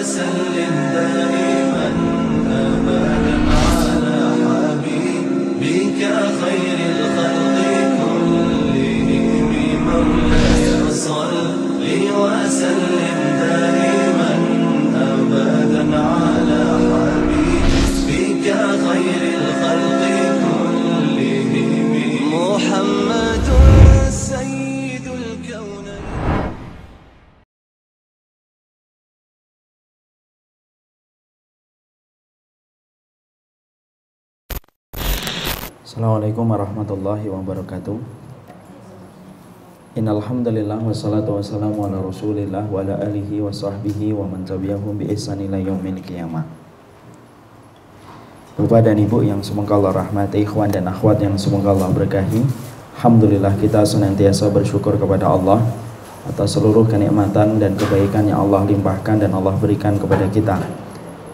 وسلم Assalamualaikum warahmatullahi wabarakatuh Innal hamdalillah wassalatu wassalamu ala Rasulillah wa ala alihi wa sahbihi wa man tabi'ahum bi ihsan ila yaumil qiyamah. Bapak dan Ibu yang semoga Allah rahmati, ikhwan dan akhwat yang semoga Allah berkahi. Alhamdulillah kita senantiasa bersyukur kepada Allah atas seluruh kenikmatan dan kebaikan yang Allah limpahkan dan Allah berikan kepada kita.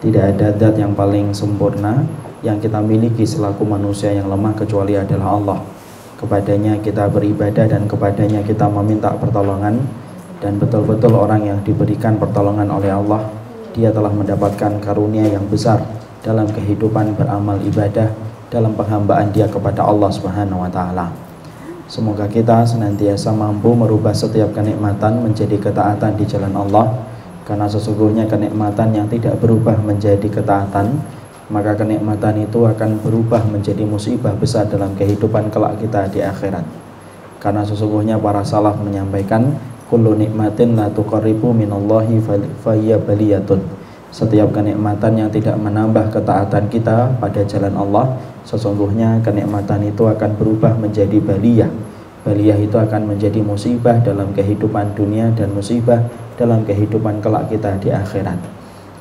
Tidak ada zat yang paling sempurna yang kita miliki selaku manusia yang lemah kecuali adalah Allah. Kepadanya kita beribadah dan kepadanya kita meminta pertolongan dan betul-betul orang yang diberikan pertolongan oleh Allah dia telah mendapatkan karunia yang besar dalam kehidupan beramal ibadah dalam penghambaan dia kepada Allah Subhanahu wa taala. Semoga kita senantiasa mampu merubah setiap kenikmatan menjadi ketaatan di jalan Allah karena sesungguhnya kenikmatan yang tidak berubah menjadi ketaatan maka kenikmatan itu akan berubah menjadi musibah besar dalam kehidupan kelak kita di akhirat. Karena sesungguhnya para salaf menyampaikan kullu nikmatin la tuqarribu minallahi. Setiap kenikmatan yang tidak menambah ketaatan kita pada jalan Allah, sesungguhnya kenikmatan itu akan berubah menjadi baliyah. Baliyah itu akan menjadi musibah dalam kehidupan dunia dan musibah dalam kehidupan kelak kita di akhirat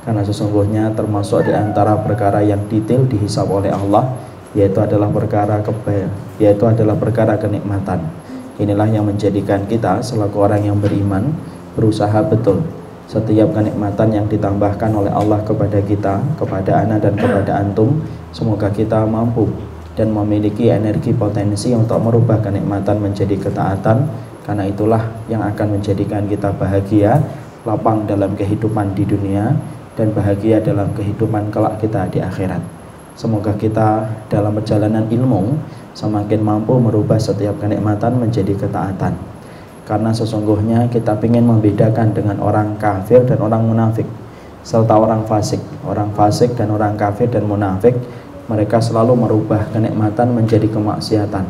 karena sesungguhnya termasuk di antara perkara yang detail dihisap oleh Allah yaitu adalah perkara kebaya yaitu adalah perkara kenikmatan. Inilah yang menjadikan kita selaku orang yang beriman berusaha betul setiap kenikmatan yang ditambahkan oleh Allah kepada kita kepada anak dan kepada antum semoga kita mampu dan memiliki energi potensi untuk merubah kenikmatan menjadi ketaatan. Karena itulah yang akan menjadikan kita bahagia lapang dalam kehidupan di dunia dan bahagia dalam kehidupan kelak kita di akhirat. Semoga kita dalam perjalanan ilmu semakin mampu merubah setiap kenikmatan menjadi ketaatan. Karena sesungguhnya kita ingin membedakan dengan orang kafir dan orang munafik serta orang fasik. Orang fasik dan orang kafir dan munafik mereka selalu merubah kenikmatan menjadi kemaksiatan.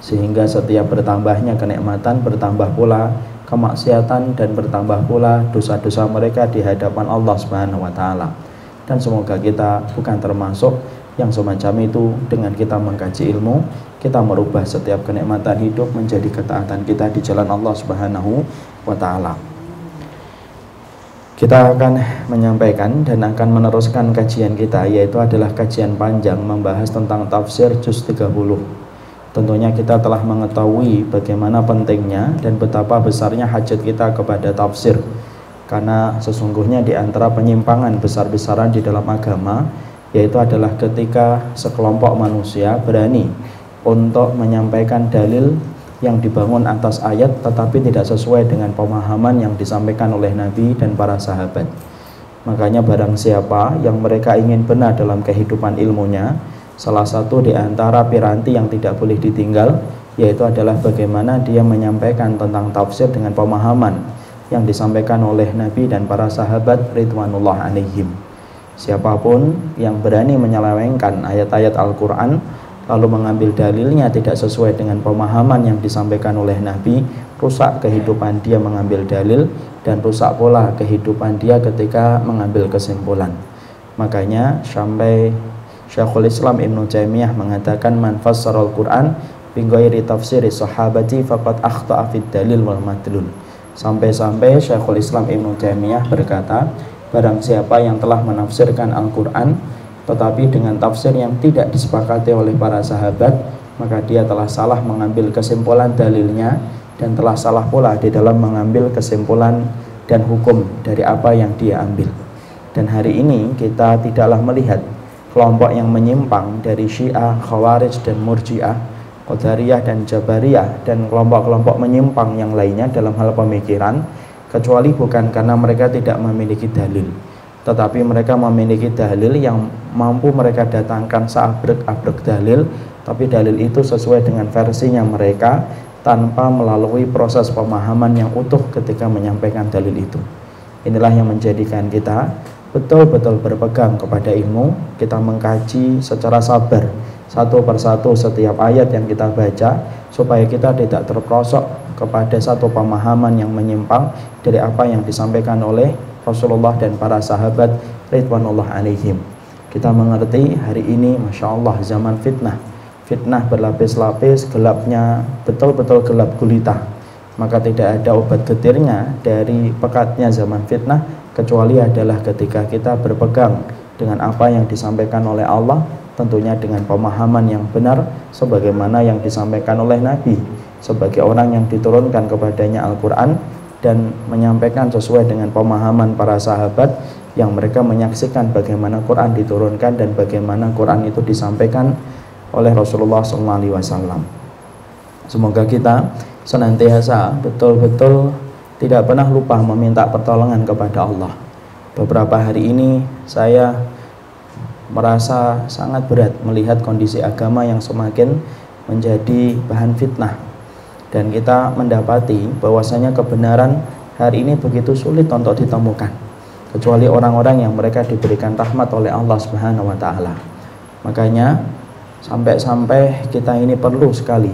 Sehingga setiap bertambahnya kenikmatan bertambah pula kemaksiatan dan bertambah pula dosa-dosa mereka di hadapan Allah Subhanahu wa taala. Dan semoga kita bukan termasuk yang semacam itu dengan kita mengkaji ilmu, kita merubah setiap kenikmatan hidup menjadi ketaatan kita di jalan Allah Subhanahu wa taala. Kita akan menyampaikan dan akan meneruskan kajian kita yaitu adalah kajian panjang membahas tentang tafsir juz 30 Tentunya kita telah mengetahui bagaimana pentingnya dan betapa besarnya hajat kita kepada tafsir. Karena sesungguhnya di antara penyimpangan besar-besaran di dalam agama yaitu adalah ketika sekelompok manusia berani untuk menyampaikan dalil yang dibangun atas ayat tetapi tidak sesuai dengan pemahaman yang disampaikan oleh Nabi dan para sahabat. Makanya barang siapa yang mereka ingin benar dalam kehidupan ilmunya, Salah satu di antara piranti yang tidak boleh ditinggal yaitu adalah bagaimana dia menyampaikan tentang tafsir dengan pemahaman yang disampaikan oleh Nabi dan para sahabat ridwanullah alaihim. Siapa pun yang berani menyelewengkan ayat-ayat Al-Qur'an lalu mengambil dalilnya tidak sesuai dengan pemahaman yang disampaikan oleh Nabi, rusak kehidupan dia mengambil dalil dan rusak pola kehidupan dia ketika mengambil kesimpulan. Makanya sampai Syekhul Islam Ibn Taimiyah mengatakan man al Quran binggairi tafsiri sahabati faqad akhta'a fid dalil wal madlul. Sampai-sampai Syekhul Islam Ibn Taimiyah berkata, barang siapa yang telah menafsirkan Al-Qur'an tetapi dengan tafsir yang tidak disepakati oleh para sahabat, maka dia telah salah mengambil kesimpulan dalilnya dan telah salah pula di dalam mengambil kesimpulan dan hukum dari apa yang dia ambil. Dan hari ini kita tidaklah melihat kelompok yang menyimpang dari Syiah, Khawarij dan Murji'ah, Qadariyah dan Jabariyah dan kelompok-kelompok menyimpang yang lainnya dalam hal pemikiran kecuali bukan karena mereka tidak memiliki dalil tetapi mereka memiliki dalil yang mampu mereka datangkan seabrek-abrek dalil tapi dalil itu sesuai dengan versinya mereka tanpa melalui proses pemahaman yang utuh ketika menyampaikan dalil itu. Inilah yang menjadikan kita betul-betul berpegang kepada ilmu kita mengkaji secara sabar satu persatu setiap ayat yang kita baca supaya kita tidak terprosok kepada satu pemahaman yang menyimpang dari apa yang disampaikan oleh Rasulullah dan para sahabat Ridwanullah alaihim. Kita mengerti hari ini Masya Allah zaman fitnah. Fitnah berlapis-lapis gelapnya betul-betul gelap gulita. Maka tidak ada obat getirnya dari pekatnya zaman fitnah kecuali adalah ketika kita berpegang dengan apa yang disampaikan oleh Allah tentunya dengan pemahaman yang benar sebagaimana yang disampaikan oleh Nabi sebagai orang yang diturunkan kepadanya Al-Quran dan menyampaikan sesuai dengan pemahaman para sahabat yang mereka menyaksikan bagaimana Quran diturunkan dan bagaimana Quran itu disampaikan oleh Rasulullah SAW. Semoga kita senantiasa betul-betul tidak pernah lupa meminta pertolongan kepada Allah. Beberapa hari ini saya merasa sangat berat melihat kondisi agama yang semakin menjadi bahan fitnah dan kita mendapati bahwasanya kebenaran hari ini begitu sulit untuk ditemukan kecuali orang-orang yang mereka diberikan rahmat oleh Allah Subhanahu wa taala. Makanya sampai-sampai kita ini perlu sekali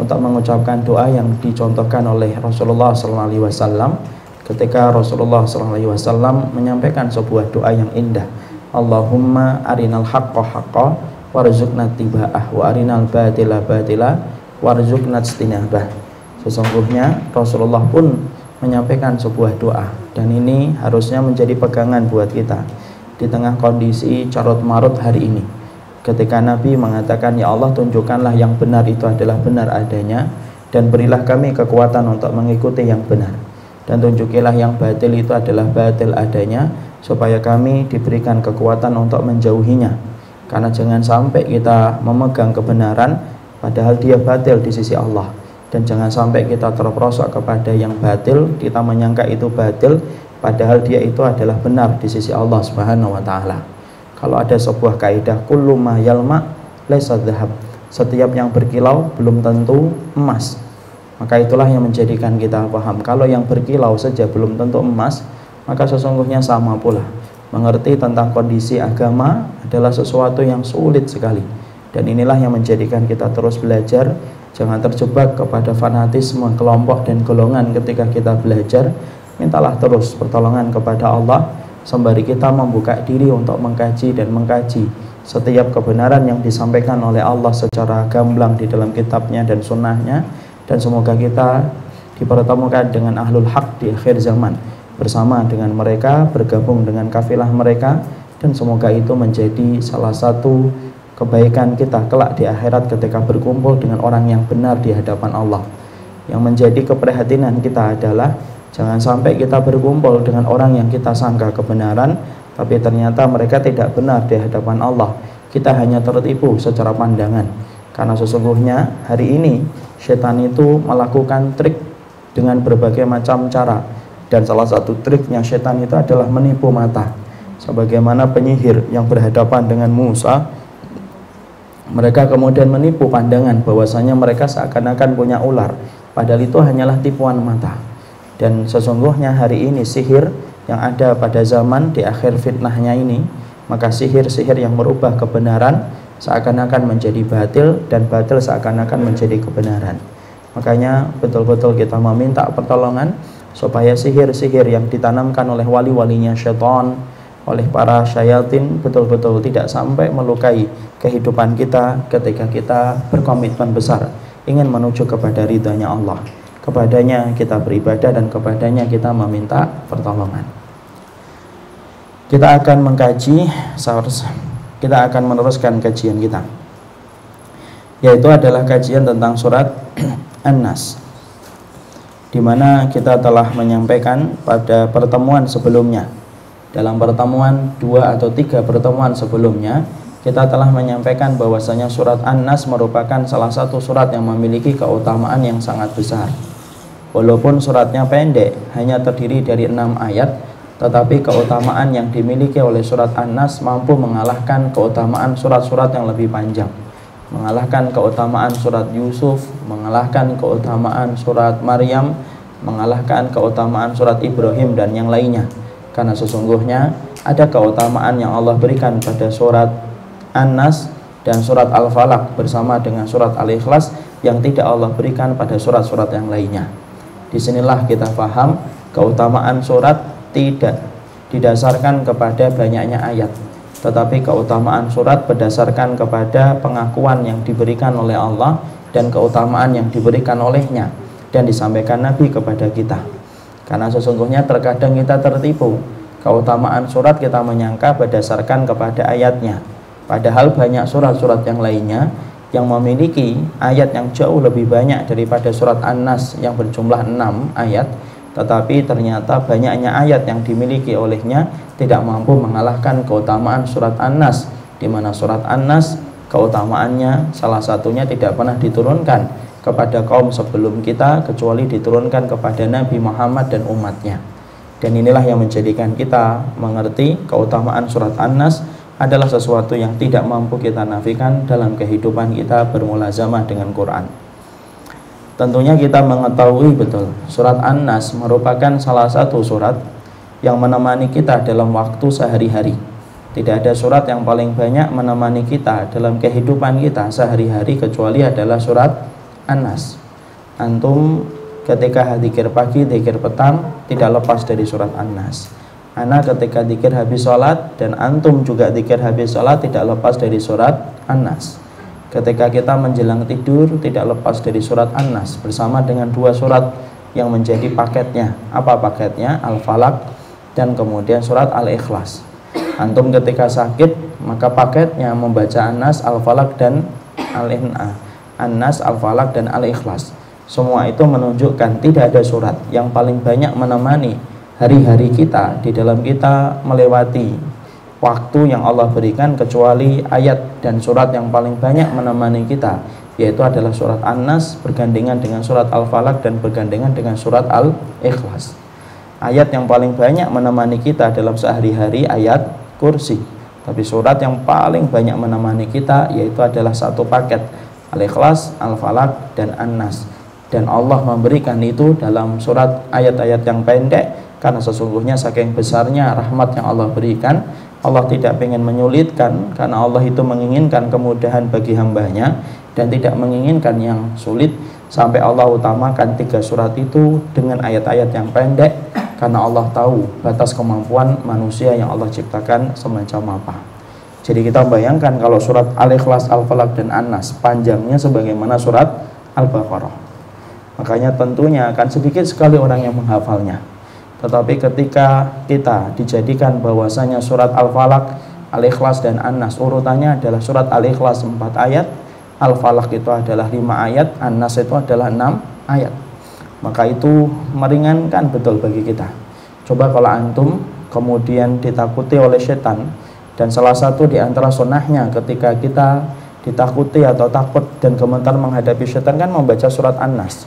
untuk mengucapkan doa yang dicontohkan oleh Rasulullah SAW ketika Rasulullah SAW menyampaikan sebuah doa yang indah. Allahumma arinal haqqa haqqa warzuqna tiba'ah wa arinal batila batila warzuqna istinabah. Sesungguhnya Rasulullah pun menyampaikan sebuah doa dan ini harusnya menjadi pegangan buat kita di tengah kondisi carut marut hari ini. Ketika Nabi mengatakan ya Allah tunjukkanlah yang benar itu adalah benar adanya dan berilah kami kekuatan untuk mengikuti yang benar. Dan tunjukilah yang batil itu adalah batil adanya supaya kami diberikan kekuatan untuk menjauhinya. Karena jangan sampai kita memegang kebenaran padahal dia batil di sisi Allah. Dan jangan sampai kita terperosok kepada yang batil kita menyangka itu batil padahal dia itu adalah benar di sisi Allah Subhanahu wa taala kalau ada sebuah kaidah kullu ma yalma laisa dhahab. Setiap yang berkilau belum tentu emas. Maka itulah yang menjadikan kita paham. Kalau yang berkilau saja belum tentu emas maka sesungguhnya sama pula. Mengerti tentang kondisi agama adalah sesuatu yang sulit sekali. Dan inilah yang menjadikan kita terus belajar. Jangan terjebak kepada fanatisme kelompok dan golongan ketika kita belajar. Mintalah terus pertolongan kepada Allah sembari kita membuka diri untuk mengkaji dan mengkaji setiap kebenaran yang disampaikan oleh Allah secara gamblang di dalam kitabnya dan sunnahnya dan semoga kita dipertemukan dengan ahlul haq di akhir zaman bersama dengan mereka bergabung dengan kafilah mereka dan semoga itu menjadi salah satu kebaikan kita kelak di akhirat ketika berkumpul dengan orang yang benar di hadapan Allah. Yang menjadi keprihatinan kita adalah jangan sampai kita berkumpul dengan orang yang kita sangka kebenaran tapi ternyata mereka tidak benar di hadapan Allah. Kita hanya tertipu secara pandangan. Karena sesungguhnya hari ini setan itu melakukan trik dengan berbagai macam cara dan salah satu triknya setan itu adalah menipu mata sebagaimana penyihir yang berhadapan dengan Musa mereka kemudian menipu pandangan bahwasanya mereka seakan-akan punya ular, padahal itu hanyalah tipuan mata. Dan sesungguhnya hari ini sihir yang ada pada zaman di akhir fitnahnya ini, maka sihir-sihir yang merubah kebenaran seakan-akan menjadi batil dan batil seakan-akan menjadi kebenaran. Makanya betul-betul kita meminta pertolongan supaya sihir-sihir yang ditanamkan oleh wali-walinya syaitan oleh para syayatin betul-betul tidak sampai melukai kehidupan kita ketika kita berkomitmen besar ingin menuju kepada ridhanya Allah kepadanya kita beribadah dan kepadanya kita meminta pertolongan kita akan mengkaji kita akan meneruskan kajian kita yaitu adalah kajian tentang surat An-Nas di mana kita telah menyampaikan pada pertemuan sebelumnya dalam pertemuan dua atau tiga pertemuan sebelumnya kita telah menyampaikan bahwasanya surat An-Nas merupakan salah satu surat yang memiliki keutamaan yang sangat besar. Walaupun suratnya pendek, hanya terdiri dari enam ayat, tetapi keutamaan yang dimiliki oleh surat An-Nas mampu mengalahkan keutamaan surat-surat yang lebih panjang mengalahkan keutamaan surat Yusuf mengalahkan keutamaan surat Maryam mengalahkan keutamaan surat Ibrahim dan yang lainnya karena sesungguhnya ada keutamaan yang Allah berikan pada surat An-Nas dan surat Al-Falaq bersama dengan surat Al-Ikhlas yang tidak Allah berikan pada surat-surat yang lainnya. Di sinilah kita paham keutamaan surat tidak didasarkan kepada banyaknya ayat, tetapi keutamaan surat berdasarkan kepada pengakuan yang diberikan oleh Allah dan keutamaan yang diberikan olehnya dan disampaikan Nabi kepada kita. Karena sesungguhnya terkadang kita tertipu keutamaan surat kita menyangka berdasarkan kepada ayatnya. Padahal banyak surat-surat yang lainnya yang memiliki ayat yang jauh lebih banyak daripada surat An-Nas yang berjumlah 6 ayat tetapi ternyata banyaknya ayat yang dimiliki olehnya tidak mampu mengalahkan keutamaan surat An-Nas di mana surat An-Nas keutamaannya salah satunya tidak pernah diturunkan kepada kaum sebelum kita kecuali diturunkan kepada Nabi Muhammad dan umatnya. Dan inilah yang menjadikan kita mengerti keutamaan surat An-Nas adalah sesuatu yang tidak mampu kita nafikan dalam kehidupan kita bermulazamah dengan Quran. Tentunya kita mengetahui betul surat An-Nas merupakan salah satu surat yang menemani kita dalam waktu sehari-hari. Tidak ada surat yang paling banyak menemani kita dalam kehidupan kita sehari-hari kecuali adalah surat An-Nas. Antum ketika dikir pagi, dikir petang tidak lepas dari surat An-Nas. Ana ketika dikir habis sholat dan antum juga dikir habis sholat tidak lepas dari surat An-Nas. Ketika kita menjelang tidur tidak lepas dari surat An-Nas bersama dengan dua surat yang menjadi paketnya. Apa paketnya? Al-Falaq dan kemudian surat Al-Ikhlas. Antum ketika sakit maka paketnya membaca An-Nas, Al-Falaq dan Al-In'a. An-Nas, Al-Falaq dan Al-Ikhlas semua itu menunjukkan tidak ada surat yang paling banyak menemani hari-hari kita di dalam kita melewati waktu yang Allah berikan kecuali ayat dan surat yang paling banyak menemani kita yaitu adalah surat An-Nas bergandengan dengan surat Al-Falaq dan bergandengan dengan surat Al-Ikhlas. Ayat yang paling banyak menemani kita dalam sehari-hari ayat kursi. Tapi surat yang paling banyak menemani kita yaitu adalah satu paket Al-Ikhlas, Al-Falaq dan An-Nas dan Allah memberikan itu dalam surat ayat-ayat yang pendek karena sesungguhnya saking besarnya rahmat yang Allah berikan Allah tidak ingin menyulitkan karena Allah itu menginginkan kemudahan bagi hambanya dan tidak menginginkan yang sulit. Sampai Allah utamakan tiga surat itu dengan ayat-ayat yang pendek karena Allah tahu batas kemampuan manusia yang Allah ciptakan semacam apa. Jadi kita bayangkan kalau surat Al-Ikhlas, Al-Falaq dan An-Nas panjangnya sebagaimana surat Al-Baqarah. Makanya tentunya akan sedikit sekali orang yang menghafalnya. Tetapi ketika kita dijadikan bahwasanya surat Al-Falaq, Al-Ikhlas dan An-Nas urutannya adalah surat Al-Ikhlas 4 ayat, Al-Falaq itu adalah 5 ayat, An-Nas itu adalah 6 ayat. Maka itu meringankan betul bagi kita. Coba kalau antum kemudian ditakuti oleh setan dan salah satu di antara sunnahnya ketika kita ditakuti atau takut dan gemetar menghadapi setan kan membaca surat An-Nas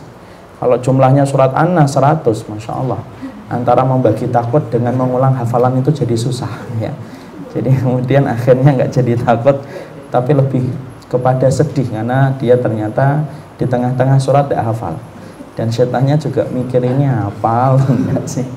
kalau jumlahnya surat An-Nas 100, Masya Allah. Antara membagi takut dengan mengulang hafalan itu jadi susah. ya. Jadi kemudian akhirnya nggak jadi takut, tapi lebih kepada sedih karena dia ternyata di tengah-tengah surat tidak hafal. Dan setannya juga mikir ini hafal enggak sih.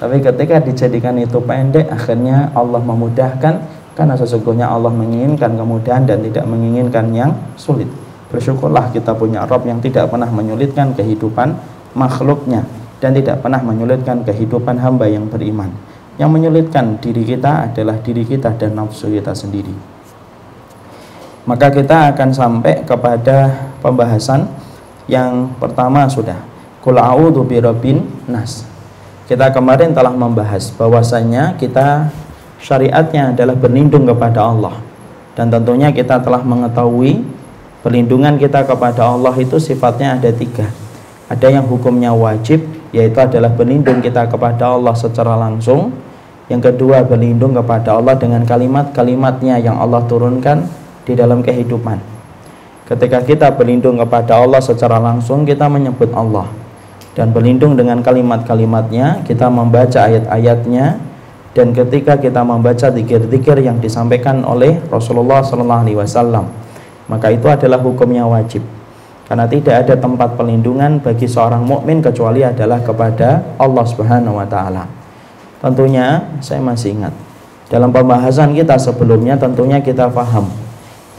Tapi ketika dijadikan itu pendek, akhirnya Allah memudahkan karena sesungguhnya Allah menginginkan kemudahan dan tidak menginginkan yang sulit. Bersyukurlah kita punya Rob yang tidak pernah menyulitkan kehidupan makhluknya dan tidak pernah menyulitkan kehidupan hamba yang beriman. Yang menyulitkan diri kita adalah diri kita dan nafsu kita sendiri. Maka kita akan sampai kepada pembahasan yang pertama sudah. Nas. Kita kemarin telah membahas bahwasanya kita syariatnya adalah berlindung kepada Allah. Dan tentunya kita telah mengetahui Perlindungan kita kepada Allah itu sifatnya ada tiga. Ada yang hukumnya wajib, yaitu adalah berlindung kita kepada Allah secara langsung. Yang kedua, berlindung kepada Allah dengan kalimat-kalimatnya yang Allah turunkan di dalam kehidupan. Ketika kita berlindung kepada Allah secara langsung, kita menyebut Allah. Dan berlindung dengan kalimat-kalimatnya, kita membaca ayat-ayatnya, dan ketika kita membaca zikir-zikir yang disampaikan oleh Rasulullah Wasallam maka itu adalah hukumnya wajib karena tidak ada tempat pelindungan bagi seorang mukmin kecuali adalah kepada Allah Subhanahu wa taala. Tentunya saya masih ingat dalam pembahasan kita sebelumnya tentunya kita paham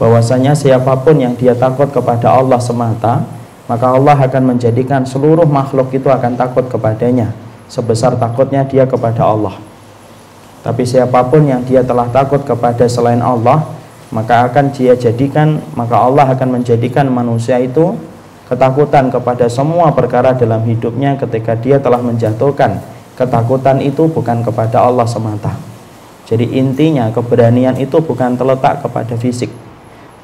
bahwasanya siapa pun yang dia takut kepada Allah semata maka Allah akan menjadikan seluruh makhluk itu akan takut kepadanya sebesar takutnya dia kepada Allah. Tapi siapa pun yang dia telah takut kepada selain Allah, maka akan dia jadikan, maka Allah akan menjadikan manusia itu ketakutan kepada semua perkara dalam hidupnya ketika dia telah menjatuhkan ketakutan itu bukan kepada Allah semata. Jadi intinya keberanian itu bukan terletak kepada fisik,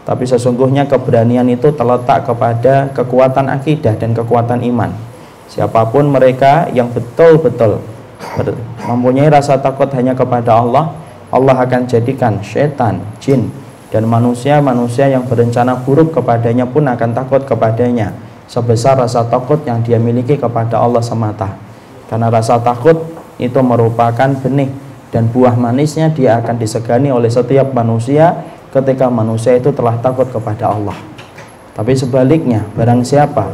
tapi sesungguhnya keberanian itu terletak kepada kekuatan akidah dan kekuatan iman. Siapa pun mereka yang betul-betul mempunyai rasa takut hanya kepada Allah, Allah akan jadikan setan, jin, dan manusia-manusia yang berencana buruk kepadanya pun akan takut kepadanya sebesar rasa takut yang dia miliki kepada Allah semata. Karena rasa takut itu merupakan benih dan buah manisnya dia akan disegani oleh setiap manusia ketika manusia itu telah takut kepada Allah. Tapi sebaliknya, barang siapa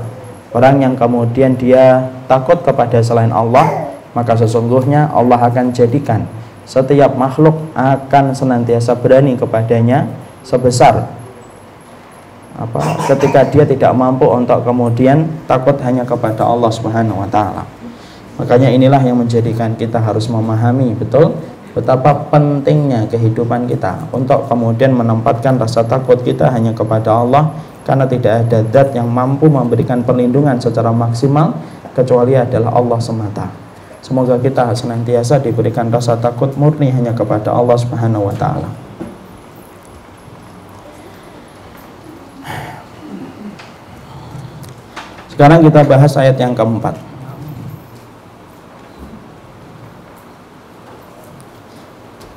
orang yang kemudian dia takut kepada selain Allah, maka sesungguhnya Allah akan jadikan setiap makhluk akan senantiasa berani kepadanya sebesar apa ketika dia tidak mampu untuk kemudian takut hanya kepada Allah Subhanahu wa taala. Makanya inilah yang menjadikan kita harus memahami betul betapa pentingnya kehidupan kita untuk kemudian menempatkan rasa takut kita hanya kepada Allah karena tidak ada zat yang mampu memberikan perlindungan secara maksimal kecuali adalah Allah semata. Semoga kita senantiasa diberikan rasa takut murni hanya kepada Allah Subhanahu wa taala. Sekarang kita bahas ayat yang keempat.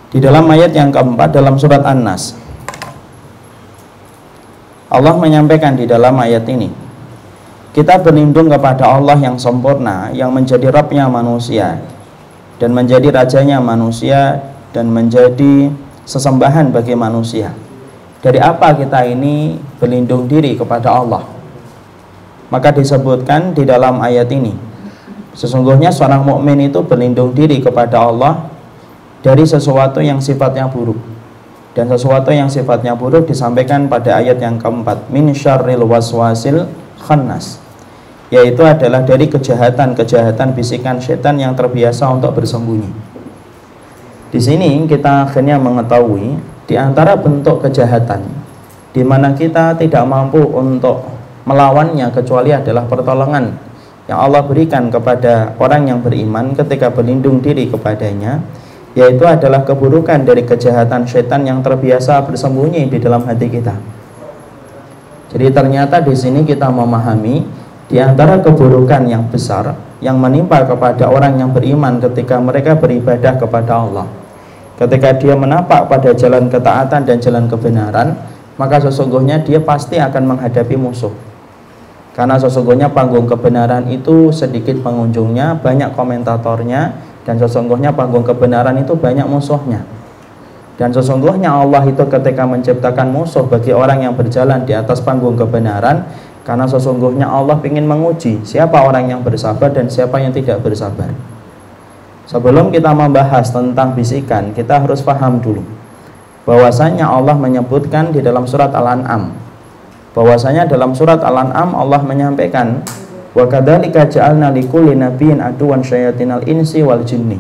Di dalam ayat yang keempat dalam surat An-Nas Allah menyampaikan di dalam ayat ini kita berlindung kepada Allah yang sempurna yang menjadi Rabbnya manusia dan menjadi rajanya manusia dan menjadi sesembahan bagi manusia dari apa kita ini berlindung diri kepada Allah maka disebutkan di dalam ayat ini sesungguhnya seorang mukmin itu berlindung diri kepada Allah dari sesuatu yang sifatnya buruk dan sesuatu yang sifatnya buruk disampaikan pada ayat yang keempat min syarril waswasil khannas yaitu adalah dari kejahatan-kejahatan bisikan setan yang terbiasa untuk bersembunyi. Di sini kita akhirnya mengetahui di antara bentuk kejahatan di mana kita tidak mampu untuk melawannya kecuali adalah pertolongan yang Allah berikan kepada orang yang beriman ketika berlindung diri kepadanya yaitu adalah keburukan dari kejahatan setan yang terbiasa bersembunyi di dalam hati kita. Jadi ternyata di sini kita memahami di antara keburukan yang besar yang menimpa kepada orang yang beriman ketika mereka beribadah kepada Allah. Ketika dia menapak pada jalan ketaatan dan jalan kebenaran, maka sesungguhnya dia pasti akan menghadapi musuh. Karena sesungguhnya panggung kebenaran itu sedikit pengunjungnya, banyak komentatornya, dan sesungguhnya panggung kebenaran itu banyak musuhnya. Dan sesungguhnya Allah itu ketika menciptakan musuh bagi orang yang berjalan di atas panggung kebenaran, karena sesungguhnya Allah ingin menguji siapa orang yang bersabar dan siapa yang tidak bersabar. Sebelum kita membahas tentang bisikan, kita harus paham dulu bahwasanya Allah menyebutkan di dalam surat Al-An'am bahwasanya dalam surat Al-An'am Allah menyampaikan wa kadzalika ja'alna likulli nabiyyin aduwan syayatinal insi wal jinni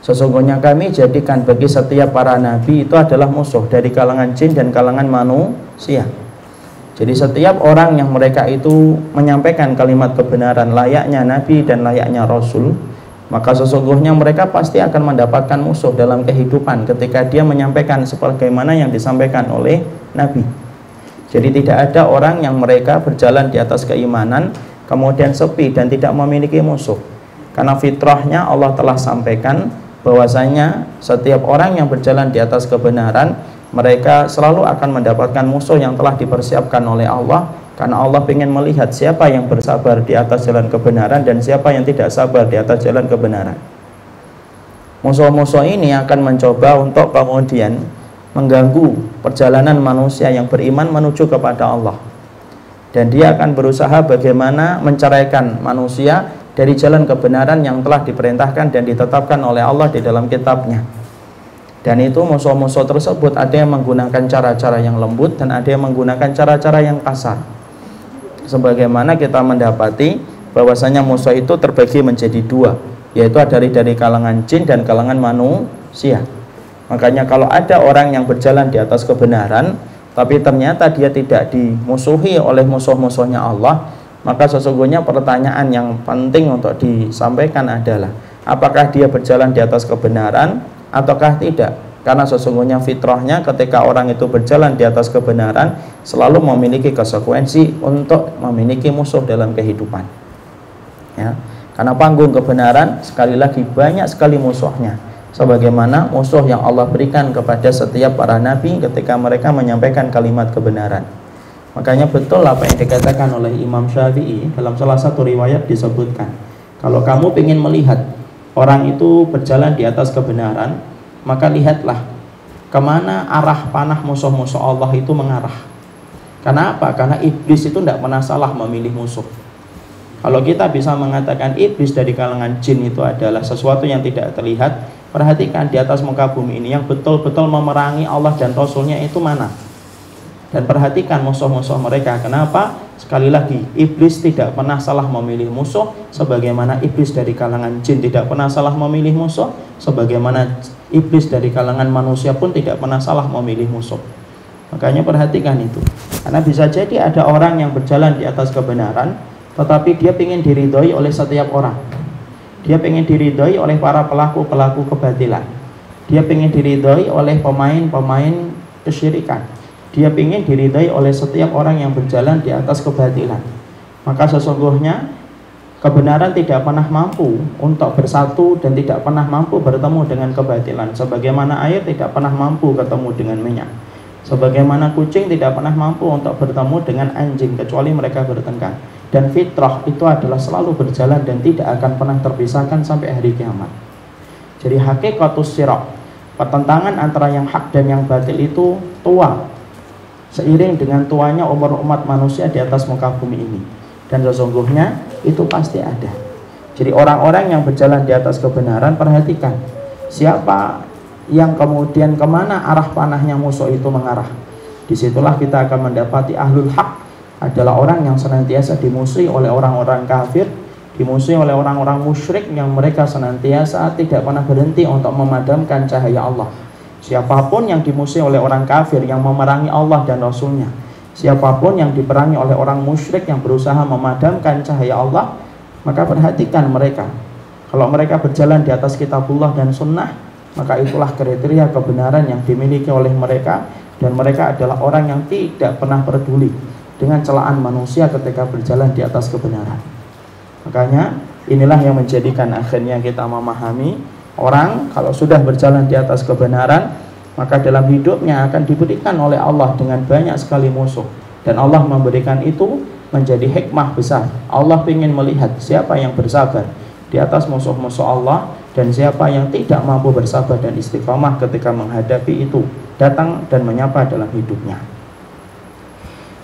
sesungguhnya kami jadikan bagi setiap para nabi itu adalah musuh dari kalangan jin dan kalangan manusia jadi setiap orang yang mereka itu menyampaikan kalimat kebenaran layaknya Nabi dan layaknya Rasul, maka sesungguhnya mereka pasti akan mendapatkan musuh dalam kehidupan ketika dia menyampaikan sebagaimana yang disampaikan oleh Nabi. Jadi tidak ada orang yang mereka berjalan di atas keimanan kemudian sepi dan tidak memiliki musuh. Karena fitrahnya Allah telah sampaikan bahwasanya setiap orang yang berjalan di atas kebenaran mereka selalu akan mendapatkan musuh yang telah dipersiapkan oleh Allah karena Allah ingin melihat siapa yang bersabar di atas jalan kebenaran dan siapa yang tidak sabar di atas jalan kebenaran. musuh-musuh ini akan mencoba untuk kemudian mengganggu perjalanan manusia yang beriman menuju kepada Allah. Dan dia akan berusaha bagaimana menceraikan manusia dari jalan kebenaran yang telah diperintahkan dan ditetapkan oleh Allah di dalam kitabnya. Dan itu musuh-musuh tersebut ada yang menggunakan cara-cara yang lembut dan ada yang menggunakan cara-cara yang kasar. Sebagaimana kita mendapati bahwasanya musuh itu terbagi menjadi dua yaitu dari dari kalangan jin dan kalangan manusia. Makanya kalau ada orang yang berjalan di atas kebenaran tapi ternyata dia tidak dimusuhi oleh musuh-musuhnya Allah, maka sesungguhnya pertanyaan yang penting untuk disampaikan adalah apakah dia berjalan di atas kebenaran ataukah tidak? Karena sesungguhnya fitrahnya ketika orang itu berjalan di atas kebenaran selalu memiliki konsekuensi untuk memiliki musuh dalam kehidupan. Ya. Karena panggung kebenaran sekali lagi banyak sekali musuhnya. Sebagaimana musuh yang Allah berikan kepada setiap para nabi ketika mereka menyampaikan kalimat kebenaran. Makanya betul apa yang dikatakan oleh Imam Syafi'i dalam salah satu riwayat disebutkan. Kalau kamu ingin melihat orang itu berjalan di atas kebenaran, maka lihatlah ke mana arah panah musuh-musuh Allah itu mengarah. Karena apa? Karena iblis itu tidak pernah salah memilih musuh kalau kita bisa mengatakan iblis dari kalangan jin itu adalah sesuatu yang tidak terlihat, perhatikan di atas muka bumi ini yang betul-betul memerangi Allah dan Rasulnya itu mana? Dan perhatikan musuh-musuh mereka. Kenapa? Sekali lagi, iblis tidak pernah salah memilih musuh, sebagaimana iblis dari kalangan jin tidak pernah salah memilih musuh, sebagaimana iblis dari kalangan manusia pun tidak pernah salah memilih musuh. Makanya perhatikan itu. Karena bisa jadi ada orang yang berjalan di atas kebenaran, tetapi dia ingin diridhoi oleh setiap orang. Dia ingin diridhoi oleh para pelaku-pelaku kebatilan. Dia ingin diridhoi oleh pemain-pemain kesyirikan. Dia ingin diridhoi oleh setiap orang yang berjalan di atas kebatilan. Maka sesungguhnya kebenaran tidak pernah mampu untuk bersatu dan tidak pernah mampu bertemu dengan kebatilan. Sebagaimana air tidak pernah mampu ketemu dengan minyak. Sebagaimana kucing tidak pernah mampu untuk bertemu dengan anjing kecuali mereka bertengkar dan fitrah itu adalah selalu berjalan dan tidak akan pernah terpisahkan sampai hari kiamat. Jadi hakikatus sirak, pertentangan antara yang hak dan yang batil itu tua seiring dengan tuanya umur umat manusia di atas muka bumi ini. Dan sesungguhnya itu pasti ada. Jadi orang-orang yang berjalan di atas kebenaran perhatikan siapa yang kemudian ke mana arah panahnya musuh itu mengarah. Di situlah kita akan mendapati ahlul hak adalah orang yang senantiasa dimusuhi oleh orang-orang kafir, dimusuhi oleh orang-orang musyrik yang mereka senantiasa tidak pernah berhenti untuk memadamkan cahaya Allah. Siapa pun yang dimusuhi oleh orang kafir yang memerangi Allah dan Rasulnya, siapa pun yang diperangi oleh orang musyrik yang berusaha memadamkan cahaya Allah, maka perhatikan mereka. Kalau mereka berjalan di atas kitabullah dan sunnah, maka itulah kriteria kebenaran yang dimiliki oleh mereka dan mereka adalah orang yang tidak pernah peduli dengan celaan manusia ketika berjalan di atas kebenaran. Makanya inilah yang menjadikan akhirnya kita memahami orang kalau sudah berjalan di atas kebenaran maka dalam hidupnya akan diberikan oleh Allah dengan banyak sekali musuh dan Allah memberikan itu menjadi hikmah besar. Allah ingin melihat siapa yang bersabar di atas musuh-musuh Allah dan siapa yang tidak mampu bersabar dan istiqomah ketika menghadapi itu datang dan menyapa dalam hidupnya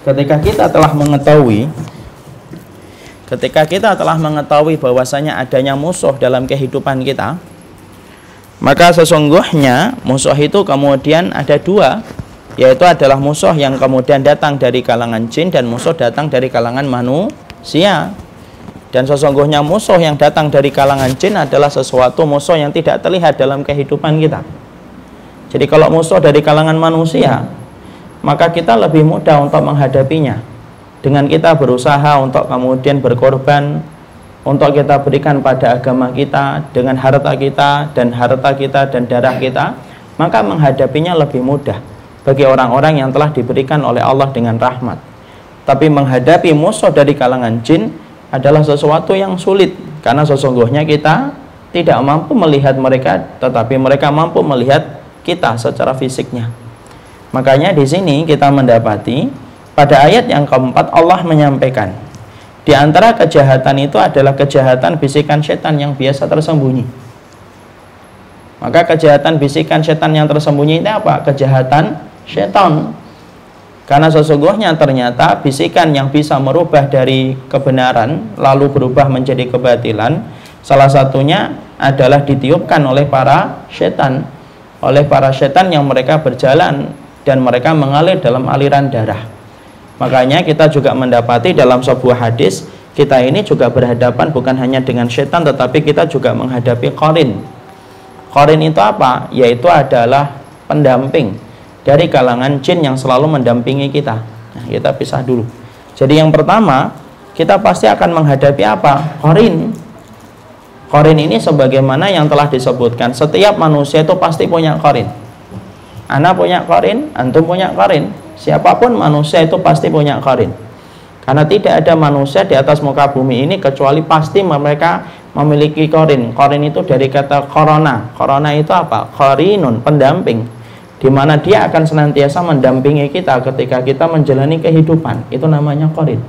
ketika kita telah mengetahui ketika kita telah mengetahui bahwasanya adanya musuh dalam kehidupan kita maka sesungguhnya musuh itu kemudian ada dua yaitu adalah musuh yang kemudian datang dari kalangan jin dan musuh datang dari kalangan manusia. Dan sesungguhnya musuh yang datang dari kalangan jin adalah sesuatu musuh yang tidak terlihat dalam kehidupan kita. Jadi kalau musuh dari kalangan manusia maka kita lebih mudah untuk menghadapinya. Dengan kita berusaha untuk kemudian berkorban untuk kita berikan pada agama kita dengan harta kita dan harta kita dan darah kita maka menghadapinya lebih mudah bagi orang-orang yang telah diberikan oleh Allah dengan rahmat. Tapi menghadapi musuh dari kalangan jin adalah sesuatu yang sulit karena sesungguhnya kita tidak mampu melihat mereka tetapi mereka mampu melihat kita secara fisiknya Makanya di sini kita mendapati pada ayat yang keempat Allah menyampaikan di antara kejahatan itu adalah kejahatan bisikan setan yang biasa tersembunyi. Maka kejahatan bisikan setan yang tersembunyi itu apa? Kejahatan setan. Karena sesungguhnya ternyata bisikan yang bisa merubah dari kebenaran lalu berubah menjadi kebatilan salah satunya adalah ditiupkan oleh para setan oleh para setan yang mereka berjalan dan mereka mengalir dalam aliran darah. Makanya kita juga mendapati dalam sebuah hadis kita ini juga berhadapan bukan hanya dengan setan tetapi kita juga menghadapi korin. Korin itu apa? Yaitu adalah pendamping dari kalangan jin yang selalu mendampingi kita. Nah, kita pisah dulu. Jadi yang pertama, kita pasti akan menghadapi apa? Korin. Korin ini sebagaimana yang telah disebutkan, setiap manusia itu pasti punya korin. Anak punya korin, antum punya korin. Siapa pun manusia itu pasti punya korin. Karena tidak ada manusia di atas muka bumi ini kecuali pasti mereka memiliki korin. Korin itu dari kata corona. Corona itu apa? Korinun, pendamping di mana dia akan senantiasa mendampingi kita ketika kita menjalani kehidupan. Itu namanya korin.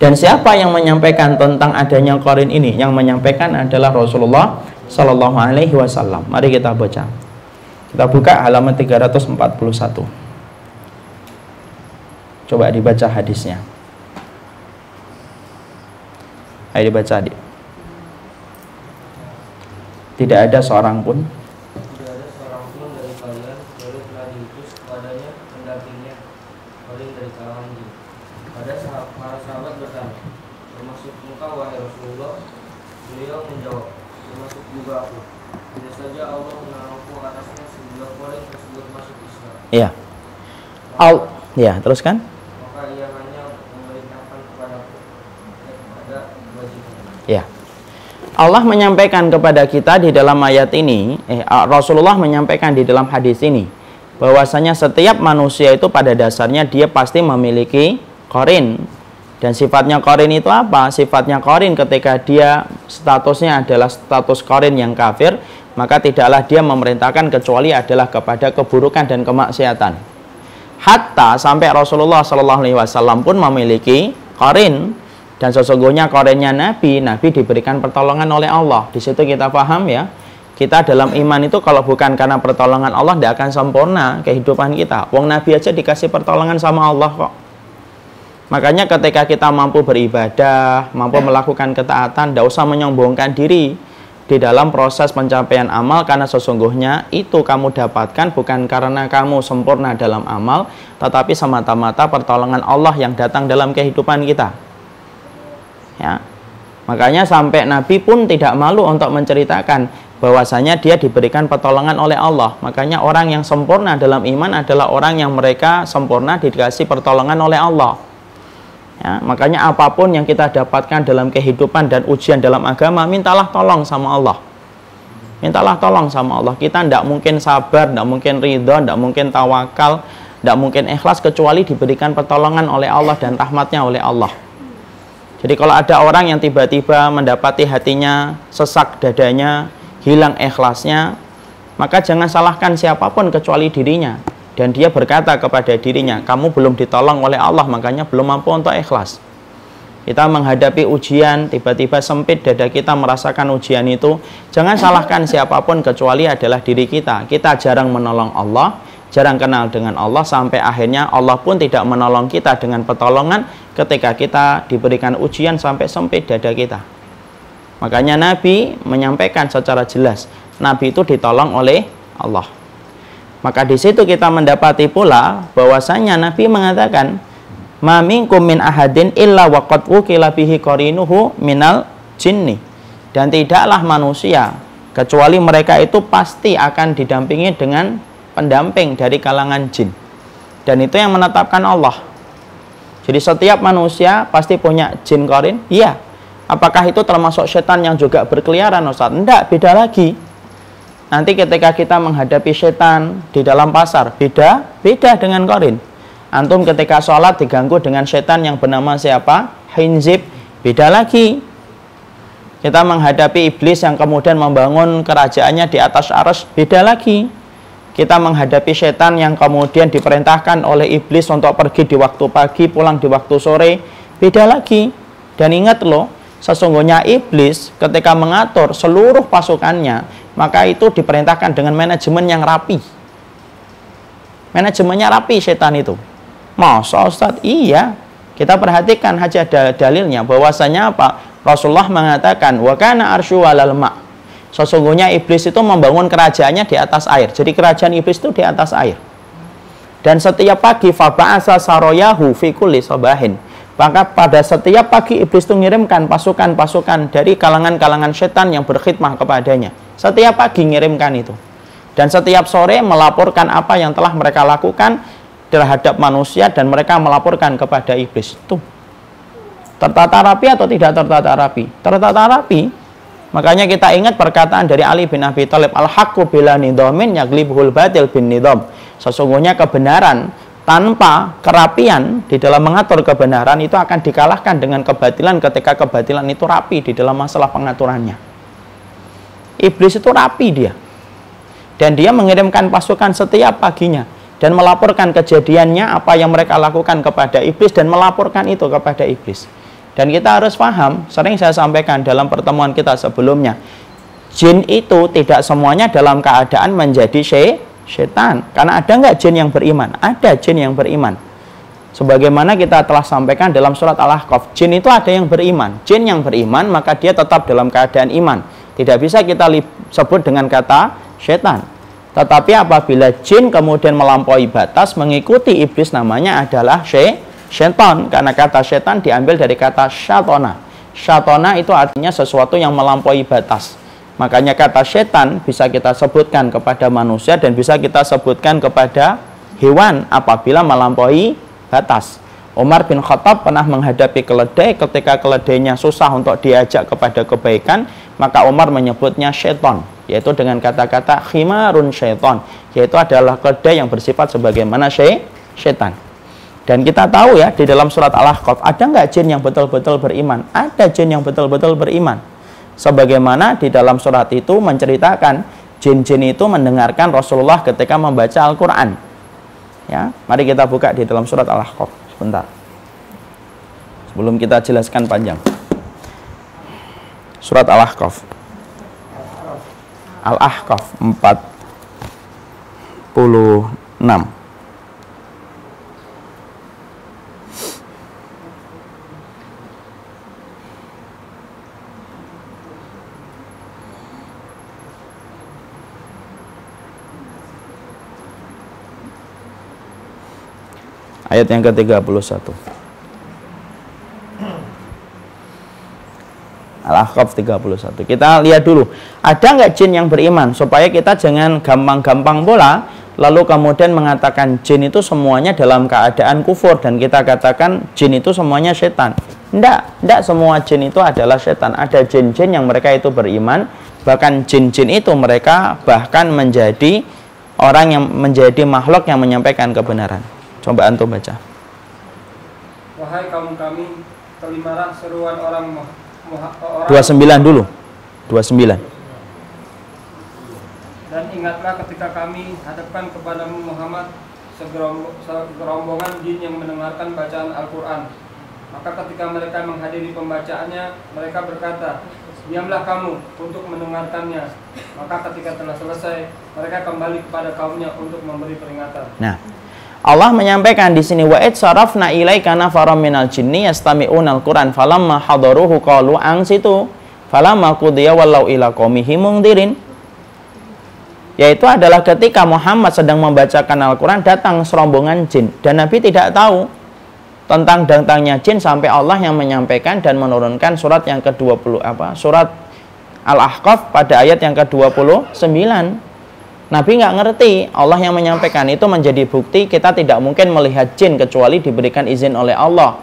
Dan siapa yang menyampaikan tentang adanya korin ini? Yang menyampaikan adalah Rasulullah Shallallahu Alaihi Wasallam. Mari kita baca. Kita buka halaman 341. Coba dibaca hadisnya. Ayo dibaca adik. Tidak ada seorang pun Ya. Al ya, teruskan. Ya. Allah menyampaikan kepada kita di dalam ayat ini, eh, Rasulullah menyampaikan di dalam hadis ini bahwasanya setiap manusia itu pada dasarnya dia pasti memiliki korin dan sifatnya korin itu apa? Sifatnya korin ketika dia statusnya adalah status korin yang kafir maka tidaklah dia memerintahkan kecuali adalah kepada keburukan dan kemaksiatan. Hatta sampai Rasulullah Shallallahu Alaihi Wasallam pun memiliki korin dan sesungguhnya korinnya Nabi, Nabi diberikan pertolongan oleh Allah. Di situ kita paham ya, kita dalam iman itu kalau bukan karena pertolongan Allah tidak akan sempurna kehidupan kita. Wong Nabi aja dikasih pertolongan sama Allah kok. Makanya ketika kita mampu beribadah, mampu melakukan ketaatan, tidak usah menyombongkan diri di dalam proses pencapaian amal karena sesungguhnya itu kamu dapatkan bukan karena kamu sempurna dalam amal tetapi semata-mata pertolongan Allah yang datang dalam kehidupan kita. Ya. Makanya sampai Nabi pun tidak malu untuk menceritakan bahwasanya dia diberikan pertolongan oleh Allah. Makanya orang yang sempurna dalam iman adalah orang yang mereka sempurna dikasih pertolongan oleh Allah Ya, makanya apa pun yang kita dapatkan dalam kehidupan dan ujian dalam agama, mintalah tolong sama Allah. Mintalah tolong sama Allah. Kita tidak mungkin sabar, tidak mungkin ridho, tidak mungkin tawakal, tidak mungkin ikhlas kecuali diberikan pertolongan oleh Allah dan rahmatnya oleh Allah. Jadi kalau ada orang yang tiba-tiba mendapati hatinya sesak dadanya, hilang ikhlasnya, maka jangan salahkan siapa pun kecuali dirinya dan dia berkata kepada dirinya, kamu belum ditolong oleh Allah, makanya belum mampu untuk ikhlas. Kita menghadapi ujian, tiba-tiba sempit dada kita merasakan ujian itu, jangan salahkan siapa pun kecuali adalah diri kita. Kita jarang menolong Allah, jarang kenal dengan Allah, sampai akhirnya Allah pun tidak menolong kita dengan pertolongan ketika kita diberikan ujian sampai sempit dada kita. Makanya Nabi menyampaikan secara jelas, Nabi itu ditolong oleh Allah. Maka di situ kita mendapati pula bahwasanya Nabi mengatakan ma minkum min ahadin illa waqad wukila bihi qarinuhu minal jinni. Dan tidaklah manusia kecuali mereka itu pasti akan didampingi dengan pendamping dari kalangan jin. Dan itu yang menetapkan Allah. Jadi setiap manusia pasti punya jin korin? Iya. Apakah itu termasuk setan yang juga berkeliaran Ustaz? Tidak, beda lagi nanti ketika kita menghadapi setan di dalam pasar beda beda dengan korin. Antum ketika sholat diganggu dengan setan yang bernama siapa? Hinzib. Beda lagi. Kita menghadapi iblis yang kemudian membangun kerajaannya di atas arus beda lagi. Kita menghadapi setan yang kemudian diperintahkan oleh iblis untuk pergi di waktu pagi pulang di waktu sore beda lagi. Dan ingat loh sesungguhnya iblis ketika mengatur seluruh pasukannya maka itu diperintahkan dengan manajemen yang rapi. Manajemennya rapi setan itu. Masa Ustaz? Iya. Kita perhatikan ada dalilnya bahwasanya apa? Rasulullah mengatakan wa kana arsyu walal ma. Sesungguhnya iblis itu membangun kerajaannya di atas air. Jadi kerajaan iblis itu di atas air. Dan setiap pagi faba'asa saroyahu fi kulli sabahin maka pada setiap pagi iblis itu mengirimkan pasukan-pasukan dari kalangan-kalangan setan yang berkhidmah kepadanya. Setiap pagi mengirimkan itu. Dan setiap sore melaporkan apa yang telah mereka lakukan terhadap manusia dan mereka melaporkan kepada iblis. Itu tertata rapi atau tidak tertata rapi? Tertata rapi. Makanya kita ingat perkataan dari Ali bin Abi Thalib, Al-haqqu bila nidomin yaglibhul batil bin nidom. Sesungguhnya kebenaran tanpa kerapian di dalam mengatur kebenaran itu akan dikalahkan dengan kebatilan ketika kebatilan itu rapi di dalam masalah pengaturannya. Iblis itu rapi dia. Dan dia mengirimkan pasukan setiap paginya dan melaporkan kejadiannya apa yang mereka lakukan kepada iblis dan melaporkan itu kepada iblis. Dan kita harus paham, sering saya sampaikan dalam pertemuan kita sebelumnya, jin itu tidak semuanya dalam keadaan menjadi syekh setan. Karena ada nggak jin yang beriman? Ada jin yang beriman. Sebagaimana kita telah sampaikan dalam surat Al-Ahqaf, jin itu ada yang beriman. Jin yang beriman maka dia tetap dalam keadaan iman. Tidak bisa kita sebut dengan kata setan. Tetapi apabila jin kemudian melampaui batas mengikuti iblis namanya adalah she, setan. Karena kata setan diambil dari kata syatona. Syatona itu artinya sesuatu yang melampaui batas. Makanya kata setan bisa kita sebutkan kepada manusia dan bisa kita sebutkan kepada hewan apabila melampaui batas. Umar bin Khattab pernah menghadapi keledai ketika keledainya susah untuk diajak kepada kebaikan, maka Umar menyebutnya setan, yaitu dengan kata-kata khimarun syaiton, yaitu adalah keledai yang bersifat sebagaimana setan. Dan kita tahu ya di dalam surat Al-Ahqaf ada nggak jin yang betul-betul beriman? Ada jin yang betul-betul beriman sebagaimana di dalam surat itu menceritakan jin-jin itu mendengarkan Rasulullah ketika membaca Al-Qur'an. Ya, mari kita buka di dalam surat Al-Ahqaf sebentar. Sebelum kita jelaskan panjang. Surat Al-Ahqaf. Al-Ahqaf 46. Ayat yang ke-31. Al-Ahqaf 31 kita lihat dulu. Ada nggak jin yang beriman? Supaya kita jangan gampang-gampang bola lalu kemudian mengatakan jin itu semuanya dalam keadaan kufur dan kita katakan jin itu semuanya setan. Enggak, enggak semua jin itu adalah setan. Ada jin-jin yang mereka itu beriman, bahkan jin-jin itu mereka bahkan menjadi orang yang menjadi makhluk yang menyampaikan kebenaran. Coba antum baca. Wahai kaum kami, terimalah seruan orang orang 29 dulu. 29. Dan ingatlah ketika kami hadapkan kepadamu Muhammad segerombongan jin yang mendengarkan bacaan Al-Quran. Maka ketika mereka menghadiri pembacaannya, mereka berkata, Diamlah kamu untuk mendengarkannya. Maka ketika telah selesai, mereka kembali kepada kaumnya untuk memberi peringatan. Nah, Allah menyampaikan di sini wa sarafna ilaika nafaram minal jinni yastami'unal Qur'an falamma hadaruhu qalu ansitu falamma qudiya wallau ila qaumihim mungdirin. Yaitu adalah ketika Muhammad sedang membacakan Al-Quran datang serombongan jin dan Nabi tidak tahu tentang datangnya jin sampai Allah yang menyampaikan dan menurunkan surat yang ke-20 apa surat Al-Ahqaf pada ayat yang ke-29 Nabi nggak ngerti Allah yang menyampaikan itu menjadi bukti kita tidak mungkin melihat jin kecuali diberikan izin oleh Allah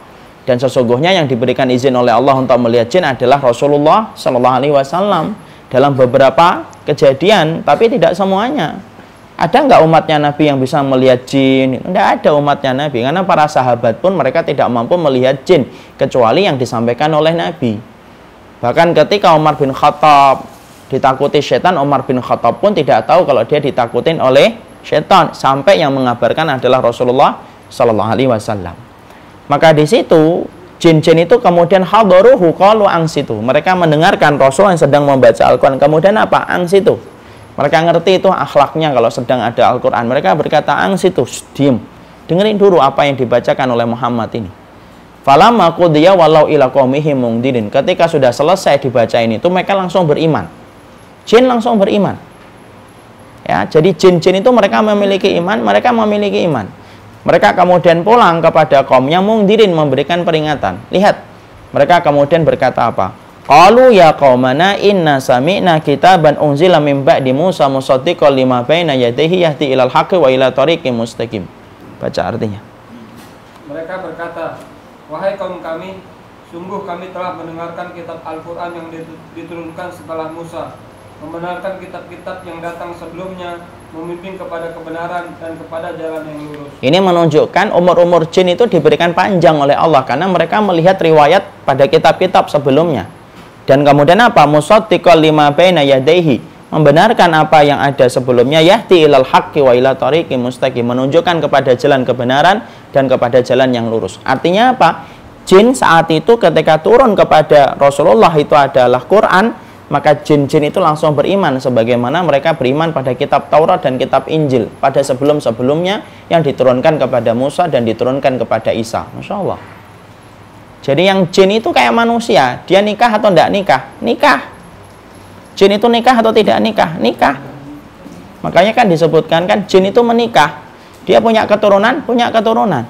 dan sesungguhnya yang diberikan izin oleh Allah untuk melihat jin adalah Rasulullah Shallallahu Alaihi Wasallam dalam beberapa kejadian tapi tidak semuanya ada nggak umatnya Nabi yang bisa melihat jin? Tidak ada umatnya Nabi karena para sahabat pun mereka tidak mampu melihat jin kecuali yang disampaikan oleh Nabi. Bahkan ketika Umar bin Khattab ditakuti setan Umar bin Khattab pun tidak tahu kalau dia ditakutin oleh setan sampai yang mengabarkan adalah Rasulullah Shallallahu Alaihi Wasallam. Maka di situ jin-jin itu kemudian hadaruhu qalu angsitu. Mereka mendengarkan Rasul yang sedang membaca Al-Qur'an. Kemudian apa? Angsitu. Mereka ngerti itu akhlaknya kalau sedang ada Al-Quran. Mereka berkata, angsitu, diem. Dengerin dulu apa yang dibacakan oleh Muhammad ini. Falamma qudiya walau ila mungdirin. Ketika sudah selesai dibaca ini itu mereka langsung beriman. Jin langsung beriman. Ya, jadi jin-jin itu mereka memiliki iman, mereka memiliki iman. Mereka kemudian pulang kepada kaumnya mungdirin memberikan peringatan. Lihat, mereka kemudian berkata apa? Qalu ya qaumana inna sami'na kitaban unzila min ba'di Musa musaddiqan lima baina yadayhi yahdi ilal haqqi wa ila tariqim mustaqim. Baca artinya. Mereka berkata, Wahai kaum kami, sungguh kami telah mendengarkan kitab Al-Quran yang diturunkan setelah Musa, membenarkan kitab-kitab yang datang sebelumnya, memimpin kepada kebenaran dan kepada jalan yang lurus. Ini menunjukkan umur-umur jin itu diberikan panjang oleh Allah karena mereka melihat riwayat pada kitab-kitab sebelumnya. Dan kemudian apa? Musaddiqal lima baina yadayhi. Membenarkan apa yang ada sebelumnya yahdi ilal haqqi wa ila tariqi mustaqim. Menunjukkan kepada jalan kebenaran dan kepada jalan yang lurus. Artinya apa? Jin saat itu ketika turun kepada Rasulullah itu adalah Quran, maka jin-jin itu langsung beriman sebagaimana mereka beriman pada kitab Taurat dan kitab Injil pada sebelum-sebelumnya yang diturunkan kepada Musa dan diturunkan kepada Isa. Masya Allah. Jadi yang jin itu kayak manusia, dia nikah atau tidak nikah? Nikah. Jin itu nikah atau tidak nikah? Nikah. Makanya kan disebutkan kan jin itu menikah. Dia punya keturunan, punya keturunan.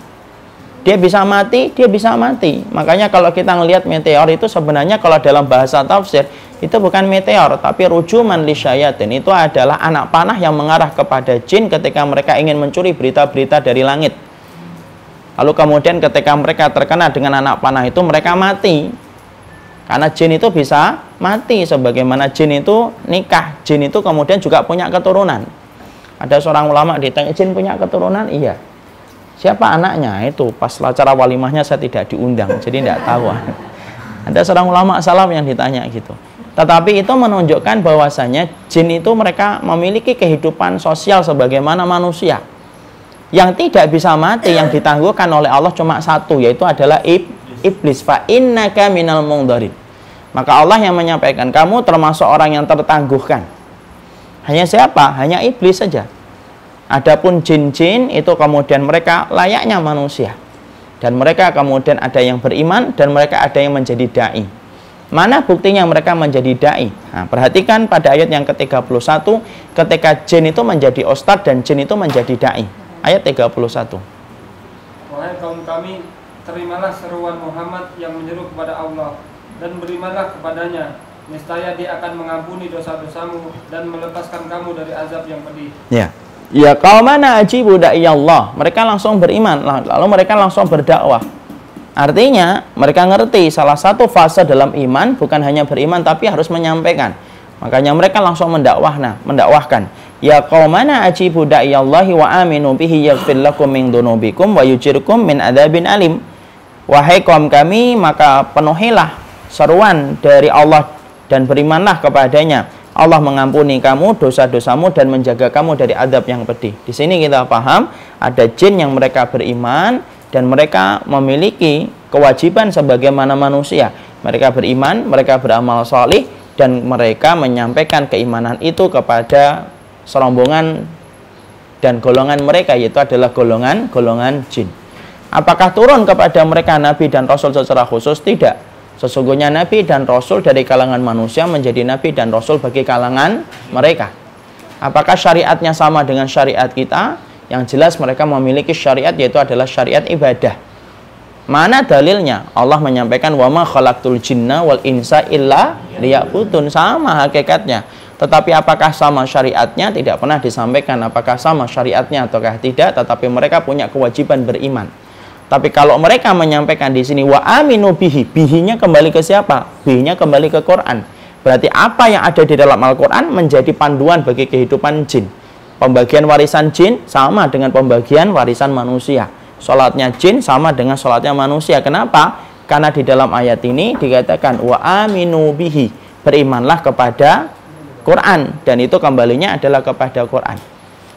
Dia bisa mati, dia bisa mati. Makanya kalau kita melihat meteor itu sebenarnya kalau dalam bahasa tafsir itu bukan meteor tapi rujuman li syayatin. Itu adalah anak panah yang mengarah kepada jin ketika mereka ingin mencuri berita-berita dari langit. Lalu kemudian ketika mereka terkena dengan anak panah itu mereka mati. Karena jin itu bisa mati sebagaimana jin itu nikah. Jin itu kemudian juga punya keturunan. Ada seorang ulama ditanya, "Jin punya keturunan?" Iya. Siapa anaknya? Itu pas acara walimahnya saya tidak diundang, jadi tidak tahu. Ada seorang ulama salam yang ditanya gitu. Tetapi itu menunjukkan bahwasanya jin itu mereka memiliki kehidupan sosial sebagaimana manusia. Yang tidak bisa mati yang ditangguhkan oleh Allah cuma satu yaitu adalah iblis. Fa innaka minal mungdarin. Maka Allah yang menyampaikan kamu termasuk orang yang tertangguhkan. Hanya siapa? Hanya iblis saja. Adapun jin-jin itu kemudian mereka layaknya manusia. Dan mereka kemudian ada yang beriman dan mereka ada yang menjadi dai Mana buktinya mereka menjadi dai? Nah, perhatikan pada ayat yang ke-31 ketika jin itu menjadi ustadz dan jin itu menjadi dai ayat 31. Wahai kaum kami, terimalah seruan Muhammad yang menyeru kepada Allah dan berimanlah kepadanya. Niscaya dia akan mengampuni dosa-dosamu dan melepaskan kamu dari azab yang pedih. Ya. Ya kaum mana ajibu da'i Allah. Mereka langsung beriman, lalu mereka langsung berdakwah. Artinya, mereka ngerti salah satu fase dalam iman bukan hanya beriman tapi harus menyampaikan. Makanya mereka langsung mendakwah, nah, mendakwahkan. Ya qaumana ajibu da'iyallahi wa aminu bihi yaghfir lakum min dunubikum wa yujirkum min adabin alim. Wahai kaum kami, maka penuhilah seruan dari Allah dan berimanlah kepadanya. Allah mengampuni kamu dosa-dosamu dan menjaga kamu dari adab yang pedih. Di sini kita paham ada jin yang mereka beriman dan mereka memiliki kewajiban sebagaimana manusia. Mereka beriman, mereka beramal solih dan mereka menyampaikan keimanan itu kepada serombongan dan golongan mereka yaitu adalah golongan golongan jin. Apakah turun kepada mereka nabi dan rasul secara khusus? Tidak. Sesungguhnya nabi dan rasul dari kalangan manusia menjadi nabi dan rasul bagi kalangan mereka. Apakah syariatnya sama dengan syariat kita? Yang jelas mereka memiliki syariat yaitu adalah syariat ibadah. Mana dalilnya? Allah menyampaikan wa ma khalaqtul jinna wal insa illa liya'budun sama hakikatnya. Tetapi apakah sama syariatnya tidak pernah disampaikan apakah sama syariatnya ataukah tidak, tetapi mereka punya kewajiban beriman. Tapi kalau mereka menyampaikan di sini wa aminu bihi, bihinya kembali ke siapa? Bihinya kembali ke Quran. Berarti apa yang ada di dalam Al-Quran menjadi panduan bagi kehidupan jin. Pembagian warisan jin sama dengan pembagian warisan manusia. Sholatnya jin sama dengan sholatnya manusia. Kenapa? Karena di dalam ayat ini dikatakan wa aminu bihi. Berimanlah kepada Quran dan itu kembalinya adalah kepada Quran.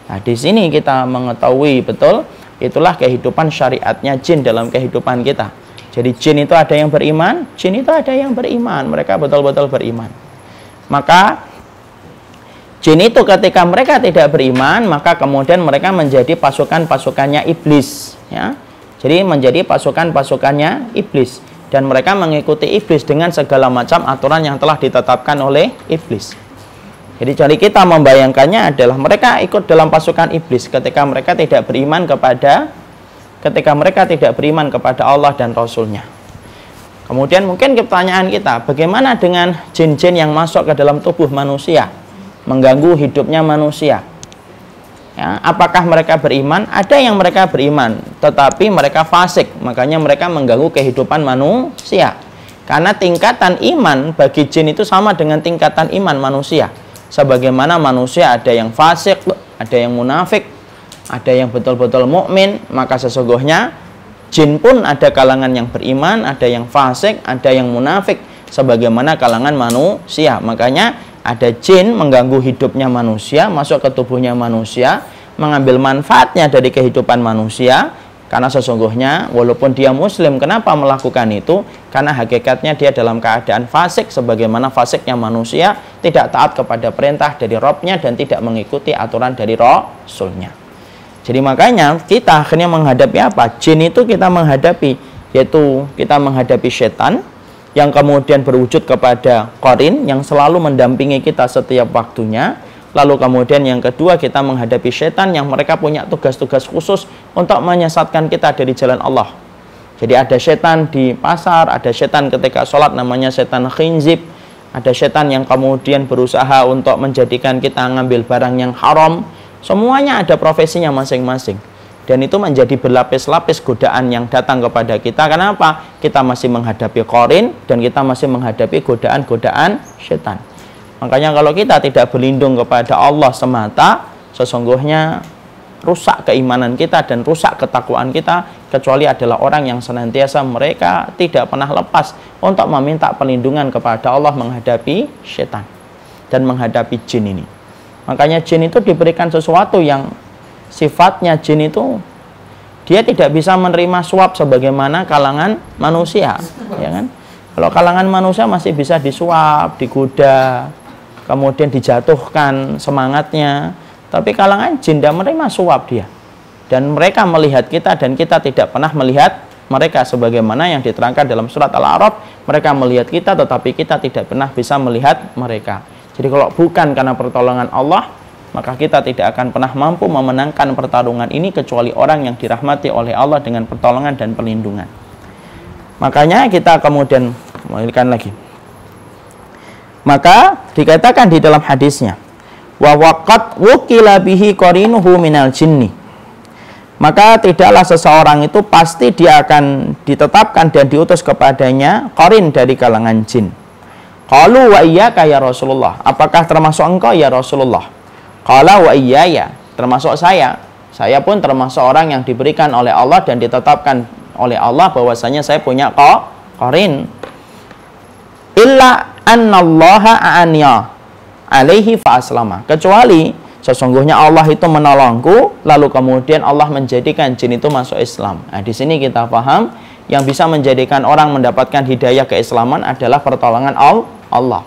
Nah, di sini kita mengetahui betul itulah kehidupan syariatnya jin dalam kehidupan kita. Jadi jin itu ada yang beriman, jin itu ada yang beriman, mereka betul-betul beriman. Maka Jin itu ketika mereka tidak beriman, maka kemudian mereka menjadi pasukan-pasukannya iblis, ya. Jadi menjadi pasukan-pasukannya iblis dan mereka mengikuti iblis dengan segala macam aturan yang telah ditetapkan oleh iblis. Jadi cari kita membayangkannya adalah mereka ikut dalam pasukan iblis ketika mereka tidak beriman kepada ketika mereka tidak beriman kepada Allah dan Rasulnya. Kemudian mungkin pertanyaan kita, bagaimana dengan jin-jin yang masuk ke dalam tubuh manusia, mengganggu hidupnya manusia? Ya, apakah mereka beriman? Ada yang mereka beriman, tetapi mereka fasik, makanya mereka mengganggu kehidupan manusia. Karena tingkatan iman bagi jin itu sama dengan tingkatan iman manusia. Sebagaimana manusia ada yang fasik, ada yang munafik, ada yang betul-betul mukmin, maka sesungguhnya jin pun ada kalangan yang beriman, ada yang fasik, ada yang munafik sebagaimana kalangan manusia. Makanya ada jin mengganggu hidupnya manusia, masuk ke tubuhnya manusia, mengambil manfaatnya dari kehidupan manusia, karena sesungguhnya walaupun dia muslim, kenapa melakukan itu? Karena hakikatnya dia dalam keadaan fasik sebagaimana fasiknya manusia, tidak taat kepada perintah dari Robnya dan tidak mengikuti aturan dari Rasulnya. Jadi makanya kita akhirnya menghadapi apa? Jin itu kita menghadapi yaitu kita menghadapi setan yang kemudian berwujud kepada korin yang selalu mendampingi kita setiap waktunya. Lalu kemudian yang kedua kita menghadapi setan yang mereka punya tugas-tugas khusus untuk menyesatkan kita dari jalan Allah. Jadi ada setan di pasar, ada setan ketika sholat namanya setan khinzib, ada setan yang kemudian berusaha untuk menjadikan kita ngambil barang yang haram, Semuanya ada profesinya masing-masing. Dan itu menjadi berlapis-lapis godaan yang datang kepada kita. Kenapa? Kita masih menghadapi korin dan kita masih menghadapi godaan-godaan setan. Makanya kalau kita tidak berlindung kepada Allah semata, sesungguhnya rusak keimanan kita dan rusak ketakwaan kita kecuali adalah orang yang senantiasa mereka tidak pernah lepas untuk meminta perlindungan kepada Allah menghadapi setan dan menghadapi jin ini. Makanya jin itu diberikan sesuatu yang sifatnya jin itu dia tidak bisa menerima suap sebagaimana kalangan manusia, ya kan? Kalau kalangan manusia masih bisa disuap, digoda, kemudian dijatuhkan semangatnya. Tapi kalangan jin tidak menerima suap dia. Dan mereka melihat kita dan kita tidak pernah melihat mereka sebagaimana yang diterangkan dalam surat Al-A'raf, mereka melihat kita tetapi kita tidak pernah bisa melihat mereka. Jadi kalau bukan karena pertolongan Allah, maka kita tidak akan pernah mampu memenangkan pertarungan ini kecuali orang yang dirahmati oleh Allah dengan pertolongan dan perlindungan. Makanya kita kemudian mengalihkan lagi. Maka dikatakan di dalam hadisnya, wa waqat wukila bihi qarinuhu minal jinni. Maka tidaklah seseorang itu pasti dia akan ditetapkan dan diutus kepadanya korin dari kalangan jin. Qalu wa iyyaka ya Rasulullah. Apakah termasuk engkau ya Rasulullah? Qala wa iyyaya. Termasuk saya. Saya pun termasuk orang yang diberikan oleh Allah dan ditetapkan oleh Allah bahwasanya saya punya qarin. Illa annallaha a'aniya alaihi fa aslama. Kecuali sesungguhnya Allah itu menolongku lalu kemudian Allah menjadikan jin itu masuk Islam. Nah, di sini kita paham yang bisa menjadikan orang mendapatkan hidayah keislaman adalah pertolongan Allah.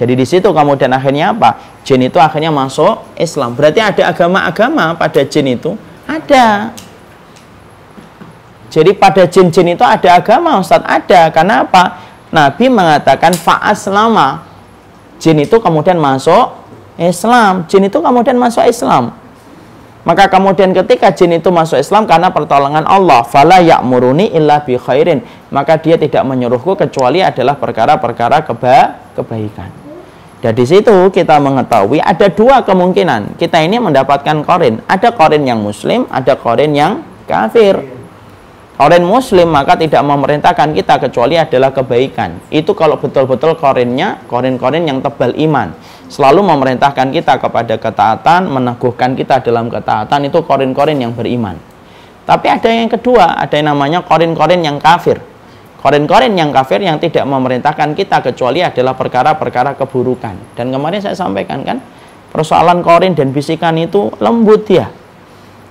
Jadi di situ kemudian akhirnya apa? Jin itu akhirnya masuk Islam. Berarti ada agama-agama pada jin itu? Ada. Jadi pada jin-jin itu ada agama Ustaz? Ada. Karena apa? Nabi mengatakan fa'as lama. Jin itu kemudian masuk Islam. Jin itu kemudian masuk Islam. Maka kemudian ketika jin itu masuk Islam karena pertolongan Allah, fala ya'muruni illa bi khairin, maka dia tidak menyuruhku kecuali adalah perkara-perkara keba kebaikan. Dan di situ kita mengetahui ada dua kemungkinan. Kita ini mendapatkan korin. Ada korin yang muslim, ada korin yang kafir. Korin muslim maka tidak memerintahkan kita kecuali adalah kebaikan. Itu kalau betul-betul korinnya, korin-korin yang tebal iman selalu memerintahkan kita kepada ketaatan, meneguhkan kita dalam ketaatan itu korin-korin yang beriman. Tapi ada yang kedua, ada yang namanya korin-korin yang kafir. Korin-korin yang kafir yang tidak memerintahkan kita kecuali adalah perkara-perkara keburukan. Dan kemarin saya sampaikan kan, persoalan korin dan bisikan itu lembut ya.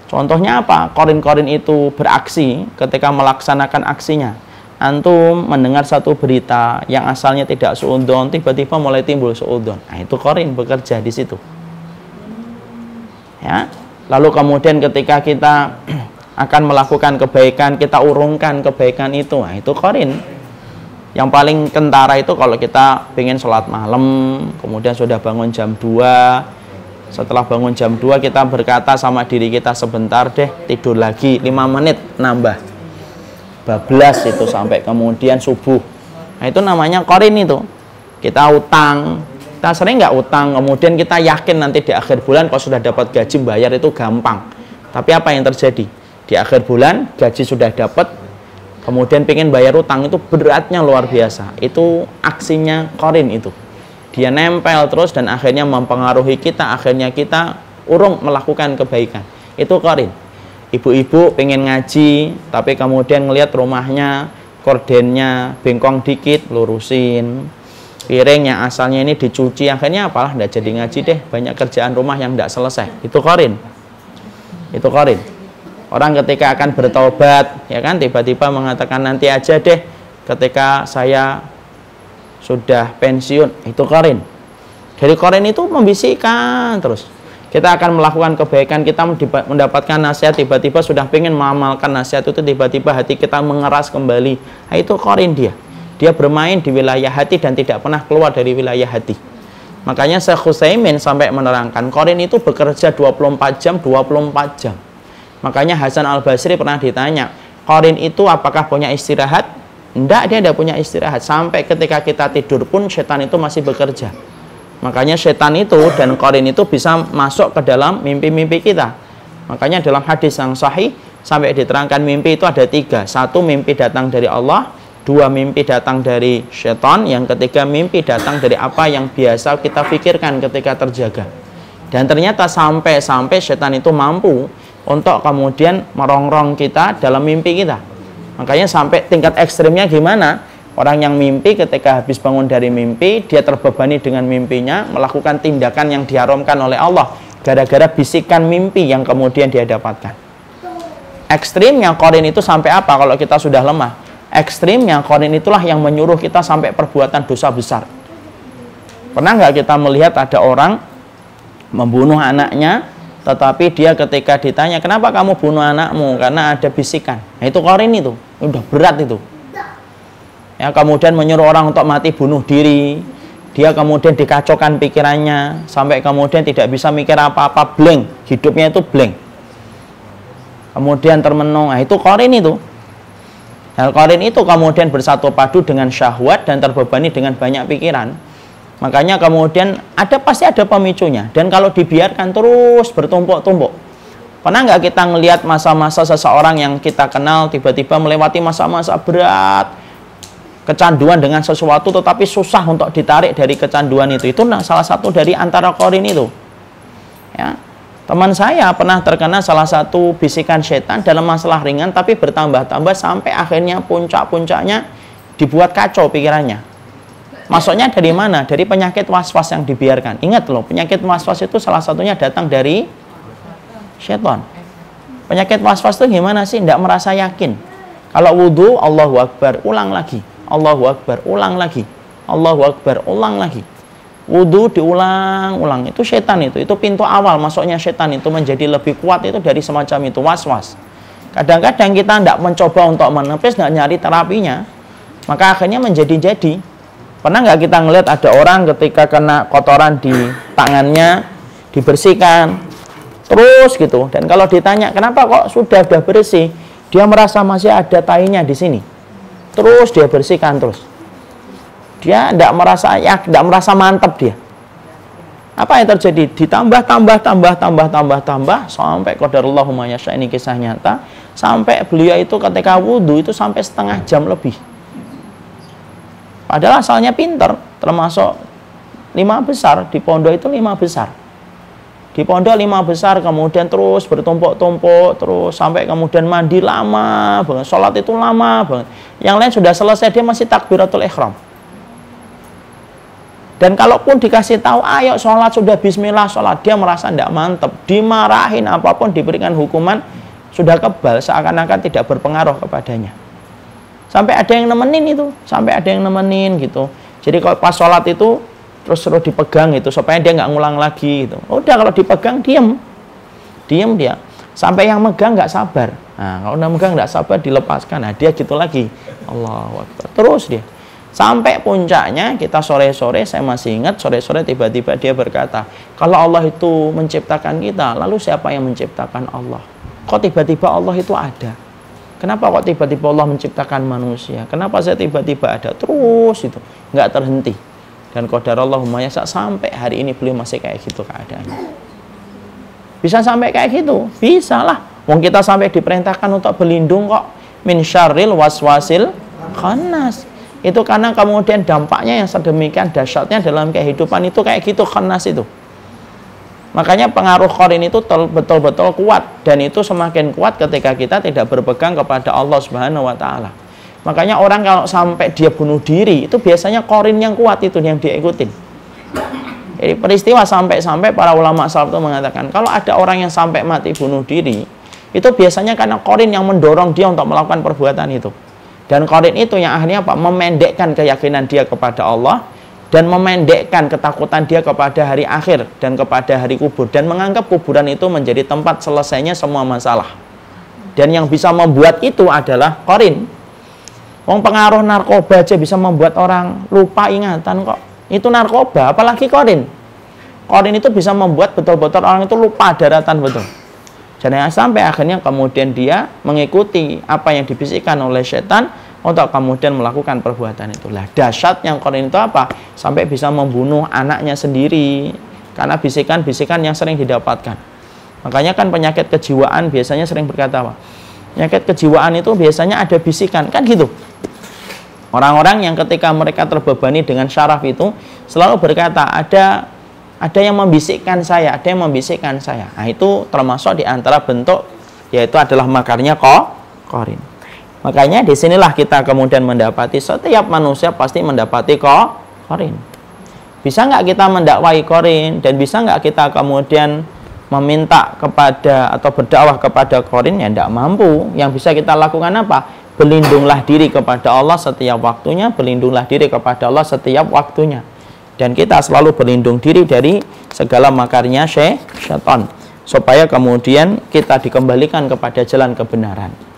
Contohnya apa? Korin-korin itu beraksi ketika melaksanakan aksinya antum mendengar satu berita yang asalnya tidak suudon tiba-tiba mulai timbul suudon nah itu korin bekerja di situ Ya. Lalu kemudian ketika kita akan melakukan kebaikan, kita urungkan kebaikan itu. Nah, itu korin. Yang paling kentara itu kalau kita ingin sholat malam, kemudian sudah bangun jam 2, setelah bangun jam 2 kita berkata sama diri kita sebentar deh tidur lagi 5 menit nambah. Bablas itu sampai kemudian subuh. Nah itu namanya korin itu. Kita utang. Kita sering nggak utang? Kemudian kita yakin nanti di akhir bulan kalau sudah dapat gaji bayar itu gampang. Tapi apa yang terjadi di akhir bulan gaji sudah dapat kemudian pengen bayar utang itu beratnya luar biasa. Itu aksinya korin itu. Dia nempel terus dan akhirnya mempengaruhi kita akhirnya kita urung melakukan kebaikan. Itu korin. Ibu-ibu pengen ngaji tapi kemudian ngelihat rumahnya kordennya bengkong dikit lurusin. Piring yang asalnya ini dicuci. Akhirnya apalah tidak jadi ngaji deh. Banyak kerjaan rumah yang tidak selesai. Itu korin. Itu korin orang ketika akan bertobat ya kan tiba-tiba mengatakan nanti aja deh ketika saya sudah pensiun. Itu korin. Dari korin itu membisikkan terus. Kita akan melakukan kebaikan kita mendapatkan nasihat tiba-tiba sudah pengen mengamalkan nasihat itu tiba-tiba hati kita mengeras kembali. Nah, itu korin dia. Dia bermain di wilayah hati dan tidak pernah keluar dari wilayah hati. Makanya Syekh Husaymin sampai menerangkan korin itu bekerja 24 jam 24 jam makanya Hasan Al Basri pernah ditanya korin itu apakah punya istirahat tidak, dia tidak punya istirahat. Sampai ketika kita tidur pun setan itu masih bekerja. Makanya setan itu dan korin itu bisa masuk ke dalam mimpi-mimpi kita. Makanya dalam hadis yang sahih sampai diterangkan mimpi itu ada tiga. Satu mimpi datang dari Allah, dua mimpi datang dari setan, yang ketiga mimpi datang dari apa yang biasa kita pikirkan ketika terjaga. Dan ternyata sampai-sampai setan itu mampu untuk kemudian merongrong kita dalam mimpi kita. Makanya sampai tingkat ekstrimnya gimana? Orang yang mimpi ketika habis bangun dari mimpi, dia terbebani dengan mimpinya, melakukan tindakan yang diharamkan oleh Allah. Gara-gara bisikan mimpi yang kemudian dia dapatkan. Ekstrimnya korin itu sampai apa kalau kita sudah lemah? Ekstrimnya korin itulah yang menyuruh kita sampai perbuatan dosa besar. Pernah nggak kita melihat ada orang membunuh anaknya, tetapi dia ketika ditanya, kenapa kamu bunuh anakmu? Karena ada bisikan. Nah, itu korin itu. Udah berat itu. Ya, kemudian menyuruh orang untuk mati bunuh diri. Dia kemudian dikacaukan pikirannya. Sampai kemudian tidak bisa mikir apa-apa. Blank. Hidupnya itu blank. Kemudian termenung. Nah, itu korin itu. Hal korin itu kemudian bersatu padu dengan syahwat dan terbebani dengan banyak pikiran Makanya kemudian ada pasti ada pemicunya dan kalau dibiarkan terus bertumpuk-tumpuk. Pernah nggak kita ngelihat masa-masa seseorang yang kita kenal tiba-tiba melewati masa-masa berat, kecanduan dengan sesuatu tetapi susah untuk ditarik dari kecanduan itu. Itu nah, salah satu dari antara korin itu. Ya. Teman saya pernah terkena salah satu bisikan setan dalam masalah ringan tapi bertambah-tambah sampai akhirnya puncak-puncaknya dibuat kacau pikirannya Masuknya dari mana? Dari penyakit was-was yang dibiarkan. Ingat loh, penyakit was-was itu salah satunya datang dari setan. Penyakit was-was itu gimana sih? Tidak merasa yakin. Kalau wudhu, Allahu Akbar, ulang lagi. Allahu Akbar, ulang lagi. Allahu Akbar, ulang lagi. Wudhu diulang-ulang. Itu setan itu. Itu pintu awal masuknya setan itu menjadi lebih kuat itu dari semacam itu was-was. Kadang-kadang kita tidak mencoba untuk menepis, tidak nyari terapinya. Maka akhirnya menjadi-jadi Pernah nggak kita ngelihat ada orang ketika kena kotoran di tangannya dibersihkan? Terus gitu. Dan kalau ditanya kenapa kok sudah sudah bersih? Dia merasa masih ada tainya di sini. Terus dia bersihkan terus. Dia tidak merasa ya tidak merasa mantap dia. Apa yang terjadi? Ditambah tambah tambah tambah tambah tambah sampai qadarullahu ini kisah nyata sampai beliau itu ketika wudhu itu sampai setengah jam lebih Padahal asalnya pinter, termasuk lima besar, di pondok itu lima besar. Di pondok lima besar, kemudian terus bertumpuk-tumpuk, terus sampai kemudian mandi lama banget, sholat itu lama banget. Yang lain sudah selesai, dia masih takbiratul ikhram. Dan kalaupun dikasih tahu, ayo sholat sudah bismillah, sholat, dia merasa tidak mantep, dimarahin apa pun, diberikan hukuman, sudah kebal, seakan-akan tidak berpengaruh kepadanya sampai ada yang nemenin itu sampai ada yang nemenin gitu. Jadi kalau pas sholat itu terus suruh dipegang itu supaya dia nggak ngulang lagi gitu. Udah kalau dipegang diem. Diem dia. Sampai yang megang nggak sabar. Nah kalau udah megang nggak sabar dilepaskan. Nah dia gitu lagi. Allah terus dia. Sampai puncaknya kita sore-sore saya masih ingat sore-sore tiba-tiba dia berkata kalau Allah itu menciptakan kita lalu siapa yang menciptakan Allah? Kok tiba-tiba Allah itu ada kenapa kok tiba-tiba Allah menciptakan manusia? Kenapa saya tiba-tiba ada? Terus itu nggak terhenti. Dan qadarallahu yasa sampai hari ini beliau masih kayak gitu keadaannya. Bisa sampai kayak gitu? Bisa lah. Wong kita sampai diperintahkan untuk berlindung kok. Min syarril waswasil khanas itu karena kemudian dampaknya yang sedemikian dahsyatnya dalam kehidupan itu kayak gitu khanas itu makanya pengaruh korin itu betul-betul kuat dan itu semakin kuat ketika kita tidak berpegang kepada Allah Subhanahu wa taala Makanya orang kalau sampai dia bunuh diri itu biasanya korin yang kuat itu yang dia ikutin. Jadi peristiwa sampai-sampai para ulama salaf itu mengatakan kalau ada orang yang sampai mati bunuh diri itu biasanya karena korin yang mendorong dia untuk melakukan perbuatan itu. Dan korin itu yang akhirnya apa? Memendekkan keyakinan dia kepada Allah dan memendekkan ketakutan dia kepada hari akhir dan kepada hari kubur dan menganggap kuburan itu menjadi tempat selesainya semua masalah. Dan yang bisa membuat itu adalah korin Wong pengaruh narkoba aja bisa membuat orang lupa ingatan kok. Itu narkoba, apalagi korin. Korin itu bisa membuat betul-betul orang itu lupa daratan betul. Jangan sampai akhirnya kemudian dia mengikuti apa yang dibisikkan oleh setan untuk kemudian melakukan perbuatan itulah. Dahsyat yang korin itu apa? Sampai bisa membunuh anaknya sendiri karena bisikan-bisikan yang sering didapatkan. Makanya kan penyakit kejiwaan biasanya sering berkata apa? Penyakit kejiwaan itu biasanya ada bisikan, kan gitu. Orang-orang yang ketika mereka terbebani dengan syaraf itu selalu berkata ada ada yang membisikkan saya, ada yang membisikkan saya. Nah, itu termasuk di antara bentuk yaitu adalah makarnya ko, korin. Makanya di sinilah kita kemudian mendapati setiap manusia pasti mendapati ko, korin. Bisa nggak kita mendakwai korin dan bisa nggak kita kemudian meminta kepada atau berdakwah kepada korin yang tidak mampu. Yang bisa kita lakukan apa? berlindunglah diri kepada Allah setiap waktunya, berlindunglah diri kepada Allah setiap waktunya. Dan kita selalu berlindung diri dari segala makarnya syaitan supaya kemudian kita dikembalikan kepada jalan kebenaran.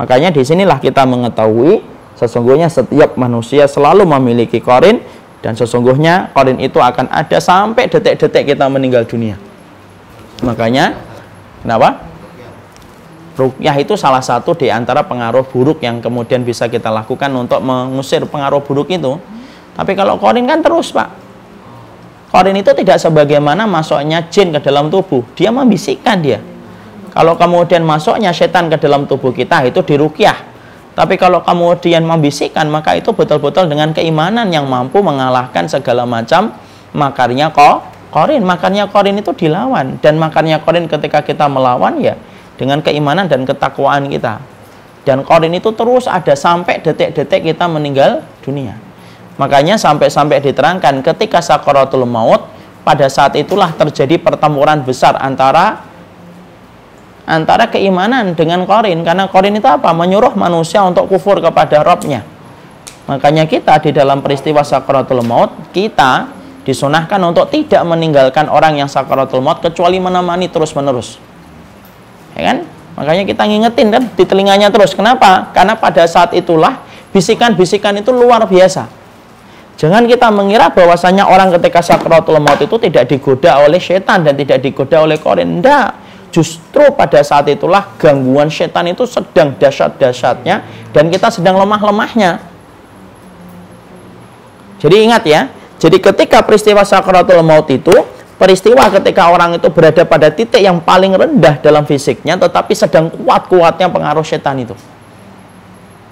Makanya di sinilah kita mengetahui sesungguhnya setiap manusia selalu memiliki korin dan sesungguhnya korin itu akan ada sampai detik-detik kita meninggal dunia. Makanya kenapa? Rukyah itu salah satu di antara pengaruh buruk yang kemudian bisa kita lakukan untuk mengusir pengaruh buruk itu. Tapi kalau korin kan terus, Pak. Korin itu tidak sebagaimana masuknya jin ke dalam tubuh. Dia membisikkan dia. Kalau kemudian masuknya setan ke dalam tubuh kita itu dirukyah. Tapi kalau kemudian membisikkan maka itu betul-betul dengan keimanan yang mampu mengalahkan segala macam makarnya kok korin. Makarnya korin itu dilawan dan makarnya korin ketika kita melawan ya dengan keimanan dan ketakwaan kita. Dan korin itu terus ada sampai detik-detik kita meninggal dunia. Makanya sampai-sampai diterangkan ketika sakaratul maut pada saat itulah terjadi pertempuran besar antara antara keimanan dengan korin. Karena korin itu apa? Menyuruh manusia untuk kufur kepada Robnya. Makanya kita di dalam peristiwa sakaratul maut kita disunahkan untuk tidak meninggalkan orang yang sakaratul maut kecuali menemani terus menerus ya kan? Makanya kita ngingetin kan di telinganya terus. Kenapa? Karena pada saat itulah bisikan-bisikan itu luar biasa. Jangan kita mengira bahwasanya orang ketika sakratul maut itu tidak digoda oleh setan dan tidak digoda oleh korin. Enggak justru pada saat itulah gangguan setan itu sedang dahsyat-dahsyatnya dan kita sedang lemah-lemahnya. Jadi ingat ya jadi ketika peristiwa sakratul maut itu peristiwa ketika orang itu berada pada titik yang paling rendah dalam fisiknya tetapi sedang kuat-kuatnya pengaruh setan itu.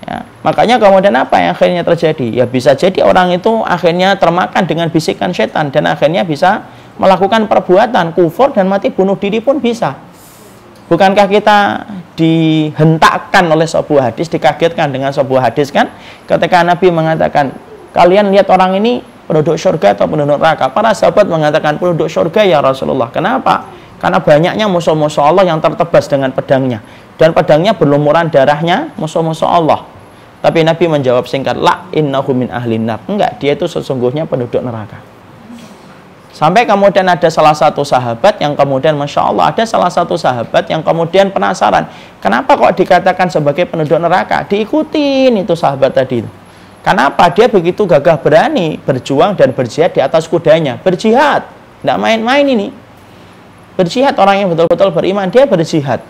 Ya, makanya kemudian apa yang akhirnya terjadi? Ya bisa jadi orang itu akhirnya termakan dengan bisikan setan dan akhirnya bisa melakukan perbuatan kufur dan mati bunuh diri pun bisa bukankah kita dihentakkan oleh sebuah hadis dikagetkan dengan sebuah hadis kan ketika Nabi mengatakan kalian lihat orang ini penduduk surga atau penduduk neraka? Para sahabat mengatakan penduduk surga ya Rasulullah. Kenapa? Karena banyaknya musuh-musuh Allah yang tertebas dengan pedangnya. Dan pedangnya berlumuran darahnya musuh-musuh Allah. Tapi Nabi menjawab singkat, La innahu min ahlin nar. Enggak, dia itu sesungguhnya penduduk neraka. Sampai kemudian ada salah satu sahabat yang kemudian Masya Allah ada salah satu sahabat yang kemudian penasaran Kenapa kok dikatakan sebagai penduduk neraka? Diikutin itu sahabat tadi. Kenapa? Dia begitu gagah berani berjuang dan berjihad di atas kudanya Berjihad, tidak main-main ini Berjihad orang yang betul-betul beriman Dia berjihad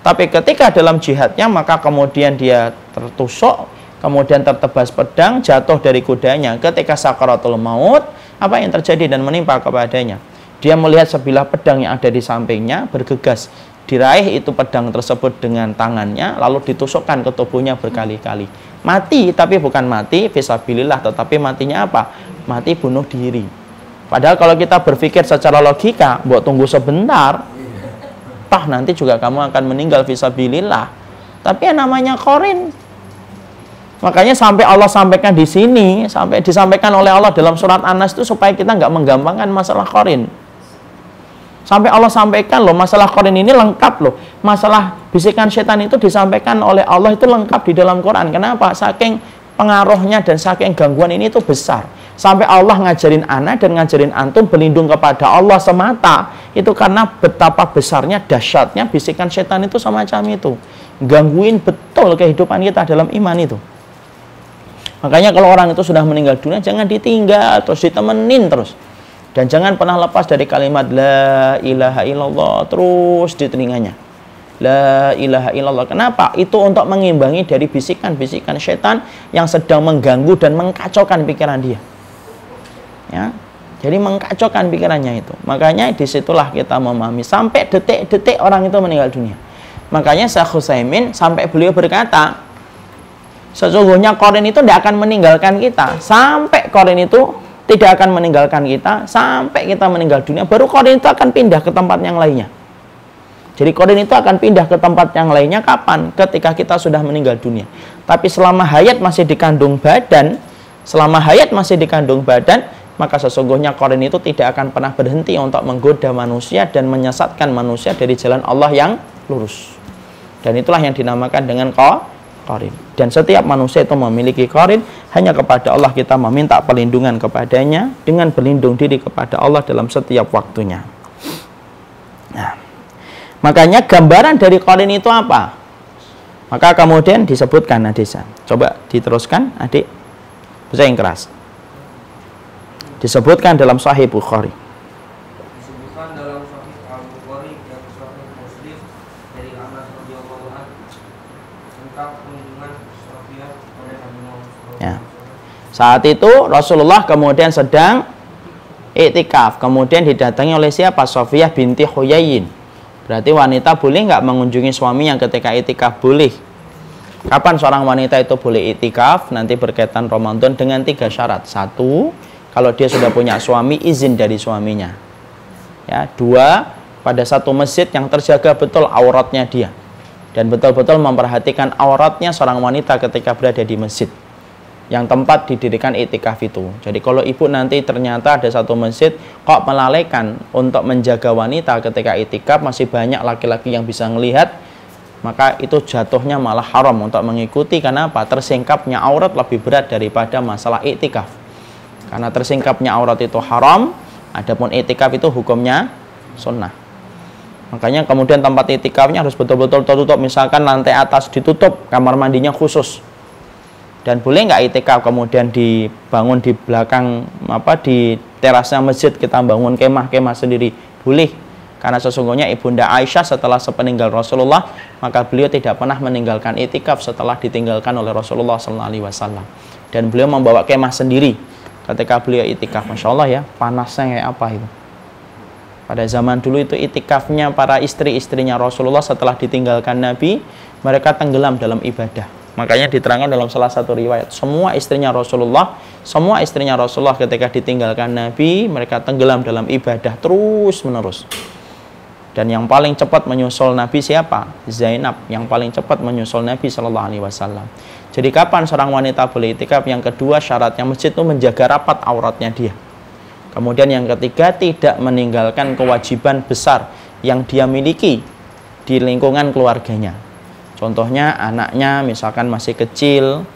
Tapi ketika dalam jihadnya maka kemudian dia tertusuk Kemudian tertebas pedang jatuh dari kudanya Ketika sakaratul maut apa yang terjadi dan menimpa kepadanya. Dia melihat sebilah pedang yang ada di sampingnya bergegas. Diraih itu pedang tersebut dengan tangannya lalu ditusukkan ke tubuhnya berkali-kali. Mati tapi bukan mati visabilillah tetapi matinya apa? Mati bunuh diri. Padahal kalau kita berpikir secara logika, buat tunggu sebentar, toh nanti juga kamu akan meninggal visabilillah. Tapi yang namanya korin, Makanya sampai Allah sampaikan di sini, sampai disampaikan oleh Allah dalam surat Anas itu supaya kita nggak menggampangkan masalah korin. Sampai Allah sampaikan loh, masalah korin ini lengkap loh. Masalah bisikan setan itu disampaikan oleh Allah itu lengkap di dalam Quran. Kenapa? Saking pengaruhnya dan saking gangguan ini itu besar. Sampai Allah ngajarin anak dan ngajarin antum berlindung kepada Allah semata. Itu karena betapa besarnya, dahsyatnya bisikan setan itu semacam itu. Gangguin betul kehidupan kita dalam iman itu. Makanya kalau orang itu sudah meninggal dunia jangan ditinggal terus ditemenin terus. Dan jangan pernah lepas dari kalimat la ilaha illallah terus di telinganya. La ilaha illallah. Kenapa? Itu untuk mengimbangi dari bisikan-bisikan setan yang sedang mengganggu dan mengkacaukan pikiran dia. Ya. Jadi mengkacaukan pikirannya itu. Makanya di situlah kita memahami sampai detik-detik orang itu meninggal dunia. Makanya Syekh Husaimin sampai beliau berkata, Sesungguhnya korin itu tidak akan meninggalkan kita sampai korin itu tidak akan meninggalkan kita sampai kita meninggal dunia. Baru korin itu akan pindah ke tempat yang lainnya. Jadi korin itu akan pindah ke tempat yang lainnya kapan? Ketika kita sudah meninggal dunia. Tapi selama hayat masih dikandung badan, selama hayat masih dikandung badan, maka sesungguhnya korin itu tidak akan pernah berhenti untuk menggoda manusia dan menyesatkan manusia dari jalan Allah yang lurus. Dan itulah yang dinamakan dengan korin korin. Dan setiap manusia itu memiliki korin, hanya kepada Allah kita meminta perlindungan kepadanya dengan berlindung diri kepada Allah dalam setiap waktunya. Nah, makanya gambaran dari korin itu apa? Maka kemudian disebutkan Adisa. Coba diteruskan adik. Bisa yang keras. Disebutkan dalam Sahih Bukhari. Saat itu Rasulullah kemudian sedang iktikaf. Kemudian didatangi oleh siapa? Sofiyah binti Huyayin. Berarti wanita boleh nggak mengunjungi suami yang ketika itikaf? Boleh. Kapan seorang wanita itu boleh itikaf? Nanti berkaitan Ramadan dengan tiga syarat. Satu, kalau dia sudah punya suami, izin dari suaminya. Ya, dua, pada satu masjid yang terjaga betul auratnya dia. Dan betul-betul memperhatikan auratnya seorang wanita ketika berada di masjid yang tempat didirikan itikaf itu. Jadi kalau ibu nanti ternyata ada satu masjid kok melalaikan untuk menjaga wanita ketika itikaf masih banyak laki-laki yang bisa melihat maka itu jatuhnya malah haram untuk mengikuti karena apa? Tersingkapnya aurat lebih berat daripada masalah itikaf. Karena tersingkapnya aurat itu haram, adapun itikaf itu hukumnya sunnah. Makanya kemudian tempat itikafnya harus betul-betul tertutup. Misalkan lantai atas ditutup, kamar mandinya khusus dan boleh nggak itikaf kemudian dibangun di belakang apa di terasnya masjid kita bangun kemah-kemah sendiri? Boleh. Karena sesungguhnya ibunda Aisyah setelah sepeninggal Rasulullah maka beliau tidak pernah meninggalkan itikaf setelah ditinggalkan oleh Rasulullah SAW dan beliau membawa kemah sendiri ketika beliau itikaf. Masya Allah ya panasnya kayak apa itu? Pada zaman dulu itu itikafnya para istri-istrinya Rasulullah setelah ditinggalkan Nabi mereka tenggelam dalam ibadah Makanya diterangkan dalam salah satu riwayat, semua istrinya Rasulullah, semua istrinya Rasulullah ketika ditinggalkan Nabi, mereka tenggelam dalam ibadah terus menerus. Dan yang paling cepat menyusul Nabi siapa? Zainab. Yang paling cepat menyusul Nabi Shallallahu Alaihi Wasallam. Jadi kapan seorang wanita boleh itikaf? Yang kedua syaratnya masjid itu menjaga rapat auratnya dia. Kemudian yang ketiga tidak meninggalkan kewajiban besar yang dia miliki di lingkungan keluarganya. Contohnya anaknya misalkan masih kecil,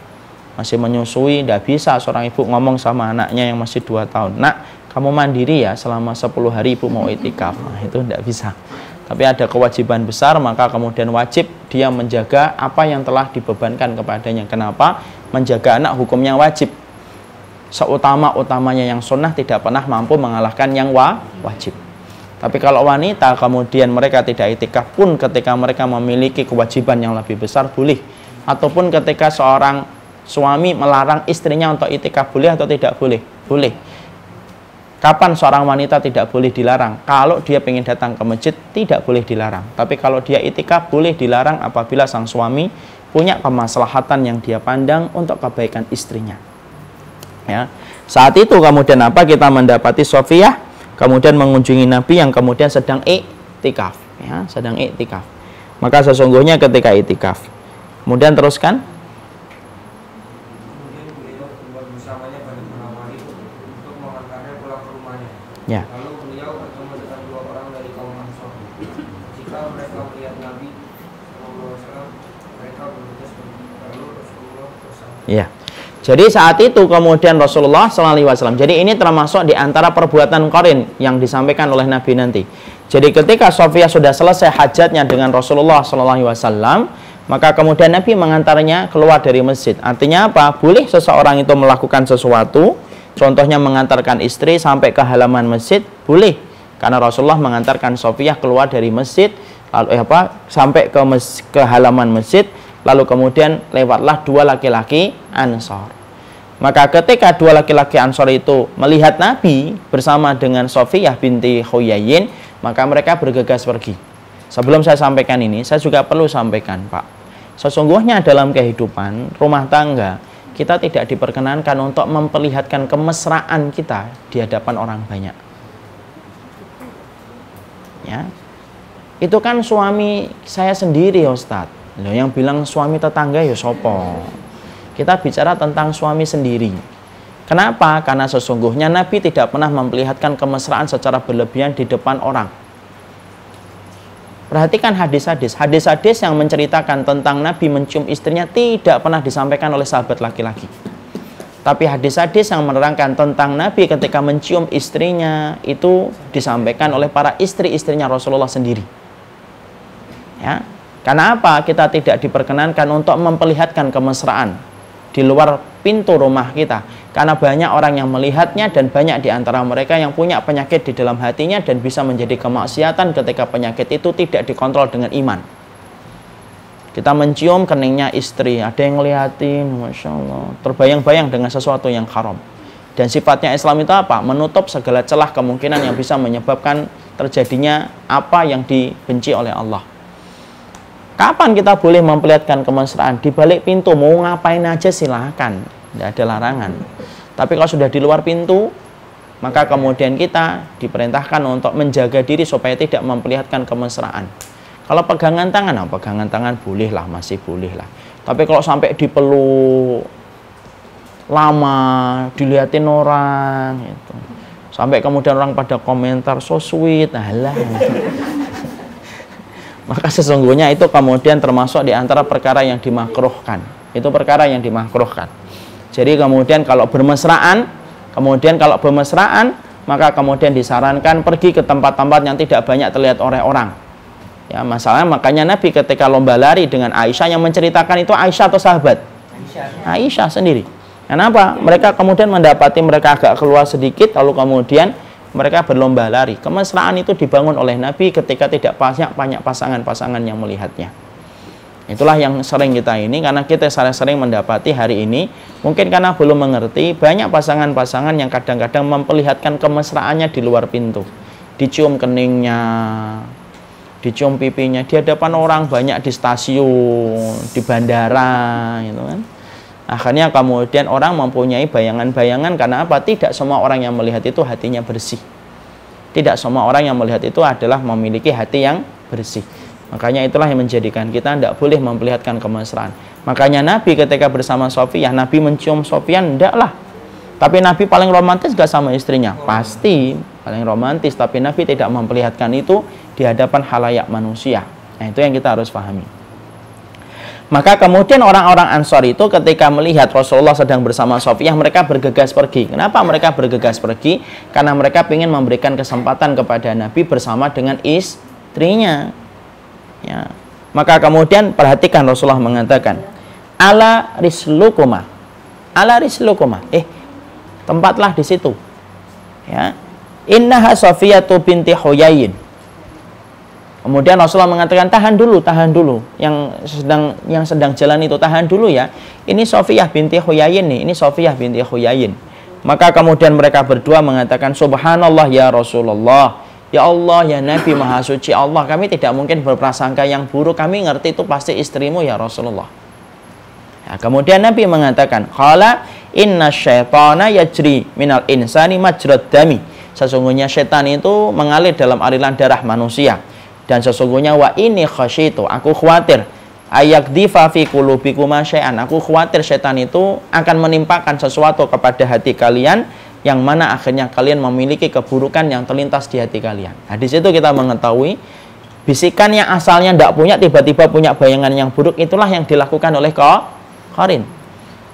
masih menyusui, tidak bisa seorang ibu ngomong sama anaknya yang masih dua tahun. Nak, kamu mandiri ya selama 10 hari ibu mau itikaf. Nah, itu tidak bisa. Tapi ada kewajiban besar, maka kemudian wajib dia menjaga apa yang telah dibebankan kepadanya. Kenapa? Menjaga anak hukumnya wajib. Seutama-utamanya yang sunnah tidak pernah mampu mengalahkan yang wa wajib. Tapi kalau wanita kemudian mereka tidak itikaf pun ketika mereka memiliki kewajiban yang lebih besar boleh. Ataupun ketika seorang suami melarang istrinya untuk itikaf boleh atau tidak boleh? Boleh Kapan seorang wanita tidak boleh dilarang? Kalau dia ingin datang ke masjid, tidak boleh dilarang. Tapi kalau dia itikaf, boleh dilarang apabila sang suami punya kemaslahatan yang dia pandang untuk kebaikan istrinya. Ya. Saat itu kemudian apa? Kita mendapati Sofiyah kemudian mengunjungi Nabi yang kemudian sedang iktikaf, ya, sedang iktikaf. Maka sesungguhnya ketika iktikaf. Kemudian teruskan Ya. Lalu beliau bertemu dengan dua orang dari kaum Ansor. Jika mereka melihat Nabi mereka bergegas lalu Rasulullah bersama. Ya. Jadi saat itu kemudian Rasulullah SAW. Jadi ini termasuk di antara perbuatan korin yang disampaikan oleh Nabi nanti. Jadi ketika Sofia sudah selesai hajatnya dengan Rasulullah SAW, maka kemudian Nabi mengantarnya keluar dari masjid. Artinya apa? Boleh seseorang itu melakukan sesuatu Contohnya mengantarkan istri sampai ke halaman masjid boleh karena Rasulullah mengantarkan Sofiyah keluar dari masjid lalu eh, apa sampai ke mes, ke halaman masjid lalu kemudian lewatlah dua laki-laki Ansor. Maka ketika dua laki-laki Ansor itu melihat Nabi bersama dengan Sofiyah binti Huyayin, maka mereka bergegas pergi. Sebelum saya sampaikan ini, saya juga perlu sampaikan, Pak. Sesungguhnya dalam kehidupan rumah tangga kita tidak diperkenankan untuk memperlihatkan kemesraan kita di hadapan orang banyak. Ya. Itu kan suami saya sendiri, Ustadz. Loh, yang bilang suami tetangga ya sopo. Kita bicara tentang suami sendiri. Kenapa? Karena sesungguhnya Nabi tidak pernah memperlihatkan kemesraan secara berlebihan di depan orang. Perhatikan hadis-hadis. Hadis-hadis yang menceritakan tentang Nabi mencium istrinya tidak pernah disampaikan oleh sahabat laki-laki. Tapi hadis-hadis yang menerangkan tentang Nabi ketika mencium istrinya itu disampaikan oleh para istri-istrinya Rasulullah sendiri. Ya. Karena apa? Kita tidak diperkenankan untuk memperlihatkan kemesraan di luar pintu rumah kita karena banyak orang yang melihatnya dan banyak di antara mereka yang punya penyakit di dalam hatinya dan bisa menjadi kemaksiatan ketika penyakit itu tidak dikontrol dengan iman. Kita mencium keningnya istri, ada yang ngeliatin, Masya Allah, terbayang-bayang dengan sesuatu yang haram. Dan sifatnya Islam itu apa? Menutup segala celah kemungkinan yang bisa menyebabkan terjadinya apa yang dibenci oleh Allah. Kapan kita boleh memperlihatkan kemesraan? Di balik pintu, mau ngapain aja silahkan tidak ada larangan. Tapi kalau sudah di luar pintu, maka kemudian kita diperintahkan untuk menjaga diri supaya tidak memperlihatkan kemesraan. Kalau pegangan tangan, nah, pegangan tangan boleh lah, masih boleh lah. Tapi kalau sampai dipeluk lama, dilihatin orang, itu. Sampai kemudian orang pada komentar so sweet, alah. Maka sesungguhnya itu kemudian termasuk di antara perkara yang dimakruhkan. Itu perkara yang dimakruhkan. Jadi kemudian kalau bermesraan, kemudian kalau bermesraan, maka kemudian disarankan pergi ke tempat-tempat yang tidak banyak terlihat oleh orang. Ya, masalahnya makanya Nabi ketika lomba lari dengan Aisyah yang menceritakan itu Aisyah atau sahabat? Aisyah, Aisyah sendiri. Kenapa? Mereka kemudian mendapati mereka agak keluar sedikit lalu kemudian mereka berlomba lari. Kemesraan itu dibangun oleh Nabi ketika tidak banyak banyak pasangan-pasangan yang melihatnya. Itulah yang sering kita ini karena kita sering-sering mendapati hari ini mungkin karena belum mengerti banyak pasangan-pasangan yang kadang-kadang memperlihatkan kemesraannya di luar pintu. Dicium keningnya, dicium pipinya di hadapan orang banyak di stasiun, di bandara gitu kan. Akhirnya kemudian orang mempunyai bayangan-bayangan karena apa? Tidak semua orang yang melihat itu hatinya bersih. Tidak semua orang yang melihat itu adalah memiliki hati yang bersih. Makanya itulah yang menjadikan kita tidak boleh memperlihatkan kemesraan. Makanya Nabi ketika bersama Sofiyah, Nabi mencium Sofiyah, tidaklah. Tapi Nabi paling romantis gak sama istrinya? Pasti paling romantis, tapi Nabi tidak memperlihatkan itu di hadapan halayak manusia. Nah, itu yang kita harus pahami. Maka kemudian orang-orang Ansor itu ketika melihat Rasulullah sedang bersama Sofiyah, mereka bergegas pergi. Kenapa mereka bergegas pergi? Karena mereka ingin memberikan kesempatan kepada Nabi bersama dengan istrinya. Ya. Maka kemudian perhatikan Rasulullah mengatakan, ala rislukuma. Ala rislukuma. Eh, tempatlah di situ. Ya. Innaha Sofiyatu binti Huyayin. Kemudian Rasulullah mengatakan tahan dulu, tahan dulu. Yang sedang yang sedang jalan itu tahan dulu ya. Ini Sofiyah binti Huyayin nih, ini Sofiyah binti Huyayin. Maka kemudian mereka berdua mengatakan subhanallah ya Rasulullah. Ya Allah, ya Nabi Maha Suci Allah, kami tidak mungkin berprasangka yang buruk. Kami ngerti itu pasti istrimu ya Rasulullah. Ya, kemudian Nabi mengatakan, "Qala inna syaitana yajri minal insani majrad dami." Sesungguhnya setan itu mengalir dalam aliran darah manusia dan sesungguhnya wa ini khasyitu aku khawatir ayak difa fi qulubikuma syai'an aku khawatir setan itu akan menimpakan sesuatu kepada hati kalian yang mana akhirnya kalian memiliki keburukan yang terlintas di hati kalian. Nah, di situ kita mengetahui bisikan yang asalnya tidak punya tiba-tiba punya bayangan yang buruk itulah yang dilakukan oleh Korin.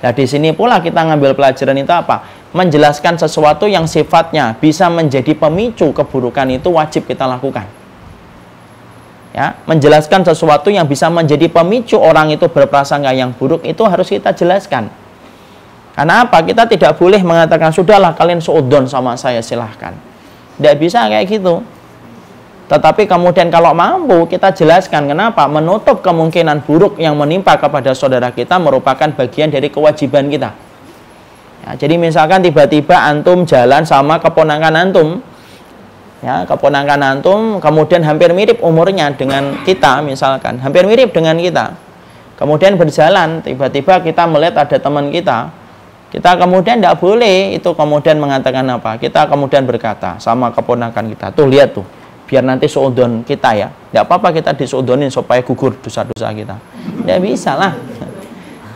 Nah, di sini pula kita ngambil pelajaran itu apa? Menjelaskan sesuatu yang sifatnya bisa menjadi pemicu keburukan itu wajib kita lakukan ya menjelaskan sesuatu yang bisa menjadi pemicu orang itu berprasangka yang buruk itu harus kita jelaskan. Karena apa? Kita tidak boleh mengatakan sudahlah kalian seudon sama saya silahkan. Tidak bisa kayak gitu. Tetapi kemudian kalau mampu kita jelaskan kenapa menutup kemungkinan buruk yang menimpa kepada saudara kita merupakan bagian dari kewajiban kita. Ya, jadi misalkan tiba-tiba antum jalan sama keponakan antum ya keponakan antum kemudian hampir mirip umurnya dengan kita misalkan. Hampir mirip dengan kita. Kemudian berjalan tiba-tiba kita melihat ada teman kita. Kita kemudian tidak boleh itu kemudian mengatakan apa. Kita kemudian berkata sama keponakan kita tuh lihat tuh biar nanti seudon kita ya. Tidak apa-apa kita disudonin supaya gugur dosa-dosa kita. Tidak bisa lah.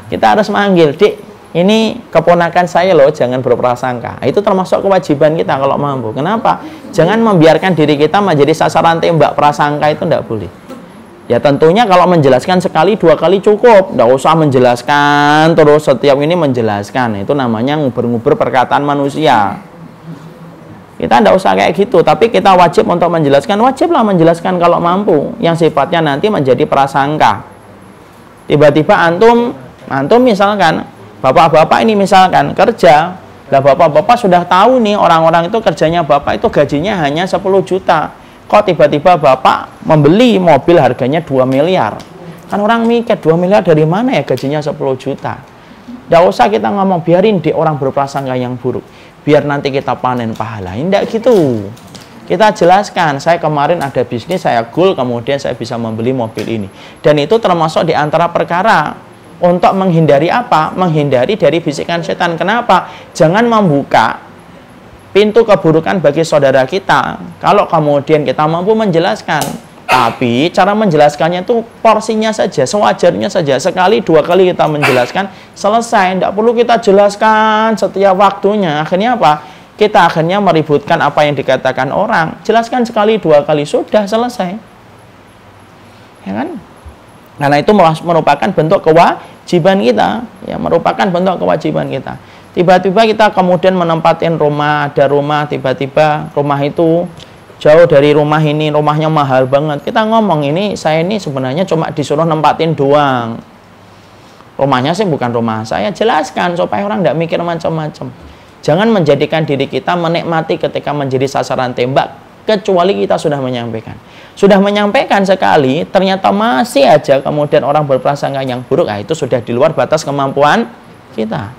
Kita harus manggil dik ini keponakan saya loh, jangan berprasangka. Itu termasuk kewajiban kita kalau mampu. Kenapa? Jangan membiarkan diri kita menjadi sasaran tembak prasangka itu tidak boleh. Ya tentunya kalau menjelaskan sekali dua kali cukup, tidak usah menjelaskan terus setiap ini menjelaskan. Itu namanya nguber-nguber perkataan manusia. Kita tidak usah kayak gitu, tapi kita wajib untuk menjelaskan, wajiblah menjelaskan kalau mampu, yang sifatnya nanti menjadi prasangka. Tiba-tiba antum, antum misalkan Bapak-bapak ini misalkan kerja, lah bapak-bapak sudah tahu nih orang-orang itu kerjanya bapak itu gajinya hanya 10 juta. Kok tiba-tiba bapak membeli mobil harganya 2 miliar? Kan orang mikir 2 miliar dari mana ya gajinya 10 juta? Tidak usah kita ngomong biarin di orang berprasangka yang buruk. Biar nanti kita panen pahala. Tidak gitu. Kita jelaskan, saya kemarin ada bisnis, saya goal, kemudian saya bisa membeli mobil ini. Dan itu termasuk di antara perkara untuk menghindari apa? Menghindari dari bisikan setan. Kenapa? Jangan membuka pintu keburukan bagi saudara kita. Kalau kemudian kita mampu menjelaskan, tapi cara menjelaskannya itu porsinya saja, sewajarnya saja. Sekali, dua kali kita menjelaskan, selesai. Tidak perlu kita jelaskan setiap waktunya. Akhirnya apa? Kita akhirnya meributkan apa yang dikatakan orang. Jelaskan sekali, dua kali, sudah selesai. Ya kan? Karena itu merupakan bentuk kewajiban kita, ya merupakan bentuk kewajiban kita. Tiba-tiba kita kemudian menempatin rumah, ada rumah, tiba-tiba rumah itu jauh dari rumah ini, rumahnya mahal banget. Kita ngomong ini, saya ini sebenarnya cuma disuruh nempatin doang. Rumahnya sih bukan rumah saya, jelaskan supaya orang tidak mikir macam-macam. Jangan menjadikan diri kita menikmati ketika menjadi sasaran tembak, kecuali kita sudah menyampaikan sudah menyampaikan sekali, ternyata masih aja kemudian orang berprasangka yang buruk, ah itu sudah di luar batas kemampuan kita.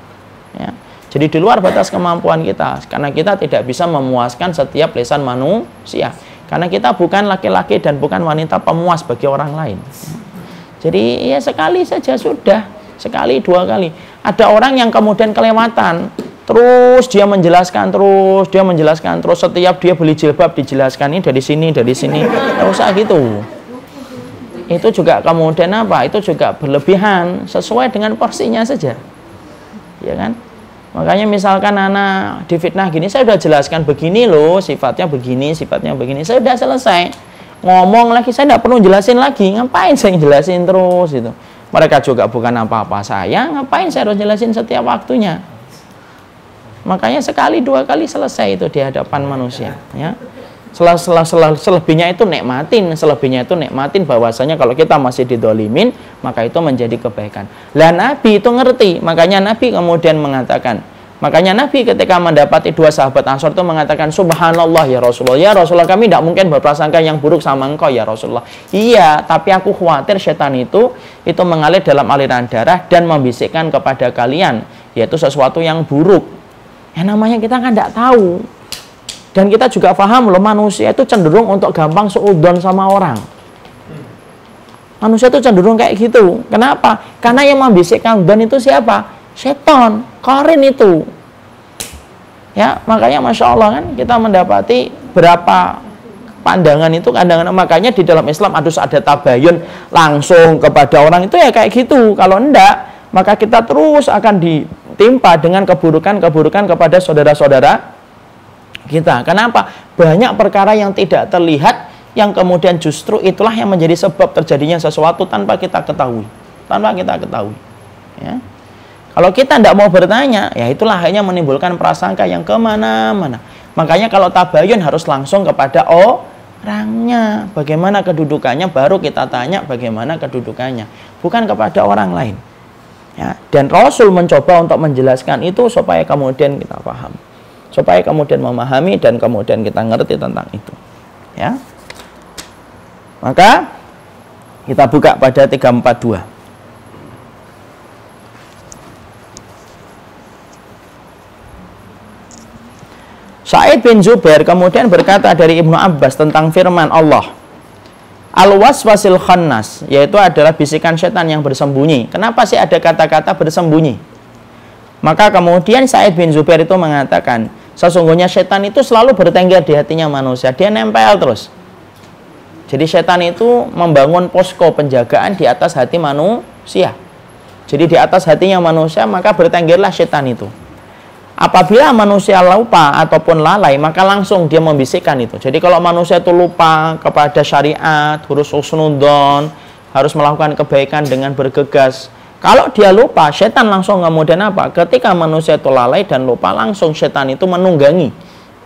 Ya. Jadi di luar batas kemampuan kita, karena kita tidak bisa memuaskan setiap lesan manusia. Karena kita bukan laki-laki dan bukan wanita pemuas bagi orang lain. Jadi ya sekali saja sudah, sekali dua kali. Ada orang yang kemudian kelewatan, Terus dia menjelaskan terus, dia menjelaskan terus setiap dia beli jilbab dijelaskan ini dari sini, dari sini. Usah gitu. Itu juga kemudian apa? Itu juga berlebihan sesuai dengan porsinya saja. Ya kan? Makanya misalkan anak difitnah gini, saya sudah jelaskan begini loh, sifatnya begini, sifatnya begini. Saya sudah selesai. Ngomong lagi, saya tidak perlu jelasin lagi. Ngapain saya jelasin terus itu? Mereka juga bukan apa-apa saya, ngapain saya harus jelasin setiap waktunya? Makanya sekali dua kali selesai itu di hadapan manusia, ya. Sel sel sel selebihnya itu nikmatin, selebihnya itu nikmatin bahwasanya kalau kita masih didolimin, maka itu menjadi kebaikan. Lah Nabi itu ngerti, makanya Nabi kemudian mengatakan, makanya Nabi ketika mendapati dua sahabat Ansor itu mengatakan, Subhanallah ya Rasulullah, ya Rasulullah kami tidak mungkin berprasangka yang buruk sama engkau ya Rasulullah. Iya, tapi aku khawatir setan itu itu mengalir dalam aliran darah dan membisikkan kepada kalian, yaitu sesuatu yang buruk. Ya namanya kita kan tidak tahu. Dan kita juga paham loh manusia itu cenderung untuk gampang seudon sama orang. Manusia itu cenderung kayak gitu. Kenapa? Karena yang membisikkan udon itu siapa? Seton, korin itu. Ya, makanya masya Allah kan kita mendapati berapa pandangan itu pandangan makanya di dalam Islam harus ada tabayun langsung kepada orang itu ya kayak gitu. Kalau enggak, maka kita terus akan ditimpa dengan keburukan-keburukan kepada saudara-saudara kita. Kenapa? Banyak perkara yang tidak terlihat yang kemudian justru itulah yang menjadi sebab terjadinya sesuatu tanpa kita ketahui. Tanpa kita ketahui. Ya. Kalau kita tidak mau bertanya, ya itulah hanya menimbulkan prasangka yang ke mana-mana. Makanya kalau tabayun harus langsung kepada orangnya. Bagaimana kedudukannya, baru kita tanya bagaimana kedudukannya. Bukan kepada orang lain. Ya, dan Rasul mencoba untuk menjelaskan itu supaya kemudian kita paham. Supaya kemudian memahami dan kemudian kita ngerti tentang itu. Ya. Maka kita buka pada 342 Sa'id bin Zubair kemudian berkata dari Ibnu Abbas tentang firman Allah Al-waswasil khannas yaitu adalah bisikan setan yang bersembunyi. Kenapa sih ada kata-kata bersembunyi? Maka kemudian Sa'id bin Zubair itu mengatakan, Sesungguhnya setan itu selalu bertengger di hatinya manusia. Dia nempel terus. Jadi setan itu membangun posko penjagaan di atas hati manusia. Jadi di atas hatinya manusia maka bertenggerlah setan itu. Apabila manusia lupa ataupun lalai maka langsung dia membisikkan itu. Jadi kalau manusia itu lupa kepada syariat, huruf usnudon, harus melakukan kebaikan dengan bergegas, kalau dia lupa, setan langsung kemudian apa? Ketika manusia itu lalai dan lupa, langsung setan itu menunggangi.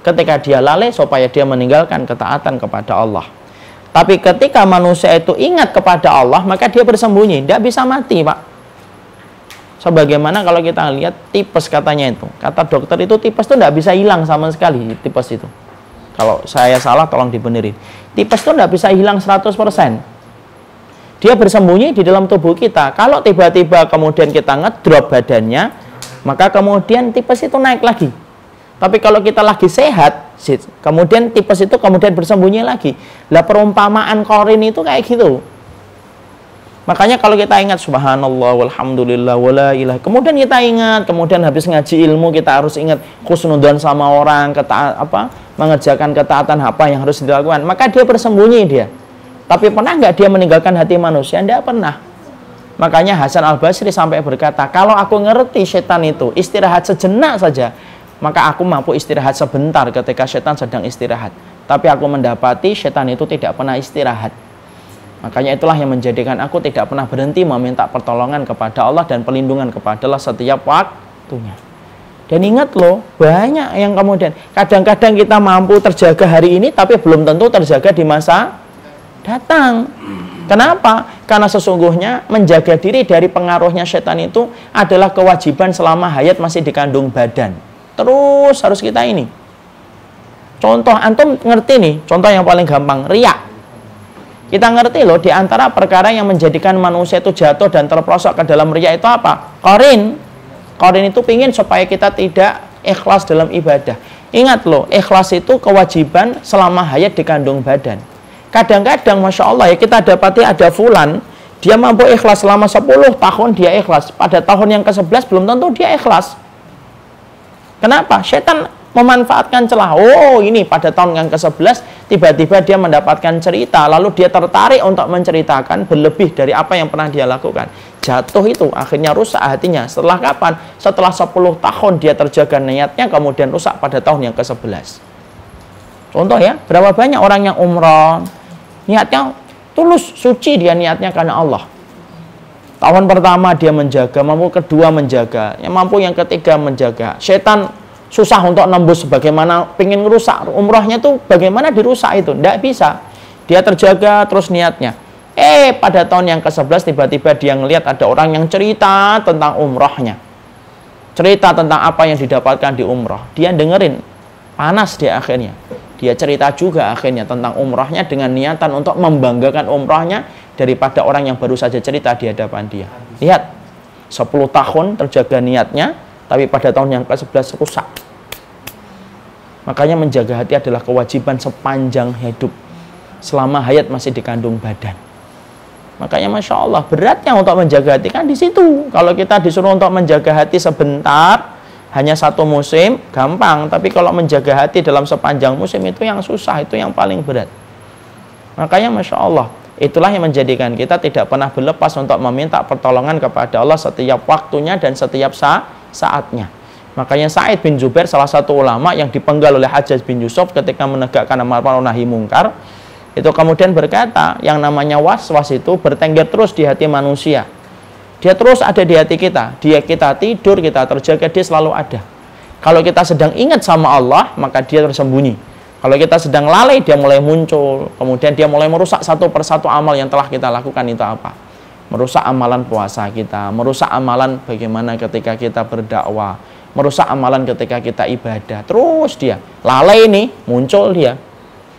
Ketika dia lalai supaya dia meninggalkan ketaatan kepada Allah. Tapi ketika manusia itu ingat kepada Allah, maka dia bersembunyi. Tidak bisa mati, Pak. Sebagaimana kalau kita lihat tipes katanya itu. Kata dokter itu tipes itu tidak bisa hilang sama sekali, tipes itu. Kalau saya salah, tolong dibenerin. Tipes itu tidak bisa hilang 100% dia bersembunyi di dalam tubuh kita. Kalau tiba-tiba kemudian kita ngedrop badannya, maka kemudian tipes itu naik lagi. Tapi kalau kita lagi sehat, kemudian tipes itu kemudian bersembunyi lagi. Lah perumpamaan korin itu kayak gitu. Makanya kalau kita ingat subhanallah walhamdulillah wala ilah. Kemudian kita ingat, kemudian habis ngaji ilmu kita harus ingat khusnudan sama orang, keta apa? mengerjakan ketaatan apa yang harus dilakukan. Maka dia bersembunyi dia. Tapi pernah nggak dia meninggalkan hati manusia? Tidak pernah. Makanya Hasan Al Basri sampai berkata, kalau aku ngerti setan itu istirahat sejenak saja, maka aku mampu istirahat sebentar ketika setan sedang istirahat. Tapi aku mendapati setan itu tidak pernah istirahat. Makanya itulah yang menjadikan aku tidak pernah berhenti meminta pertolongan kepada Allah dan perlindungan kepada Allah setiap waktunya. Dan ingat loh, banyak yang kemudian kadang-kadang kita mampu terjaga hari ini tapi belum tentu terjaga di masa datang. Kenapa? Karena sesungguhnya menjaga diri dari pengaruhnya setan itu adalah kewajiban selama hayat masih dikandung badan. Terus harus kita ini. Contoh, antum ngerti nih, contoh yang paling gampang, riak. Kita ngerti loh, di antara perkara yang menjadikan manusia itu jatuh dan terprosok ke dalam riak itu apa? Korin. Korin itu pingin supaya kita tidak ikhlas dalam ibadah. Ingat loh, ikhlas itu kewajiban selama hayat dikandung badan. Kadang-kadang Masya Allah ya kita dapati ada fulan dia mampu ikhlas selama 10 tahun dia ikhlas. Pada tahun yang ke-11 belum tentu dia ikhlas. Kenapa? Setan memanfaatkan celah. Oh ini pada tahun yang ke-11 tiba-tiba dia mendapatkan cerita lalu dia tertarik untuk menceritakan berlebih dari apa yang pernah dia lakukan. Jatuh itu akhirnya rusak hatinya. Setelah kapan? Setelah 10 tahun dia terjaga niatnya kemudian rusak pada tahun yang ke-11. Contoh ya, berapa banyak orang yang umroh, niatnya tulus suci dia niatnya karena Allah Tahun pertama dia menjaga, mampu kedua menjaga, yang mampu yang ketiga menjaga. Setan susah untuk nembus bagaimana pengen merusak umrohnya tuh bagaimana dirusak itu? Tidak bisa. Dia terjaga terus niatnya. Eh pada tahun yang ke-11 tiba-tiba dia ngelihat ada orang yang cerita tentang umrohnya. Cerita tentang apa yang didapatkan di umroh. Dia dengerin. Panas di akhirnya. Dia cerita juga akhirnya tentang umrohnya dengan niatan untuk membanggakan umrohnya daripada orang yang baru saja cerita di hadapan dia. Lihat 10 tahun terjaga niatnya tapi pada tahun yang ke-11 rusak. Makanya menjaga hati adalah kewajiban sepanjang hidup. Selama hayat masih dikandung badan. Makanya Masya Allah, beratnya untuk menjaga hati kan di situ. Kalau kita disuruh untuk menjaga hati sebentar, hanya satu musim, gampang. Tapi kalau menjaga hati dalam sepanjang musim itu yang susah, itu yang paling berat. Makanya Masya Allah, itulah yang menjadikan kita tidak pernah berlepas untuk meminta pertolongan kepada Allah setiap waktunya dan setiap saat saatnya. Makanya Said bin Zubair salah satu ulama yang dipenggal oleh Hajjaj bin Yusuf ketika menegakkan amar ma'ruf nahi mungkar itu kemudian berkata yang namanya was-was itu bertengger terus di hati manusia. Dia terus ada di hati kita. Dia kita tidur, kita terjaga, dia selalu ada. Kalau kita sedang ingat sama Allah, maka dia tersembunyi. Kalau kita sedang lalai, dia mulai muncul. Kemudian dia mulai merusak satu persatu amal yang telah kita lakukan itu apa merusak amalan puasa kita, merusak amalan bagaimana ketika kita berdakwah, merusak amalan ketika kita ibadah. Terus dia lalai ini muncul dia.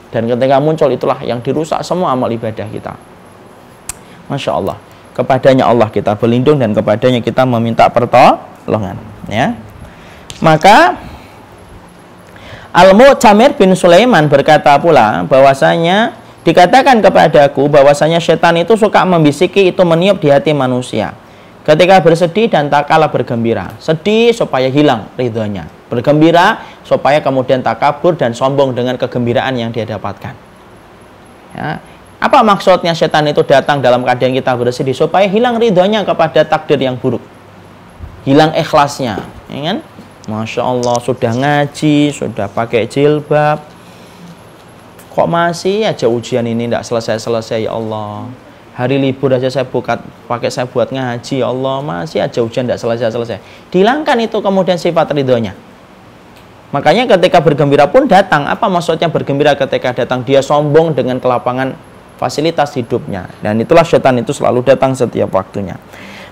Dan ketika muncul itulah yang dirusak semua amal ibadah kita. Masya Allah. Kepadanya Allah kita berlindung dan kepadanya kita meminta pertolongan. Ya. Maka Al-Mu'tamir bin Sulaiman berkata pula bahwasanya Dikatakan kepadaku bahwasanya setan itu suka membisiki itu meniup di hati manusia. Ketika bersedih dan tak kalah bergembira. Sedih supaya hilang ridhonya. Bergembira supaya kemudian tak kabur dan sombong dengan kegembiraan yang dia dapatkan. Ya. Apa maksudnya setan itu datang dalam keadaan kita bersedih supaya hilang ridhonya kepada takdir yang buruk. Hilang ikhlasnya, ya kan? Masya Allah sudah ngaji, sudah pakai jilbab, kok masih aja ujian ini tidak selesai-selesai ya Allah? Hari libur aja saya buka pakai saya buat ngaji ya Allah masih aja ujian tidak selesai-selesai. Dihilangkan itu kemudian sifat ridhonya. Makanya ketika bergembira pun datang. Apa maksudnya bergembira ketika datang? Dia sombong dengan kelapangan fasilitas hidupnya. Dan itulah setan itu selalu datang setiap waktunya.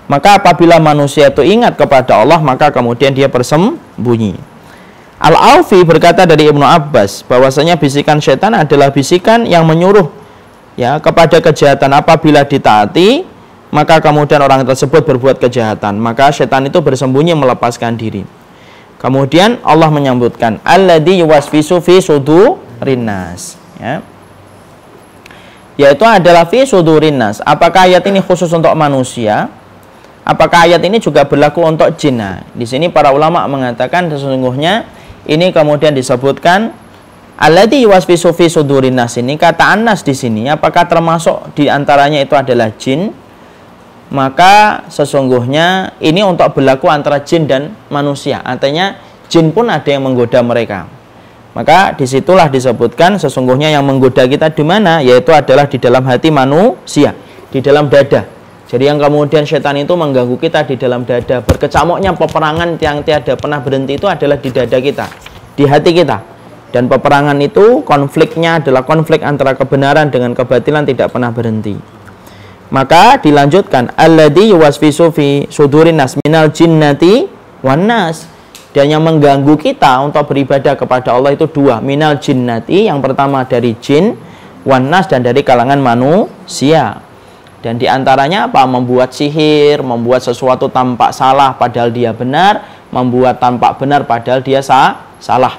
Maka apabila manusia itu ingat kepada Allah maka kemudian dia bersembunyi Al-Aufi berkata dari Ibnu Abbas bahwasanya bisikan setan adalah bisikan yang menyuruh ya kepada kejahatan. Apabila ditaati maka kemudian orang tersebut berbuat kejahatan. Maka setan itu bersembunyi melepaskan diri. Kemudian Allah menyambutkan alladzi yuwaswisu fi sudurinas ya. Yaitu adalah fi sudurinas apakah ayat ini khusus untuk manusia? Apakah ayat ini juga berlaku untuk jin? Nah, di sini para ulama mengatakan sesungguhnya ini kemudian disebutkan alladzi yuwaswisu fi sudurin nas. Ini kata anas di sini. Apakah termasuk di antaranya itu adalah jin? Maka sesungguhnya ini untuk berlaku antara jin dan manusia. Artinya jin pun ada yang menggoda mereka. Maka di situlah disebutkan sesungguhnya yang menggoda kita di mana? Yaitu adalah di dalam hati manusia di dalam dada jadi yang kemudian setan itu mengganggu kita di dalam dada. Berkecamuknya peperangan yang tiada pernah berhenti itu adalah di dada kita, di hati kita. Dan peperangan itu konfliknya adalah konflik antara kebenaran dengan kebatilan tidak pernah berhenti. Maka dilanjutkan alladzi yuwaswisu fi sudurin nas minal jinnati wan nas. Dan yang mengganggu kita untuk beribadah kepada Allah itu dua, minal jinnati yang pertama dari jin, wan nas dan dari kalangan manusia. Dan di antaranya apa? Membuat sihir, membuat sesuatu tampak salah padahal dia benar, membuat tampak benar padahal dia sah, salah.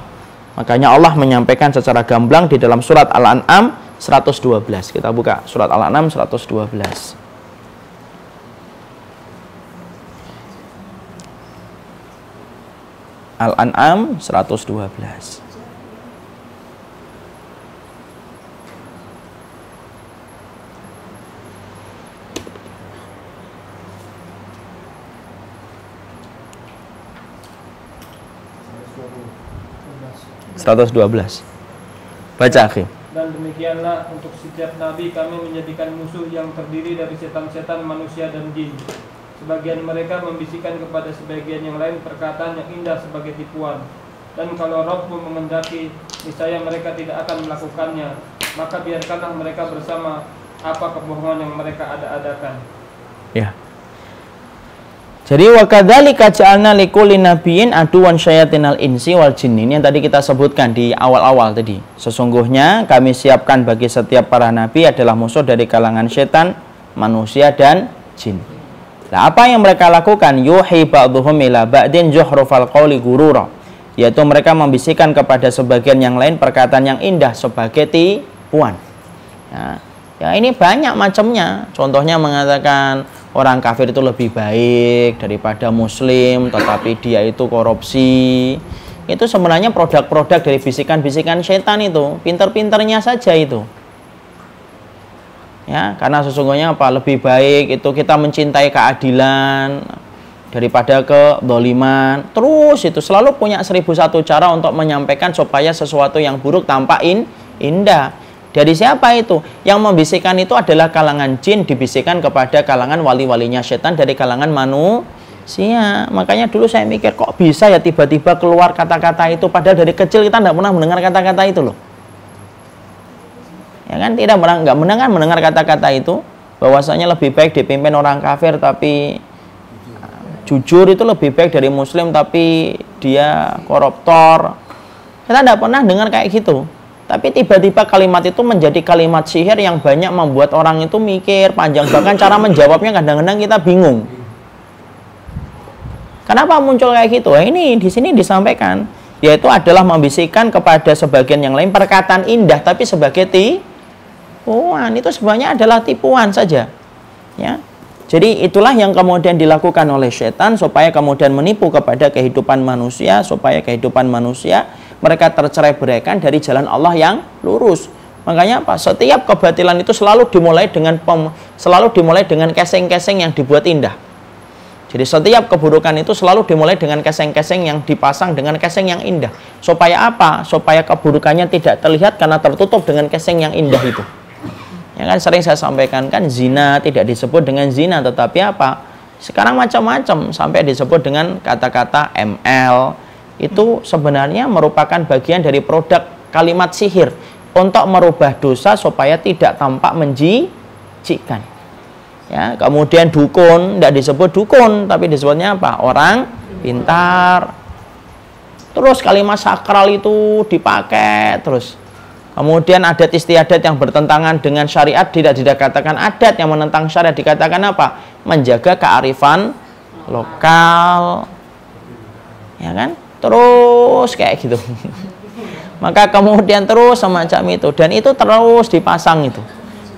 Makanya Allah menyampaikan secara gamblang di dalam surat Al-An'am 112. Kita buka surat Al-An'am 112. Al-An'am 112. 112. Baca, Akhi. Dan demikianlah untuk setiap nabi kami menjadikan musuh yang terdiri dari setan-setan manusia dan jin. Sebagian mereka membisikkan kepada sebagian yang lain perkataan yang indah sebagai tipuan. Dan kalau Rabbmu mengendaki, niscaya mereka tidak akan melakukannya. Maka biarkanlah mereka bersama apa kebohongan yang mereka ada-adakan. Ya. Jadi wa kadzalika ja'alna likulli nabiyyin aduwan syayatinal insi wal jin ini yang tadi kita sebutkan di awal-awal tadi. Sesungguhnya kami siapkan bagi setiap para nabi adalah musuh dari kalangan setan, manusia dan jin. Nah, apa yang mereka lakukan? Yuhi ba'dhum ila ba'din zuhrufal qawli gurura. Yaitu mereka membisikkan kepada sebagian yang lain perkataan yang indah sebagai tipuan. Ya, ya ini banyak macamnya. Contohnya mengatakan orang kafir itu lebih baik daripada muslim tetapi dia itu korupsi. Itu sebenarnya produk-produk dari bisikan-bisikan setan itu pinter-pinternya saja itu. Ya karena sesungguhnya apa? Lebih baik itu kita mencintai keadilan daripada kedoliman terus itu selalu punya seribu satu cara untuk menyampaikan supaya sesuatu yang buruk tampak in, indah dari siapa itu? Yang membisikkan itu adalah kalangan jin dibisikkan kepada kalangan wali-walinya setan dari kalangan manusia. Makanya dulu saya mikir kok bisa ya tiba-tiba keluar kata-kata itu padahal dari kecil kita tidak pernah mendengar kata-kata itu loh. Ya kan tidak pernah nggak mendengar mendengar kata-kata itu bahwasanya lebih baik dipimpin orang kafir tapi jujur itu lebih baik dari muslim tapi dia koruptor. Kita tidak pernah dengar kayak gitu. Tapi tiba-tiba kalimat itu menjadi kalimat sihir yang banyak membuat orang itu mikir panjang. Bahkan cara menjawabnya kadang-kadang kita bingung. Kenapa muncul kayak gitu? Nah, ini di sini disampaikan yaitu adalah membisikkan kepada sebagian yang lain perkataan indah tapi sebagai tipuan itu sebenarnya adalah tipuan saja. Ya. Jadi itulah yang kemudian dilakukan oleh setan supaya kemudian menipu kepada kehidupan manusia supaya kehidupan manusia mereka tercerai beraikan dari jalan Allah yang lurus. Makanya apa? Setiap kebatilan itu selalu dimulai dengan pem, selalu dimulai dengan keseng-keseng yang dibuat indah. Jadi setiap keburukan itu selalu dimulai dengan keseng-keseng yang dipasang dengan keseng yang indah. Supaya apa? Supaya keburukannya tidak terlihat karena tertutup dengan keseng yang indah itu. Ya kan sering saya sampaikan kan zina tidak disebut dengan zina tetapi apa? Sekarang macam-macam sampai disebut dengan kata-kata ML, itu sebenarnya merupakan bagian dari produk kalimat sihir untuk merubah dosa supaya tidak tampak menjijikan. Ya, kemudian dukun tidak disebut dukun tapi disebutnya apa? Orang pintar. Terus kalimat sakral itu dipakai terus. Kemudian adat istiadat yang bertentangan dengan syariat tidak dikatakan adat yang menentang syariat dikatakan apa? Menjaga kearifan lokal. Ya kan? Terus kayak gitu. Maka kemudian terus semacam itu. Dan itu terus dipasang itu.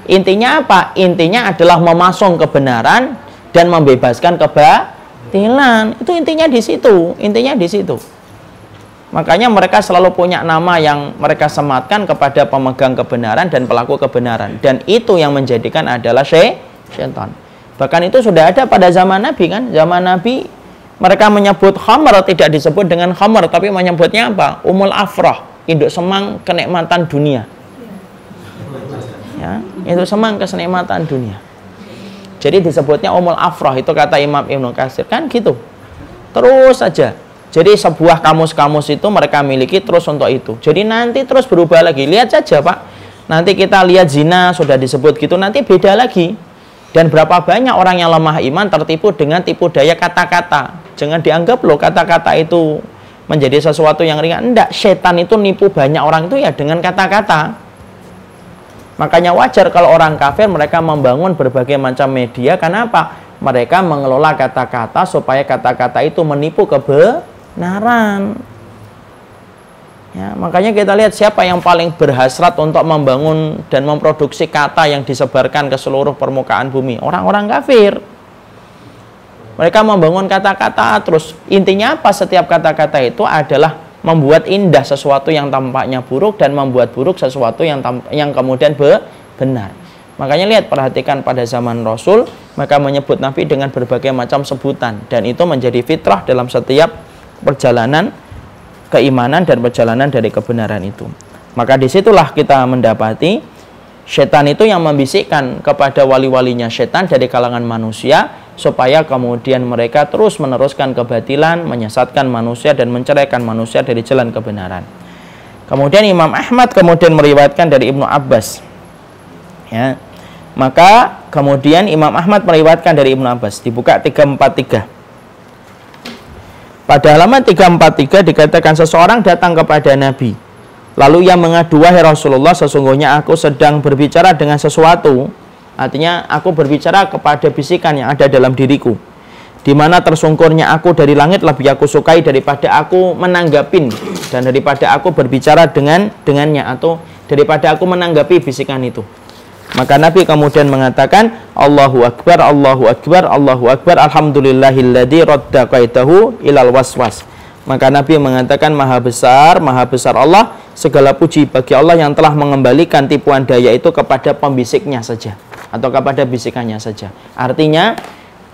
Intinya apa? Intinya adalah memasung kebenaran dan membebaskan kebatilan. Itu intinya di situ. Intinya di situ. Makanya mereka selalu punya nama yang mereka sematkan kepada pemegang kebenaran dan pelaku kebenaran. Dan itu yang menjadikan adalah syaitan. Bahkan itu sudah ada pada zaman Nabi kan? Zaman Nabi mereka menyebut khamar tidak disebut dengan khamar tapi menyebutnya apa? Umul afrah, induk semang kenikmatan dunia. Ya, itu semang kenikmatan dunia. Jadi disebutnya umul afrah itu kata Imam Ibnu Katsir kan gitu. Terus saja. Jadi sebuah kamus-kamus itu mereka miliki terus untuk itu. Jadi nanti terus berubah lagi. Lihat saja, Pak. Nanti kita lihat zina sudah disebut gitu, nanti beda lagi. Dan berapa banyak orang yang lemah iman tertipu dengan tipu daya kata-kata. Jangan dianggap loh kata-kata itu menjadi sesuatu yang ringan. Enggak, setan itu nipu banyak orang itu ya dengan kata-kata. Makanya wajar kalau orang kafir mereka membangun berbagai macam media. Kenapa? Mereka mengelola kata-kata supaya kata-kata itu menipu kebenaran. Ya, makanya kita lihat siapa yang paling berhasrat untuk membangun dan memproduksi kata yang disebarkan ke seluruh permukaan bumi. Orang-orang kafir. Mereka membangun kata-kata terus intinya apa setiap kata-kata itu adalah membuat indah sesuatu yang tampaknya buruk dan membuat buruk sesuatu yang yang kemudian be benar. Makanya lihat perhatikan pada zaman Rasul maka menyebut Nabi dengan berbagai macam sebutan dan itu menjadi fitrah dalam setiap perjalanan keimanan dan perjalanan dari kebenaran itu. Maka di situlah kita mendapati setan itu yang membisikkan kepada wali-walinya setan dari kalangan manusia supaya kemudian mereka terus meneruskan kebatilan, menyesatkan manusia dan menceraikan manusia dari jalan kebenaran. Kemudian Imam Ahmad kemudian meriwayatkan dari Ibnu Abbas. Ya. Maka kemudian Imam Ahmad meriwayatkan dari Ibnu Abbas dibuka 343. Pada halaman 343 dikatakan seseorang datang kepada Nabi. Lalu ia mengadu, wahai Rasulullah, sesungguhnya aku sedang berbicara dengan sesuatu. Artinya aku berbicara kepada bisikan yang ada dalam diriku di mana tersungkurnya aku dari langit lebih aku sukai daripada aku menanggapin dan daripada aku berbicara dengan dengannya atau daripada aku menanggapi bisikan itu. Maka Nabi kemudian mengatakan Allahu Akbar, Allahu Akbar, Allahu Akbar, Alhamdulillahilladzi radda qaitahu ilal waswas. Maka Nabi mengatakan maha besar, maha besar Allah, segala puji bagi Allah yang telah mengembalikan tipuan daya itu kepada pembisiknya saja atau kepada bisikannya saja. Artinya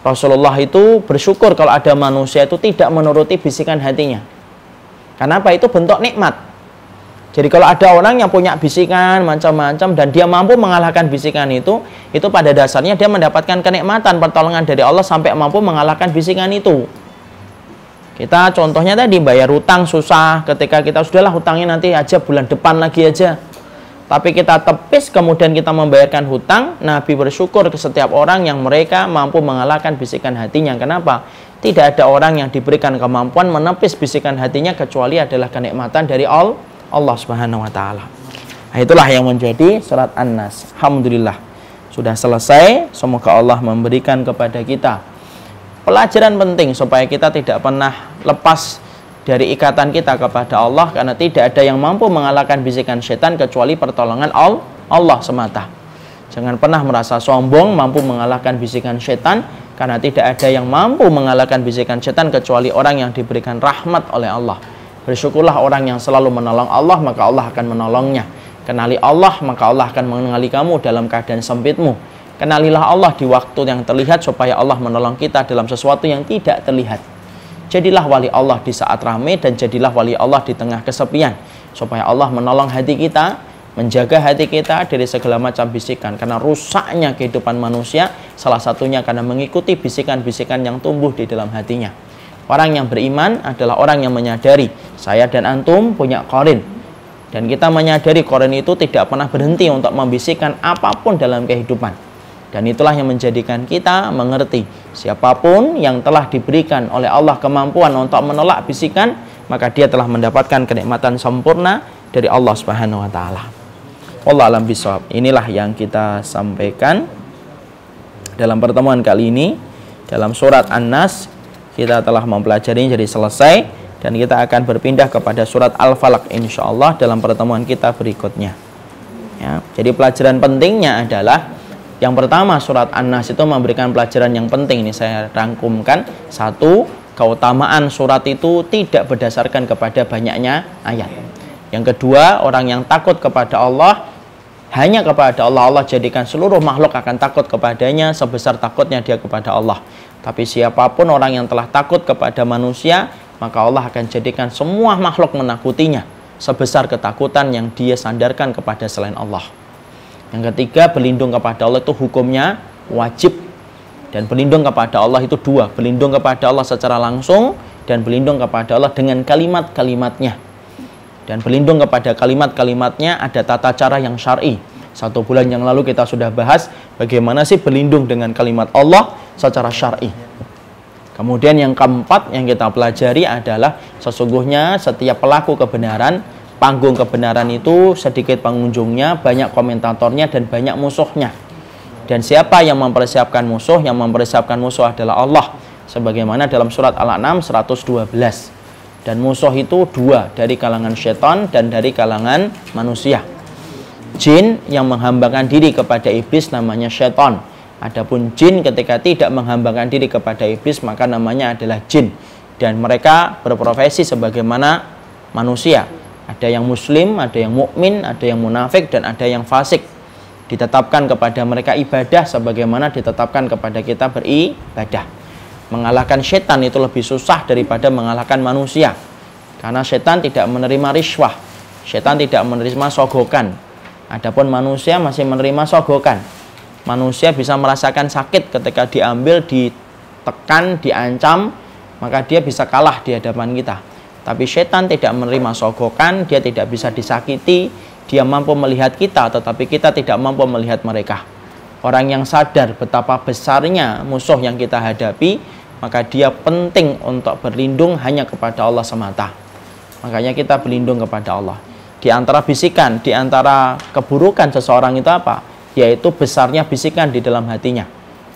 Rasulullah itu bersyukur kalau ada manusia itu tidak menuruti bisikan hatinya. Kenapa? Itu bentuk nikmat. Jadi kalau ada orang yang punya bisikan macam-macam dan dia mampu mengalahkan bisikan itu, itu pada dasarnya dia mendapatkan kenikmatan pertolongan dari Allah sampai mampu mengalahkan bisikan itu. Kita contohnya tadi bayar hutang susah ketika kita sudahlah hutangnya nanti aja bulan depan lagi aja tapi kita tepis kemudian kita membayarkan hutang, Nabi bersyukur ke setiap orang yang mereka mampu mengalahkan bisikan hatinya. Kenapa? Tidak ada orang yang diberikan kemampuan menepis bisikan hatinya kecuali adalah kenikmatan dari Allah Subhanahu wa taala. Nah, itulah yang menjadi surat An-Nas. Alhamdulillah sudah selesai. Semoga Allah memberikan kepada kita pelajaran penting supaya kita tidak pernah lepas dari ikatan kita kepada Allah karena tidak ada yang mampu mengalahkan bisikan setan kecuali pertolongan Allah semata. Jangan pernah merasa sombong mampu mengalahkan bisikan setan karena tidak ada yang mampu mengalahkan bisikan setan kecuali orang yang diberikan rahmat oleh Allah. Bersyukurlah orang yang selalu menolong Allah maka Allah akan menolongnya. Kenali Allah maka Allah akan mengenali kamu dalam keadaan sempitmu. Kenalilah Allah di waktu yang terlihat supaya Allah menolong kita dalam sesuatu yang tidak terlihat. Jadilah wali Allah di saat ramai dan jadilah wali Allah di tengah kesepian. Supaya Allah menolong hati kita, menjaga hati kita dari segala macam bisikan. Karena rusaknya kehidupan manusia, salah satunya karena mengikuti bisikan-bisikan yang tumbuh di dalam hatinya. Orang yang beriman adalah orang yang menyadari, saya dan antum punya korin. Dan kita menyadari korin itu tidak pernah berhenti untuk membisikkan apa pun dalam kehidupan dan itulah yang menjadikan kita mengerti siapa pun yang telah diberikan oleh Allah kemampuan untuk menolak bisikan, maka dia telah mendapatkan kenikmatan sempurna dari Allah Subhanahu wa taala. Allah alam bisawab. Inilah yang kita sampaikan dalam pertemuan kali ini dalam surat An-Nas kita telah mempelajari jadi selesai dan kita akan berpindah kepada surat Al-Falaq insyaallah dalam pertemuan kita berikutnya. Ya, jadi pelajaran pentingnya adalah yang pertama surat An-Nas itu memberikan pelajaran yang penting ini saya rangkumkan. Satu, keutamaan surat itu tidak berdasarkan kepada banyaknya ayat. Yang kedua, orang yang takut kepada Allah hanya kepada Allah Allah jadikan seluruh makhluk akan takut kepadanya sebesar takutnya dia kepada Allah. Tapi siapa pun orang yang telah takut kepada manusia, maka Allah akan jadikan semua makhluk menakutinya sebesar ketakutan yang dia sandarkan kepada selain Allah. Yang ketiga, berlindung kepada Allah itu hukumnya wajib. Dan berlindung kepada Allah itu dua. Berlindung kepada Allah secara langsung dan berlindung kepada Allah dengan kalimat-kalimatnya. Dan berlindung kepada kalimat-kalimatnya ada tata cara yang syar'i. Satu bulan yang lalu kita sudah bahas bagaimana sih berlindung dengan kalimat Allah secara syar'i. Kemudian yang keempat yang kita pelajari adalah sesungguhnya setiap pelaku kebenaran panggung kebenaran itu sedikit pengunjungnya, banyak komentatornya dan banyak musuhnya. Dan siapa yang mempersiapkan musuh? Yang mempersiapkan musuh adalah Allah. Sebagaimana dalam surat Al-An'am 112. Dan musuh itu dua, dari kalangan setan dan dari kalangan manusia. Jin yang menghambakan diri kepada iblis namanya setan. Adapun jin ketika tidak menghambakan diri kepada iblis maka namanya adalah jin. Dan mereka berprofesi sebagaimana manusia ada yang muslim, ada yang mukmin, ada yang munafik dan ada yang fasik. Ditetapkan kepada mereka ibadah sebagaimana ditetapkan kepada kita beribadah. Mengalahkan setan itu lebih susah daripada mengalahkan manusia. Karena setan tidak menerima riswah. Setan tidak menerima sogokan. Adapun manusia masih menerima sogokan. Manusia bisa merasakan sakit ketika diambil, ditekan, diancam, maka dia bisa kalah di hadapan kita. Tapi setan tidak menerima sogokan, dia tidak bisa disakiti, dia mampu melihat kita, tetapi kita tidak mampu melihat mereka. Orang yang sadar betapa besarnya musuh yang kita hadapi, maka dia penting untuk berlindung hanya kepada Allah semata. Makanya kita berlindung kepada Allah. Di antara bisikan, di antara keburukan seseorang itu apa? Yaitu besarnya bisikan di dalam hatinya.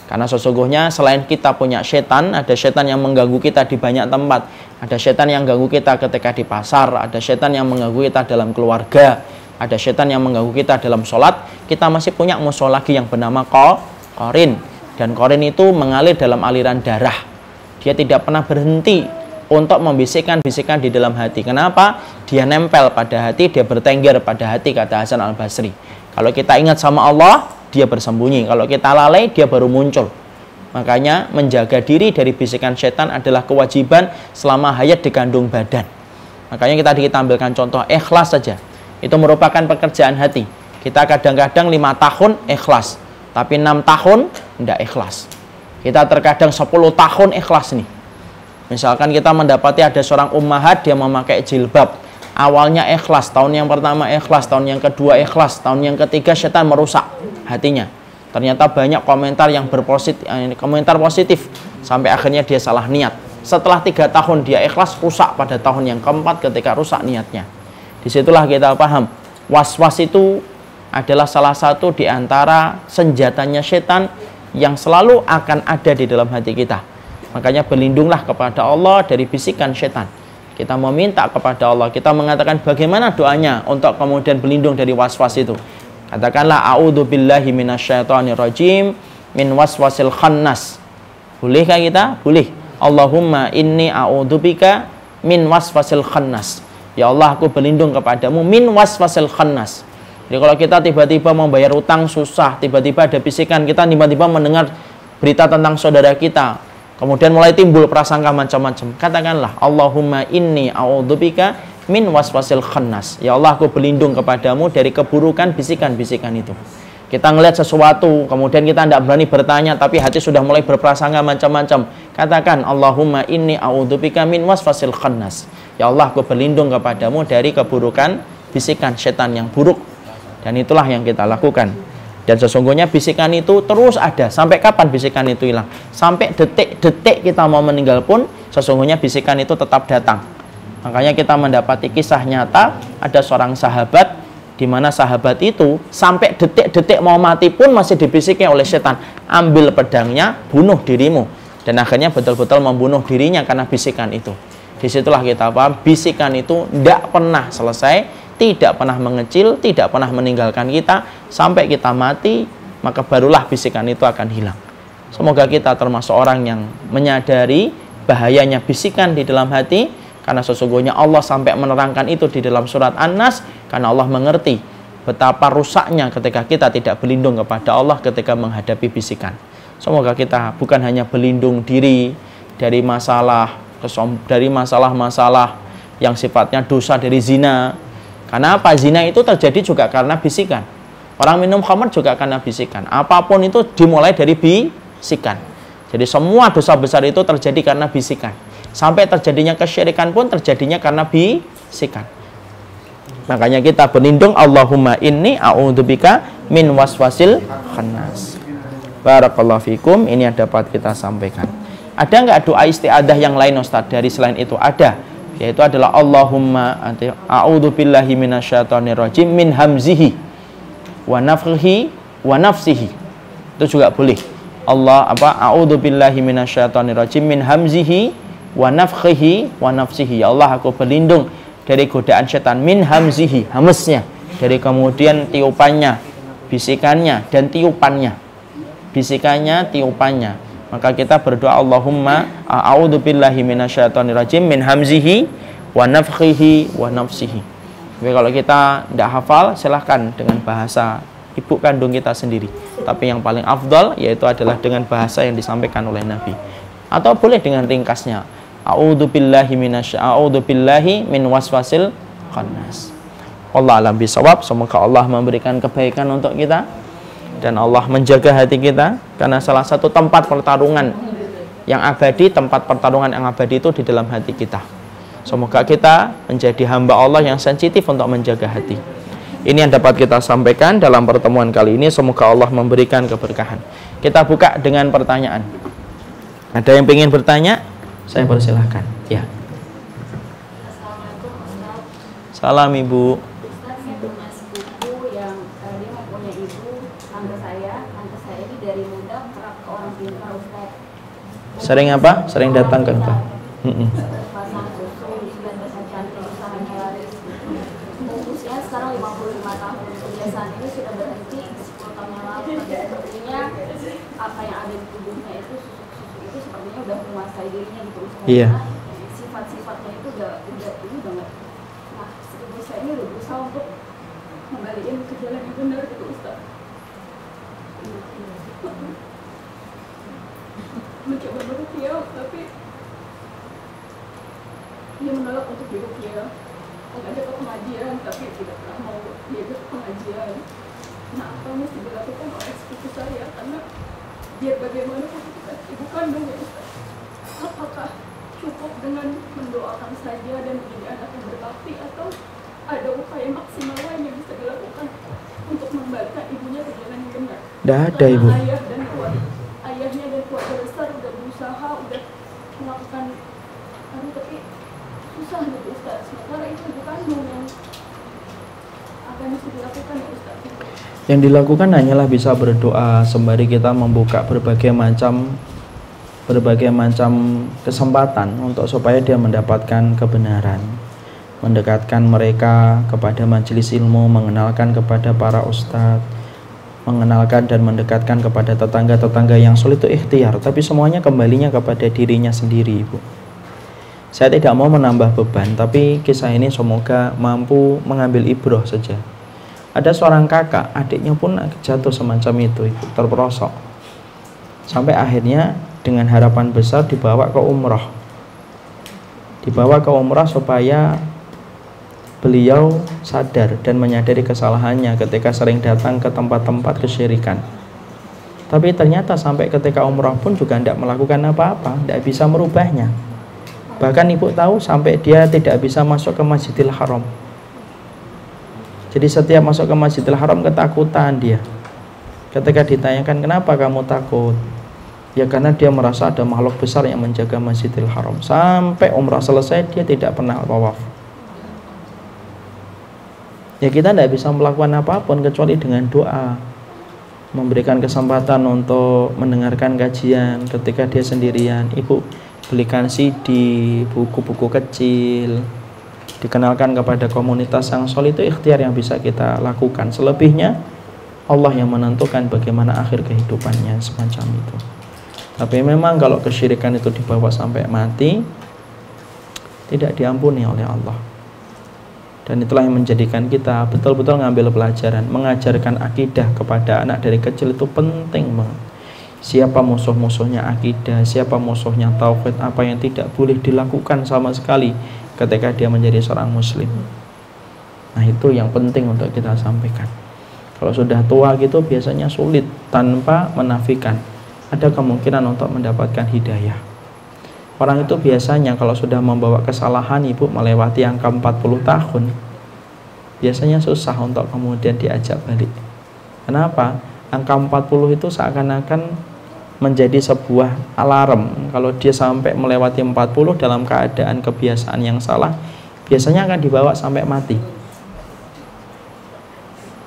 Karena sesungguhnya selain kita punya setan, ada setan yang mengganggu kita di banyak tempat. Ada setan yang mengganggu kita ketika di pasar, ada setan yang mengganggu kita dalam keluarga, ada setan yang mengganggu kita dalam sholat, kita masih punya musuh lagi yang bernama korin. Dan korin itu mengalir dalam aliran darah. Dia tidak pernah berhenti untuk membisikkan-bisikkan di dalam hati. Kenapa? Dia nempel pada hati, dia bertengger pada hati, kata Hasan al-Basri. Kalau kita ingat sama Allah, dia bersembunyi. Kalau kita lalai, dia baru muncul. Makanya menjaga diri dari bisikan setan adalah kewajiban selama hayat dikandung badan. Makanya kita kita ambilkan contoh ikhlas saja itu merupakan pekerjaan hati. Kita kadang-kadang lima tahun ikhlas, tapi enam tahun tidak ikhlas. Kita terkadang 10 tahun ikhlas nih. Misalkan kita mendapati ada seorang ummahat dia memakai jilbab. Awalnya ikhlas, tahun yang pertama ikhlas, tahun yang kedua ikhlas, tahun yang ketiga setan merusak hatinya. Ternyata banyak komentar yang berpositif, eh, komentar positif sampai akhirnya dia salah niat. Setelah tiga tahun dia ikhlas, rusak pada tahun yang keempat ketika rusak niatnya. Di situlah kita paham was-was itu adalah salah satu di antara senjatanya setan yang selalu akan ada di dalam hati kita. Makanya berlindunglah kepada Allah dari bisikan setan. Kita meminta kepada Allah, kita mengatakan bagaimana doanya untuk kemudian berlindung dari was-was itu. Katakanlah a'udzu billahi minasyaitonir rajim min waswasil khannas. Bolehkah kita? Boleh. Allahumma inni a'udzubika min waswasil khannas. Ya Allah aku berlindung kepadamu min waswasil khannas. Jadi kalau kita tiba-tiba membayar utang susah, tiba-tiba ada bisikan, kita tiba-tiba mendengar berita tentang saudara kita, kemudian mulai timbul prasangka macam-macam. Katakanlah, Allahumma inni a'udzubika min waswasil khannas. Ya Allah, aku berlindung kepadamu dari keburukan bisikan-bisikan itu. Kita ngelihat sesuatu, kemudian kita tidak berani bertanya, tapi hati sudah mulai berprasangka macam-macam. Katakan, Allahumma inni a'udzubika min waswasil khannas. Ya Allah, aku berlindung kepadamu dari keburukan bisikan setan yang buruk. Dan itulah yang kita lakukan. Dan sesungguhnya bisikan itu terus ada. Sampai kapan bisikan itu hilang? Sampai detik-detik kita mau meninggal pun, sesungguhnya bisikan itu tetap datang. Makanya kita mendapati kisah nyata, ada seorang sahabat di mana sahabat itu sampai detik-detik mau mati pun masih dibisiki oleh setan ambil pedangnya bunuh dirimu dan akhirnya betul-betul membunuh dirinya karena bisikan itu di situlah kita paham bisikan itu tidak pernah selesai tidak pernah mengecil tidak pernah meninggalkan kita sampai kita mati maka barulah bisikan itu akan hilang semoga kita termasuk orang yang menyadari bahayanya bisikan di dalam hati karena sesungguhnya Allah sampai menerangkan itu di dalam surat An-Nas karena Allah mengerti betapa rusaknya ketika kita tidak berlindung kepada Allah ketika menghadapi bisikan. Semoga kita bukan hanya berlindung diri dari masalah dari masalah-masalah yang sifatnya dosa dari zina. Karena apa? Zina itu terjadi juga karena bisikan. Orang minum khamr juga karena bisikan. Apa pun itu dimulai dari bisikan. Jadi semua dosa besar itu terjadi karena bisikan. Sampai terjadinya kesyirikan pun terjadinya karena bisikan. Makanya kita berlindung Allahumma inni a'udzubika min waswasil khannas. Barakallahu fikum. Ini yang dapat kita sampaikan. Ada nggak doa istiadah yang lain Ustaz dari selain itu? Ada. Yaitu adalah Allahumma a'udzubillahi minasyaitonir rajim min hamzihi wa nafkhihi wa nafsihi. Itu juga boleh. Allah apa a'udzubillahi minasyaitonir rajim min hamzihi wa nafkhihi wa nafsihi. Ya Allah, aku berlindung dari godaan setan min hamzihi, hamesnya, dari kemudian tiupannya, bisikannya dan tiupannya. Bisikannya, tiupannya. Maka kita berdoa Allahumma a'udzu billahi minasyaitonir rajim min hamzihi wa nafkhihi wa nafsihi. Tapi kalau kita tidak hafal, silahkan dengan bahasa ibu kandung kita sendiri. Tapi yang paling afdal yaitu adalah dengan bahasa yang disampaikan oleh Nabi. Atau boleh dengan ringkasnya. A'udzu billahi minasy a'udzu billahi min waswasil khannas. Allah alam bisawab. Semoga Allah memberikan kebaikan untuk kita dan Allah menjaga hati kita karena salah satu tempat pertarungan yang abadi, tempat pertarungan yang abadi itu di dalam hati kita. Semoga kita menjadi hamba Allah yang sensitif untuk menjaga hati. Ini yang dapat kita sampaikan dalam pertemuan kali ini. Semoga Allah memberikan keberkahan. Kita buka dengan pertanyaan. Ada yang ingin bertanya? Saya persilahkan. Ya. Salam Ibu. Ustaz saya punya sepupu yang eh, dia mempunyai ibu tante saya. Tante saya ini dari muda kerap ke orang pintar Ustaz. Sering apa? Sering datang ke engkau. Pasang susu, sudah dasar cantik, usahanya laris. Usia sekarang 55 tahun. Kebiasaan ini sudah berhenti 10 tahun yang lalu. Tapi sepertinya apa yang ada di tubuhnya itu susu-susu itu sepertinya udah menguasai dirinya gitu Ustaz. Iya. Karena Sifat-sifatnya itu udah udah ini udah nggak. Nah, ibu saya ini udah berusaha untuk kembaliin ke jalan yang benar gitu Ustaz. Mencoba berukiah tapi dia menolak untuk dirukiah mengajak ke pengajian tapi tidak pernah mau diajak ke pengajian nah apa yang mesti dilakukan oleh sepupu saya karena biar bagaimanapun itu kan ibu kandung ya Ustaz apakah cukup dengan mendoakan saja dan menjadi anak yang berbakti atau ada upaya maksimal lain yang bisa dilakukan untuk membalikan ibunya ke jalan yang benar Tidak ada Ibu. ayah dan keluarga ayahnya dan keluarga besar udah berusaha udah melakukan tapi susah gitu Ustaz. Sementara itu ibu kandung yang mesti dilakukan ya Ustaz Yang dilakukan hanyalah bisa berdoa sembari kita membuka berbagai macam berbagai macam kesempatan untuk supaya dia mendapatkan kebenaran, mendekatkan mereka kepada majelis ilmu, mengenalkan kepada para ustadz, mengenalkan dan mendekatkan kepada tetangga-tetangga yang sulit itu ikhtiar, tapi semuanya kembalinya kepada dirinya sendiri, Ibu. Saya tidak mau menambah beban, tapi kisah ini semoga mampu mengambil ibroh saja. Ada seorang kakak, adiknya pun jatuh semacam itu, Ibu, terperosok. Sampai akhirnya dengan harapan besar dibawa ke umroh. Dibawa ke umroh supaya beliau sadar dan menyadari kesalahannya ketika sering datang ke tempat-tempat kesyirikan. Tapi ternyata sampai ketika umroh pun juga tidak melakukan apa-apa, tidak bisa merubahnya. Bahkan ibu tahu sampai dia tidak bisa masuk ke Masjidil Haram. Jadi setiap masuk ke Masjidil Haram ketakutan dia. Ketika ditanyakan kenapa kamu takut? Ya karena dia merasa ada makhluk besar yang menjaga Masjidil Haram. Sampai umrah selesai dia tidak pernah tawaf. Ya kita tidak bisa melakukan apa pun kecuali dengan doa. Memberikan kesempatan untuk mendengarkan kajian ketika dia sendirian. Ibu belikan CD, buku-buku kecil, dikenalkan kepada komunitas yang solid itu ikhtiar yang bisa kita lakukan. Selebihnya Allah yang menentukan bagaimana akhir kehidupannya semacam itu. Tapi memang kalau kesyirikan itu dibawa sampai mati tidak diampuni oleh Allah. Dan itulah yang menjadikan kita betul-betul ngambil pelajaran, mengajarkan akidah kepada anak dari kecil itu penting banget. Siapa musuh-musuhnya akidah, siapa musuhnya tauhid, apa yang tidak boleh dilakukan sama sekali ketika dia menjadi seorang muslim. Nah, itu yang penting untuk kita sampaikan. Kalau sudah tua gitu biasanya sulit tanpa menafikan. Ada kemungkinan untuk mendapatkan hidayah. Orang itu biasanya kalau sudah membawa kesalahan ibu melewati angka 40 tahun biasanya susah untuk kemudian diajak balik. Kenapa? Angka 40 itu seakan-akan menjadi sebuah alarm kalau dia sampai melewati 40 dalam keadaan kebiasaan yang salah biasanya akan dibawa sampai mati.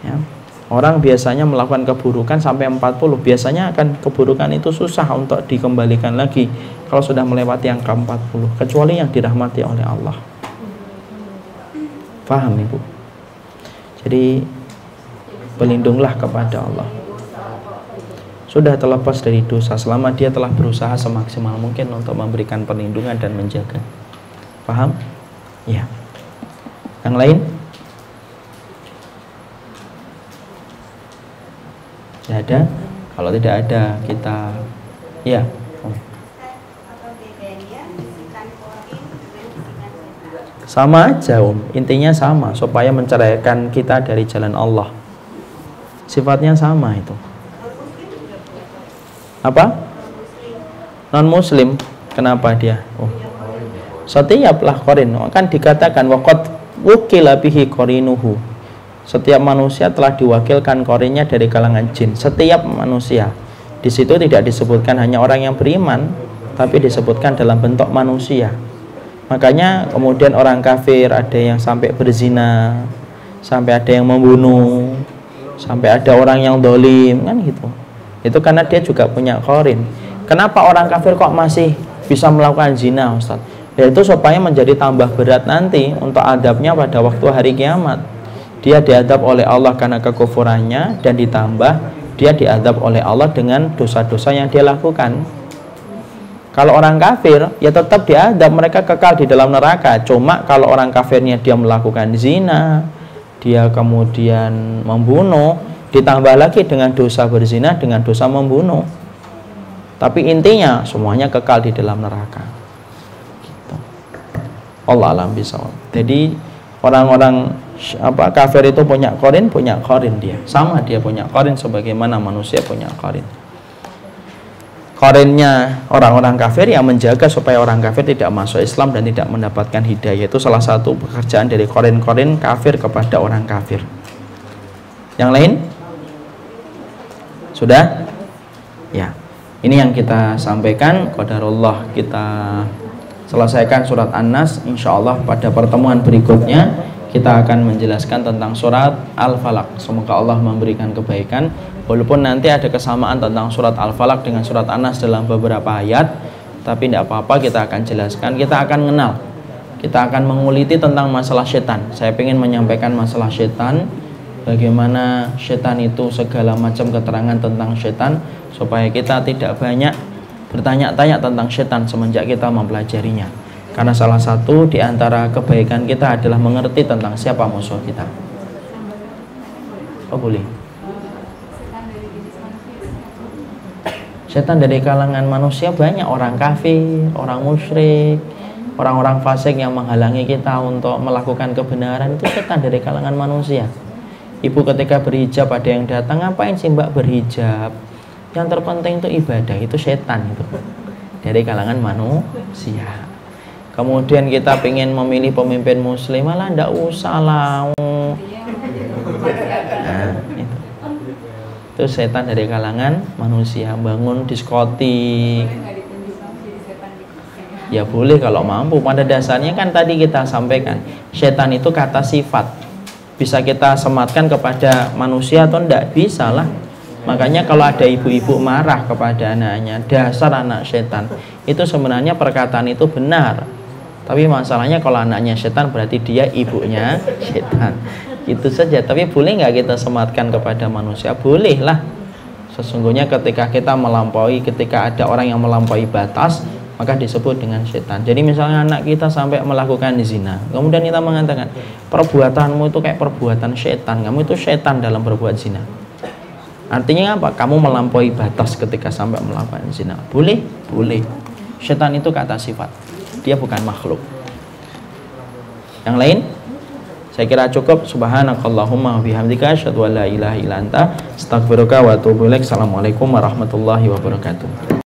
Ya. Orang biasanya melakukan keburukan sampai 40 Biasanya akan keburukan itu susah untuk dikembalikan lagi Kalau sudah melewati angka 40 Kecuali yang dirahmati oleh Allah Paham ibu? Jadi Berlindunglah kepada Allah Sudah terlepas dari dosa Selama dia telah berusaha semaksimal mungkin Untuk memberikan perlindungan dan menjaga Paham? Ya Yang lain? Ada? Kalau tidak ada, kita ya. Sama aja om, intinya sama supaya menceraikan kita dari jalan Allah. Sifatnya sama itu. Apa? Non muslim. Kenapa dia? Oh. Setiaplah korin. Kan dikatakan wakot wukila bihi korinuhu. Setiap manusia telah diwakilkan korinnya dari kalangan jin. Setiap manusia. Di situ tidak disebutkan hanya orang yang beriman, tapi disebutkan dalam bentuk manusia. Makanya kemudian orang kafir ada yang sampai berzina, sampai ada yang membunuh, sampai ada orang yang dolim kan gitu. Itu karena dia juga punya korin. Kenapa orang kafir kok masih bisa melakukan zina, Ustaz? Yaitu supaya menjadi tambah berat nanti untuk adabnya pada waktu hari kiamat. Dia diadab oleh Allah karena kekufurannya dan ditambah dia diadab oleh Allah dengan dosa-dosa yang dia lakukan. Kalau orang kafir, ya tetap diadab, mereka kekal di dalam neraka. Cuma kalau orang kafirnya dia melakukan zina, dia kemudian membunuh, ditambah lagi dengan dosa berzina, dengan dosa membunuh. Tapi intinya semuanya kekal di dalam neraka. Gitu. Allah alam bisa. Jadi orang-orang apa kafir itu punya korin punya korin dia. Sama dia punya korin sebagaimana manusia punya korin. Korinnya orang-orang kafir yang menjaga supaya orang kafir tidak masuk Islam dan tidak mendapatkan hidayah itu salah satu pekerjaan dari korin-korin kafir kepada orang kafir. Yang lain? Sudah? Ya. Ini yang kita sampaikan. Qadarullah kita selesaikan surat An-Nas insyaallah pada pertemuan berikutnya kita akan menjelaskan tentang surat Al-Falaq. Semoga Allah memberikan kebaikan. Walaupun nanti ada kesamaan tentang surat Al-Falaq dengan surat Anas dalam beberapa ayat, tapi tidak apa-apa kita akan jelaskan. Kita akan mengenal. Kita akan menguliti tentang masalah setan. Saya ingin menyampaikan masalah setan, bagaimana setan itu segala macam keterangan tentang setan supaya kita tidak banyak bertanya-tanya tentang setan semenjak kita mempelajarinya. Karena salah satu di antara kebaikan kita adalah mengerti tentang siapa musuh kita. Oh boleh. Setan dari kalangan manusia banyak orang kafir, orang musyrik, orang-orang fasik yang menghalangi kita untuk melakukan kebenaran itu setan dari kalangan manusia. Ibu ketika berhijab ada yang datang ngapain sih mbak berhijab? Yang terpenting itu ibadah itu setan itu. Dari kalangan manusia. Kemudian kita ingin memilih pemimpin muslim malah ndak usah lah. Nah, itu. itu setan dari kalangan manusia. Bangun diskotik. Ya boleh kalau mampu. Pada dasarnya kan tadi kita sampaikan setan itu kata sifat. Bisa kita sematkan kepada manusia atau ndak bisa lah makanya kalau ada ibu-ibu marah kepada anaknya dasar anak setan itu sebenarnya perkataan itu benar tapi masalahnya kalau anaknya setan berarti dia ibunya setan. Itu saja. Tapi boleh nggak kita sematkan kepada manusia? Boleh lah. Sesungguhnya ketika kita melampaui, ketika ada orang yang melampaui batas, maka disebut dengan setan. Jadi misalnya anak kita sampai melakukan zina, kemudian kita mengatakan perbuatanmu itu kayak perbuatan setan, kamu itu setan dalam berbuat zina. Artinya apa? Kamu melampaui batas ketika sampai melakukan zina. Boleh? Boleh. Setan itu kata sifat dia bukan makhluk yang lain saya kira cukup subhanakallahumma bihamdika asyhadu an la ilaha illa anta astaghfiruka wa atubu ilaik assalamualaikum warahmatullahi wabarakatuh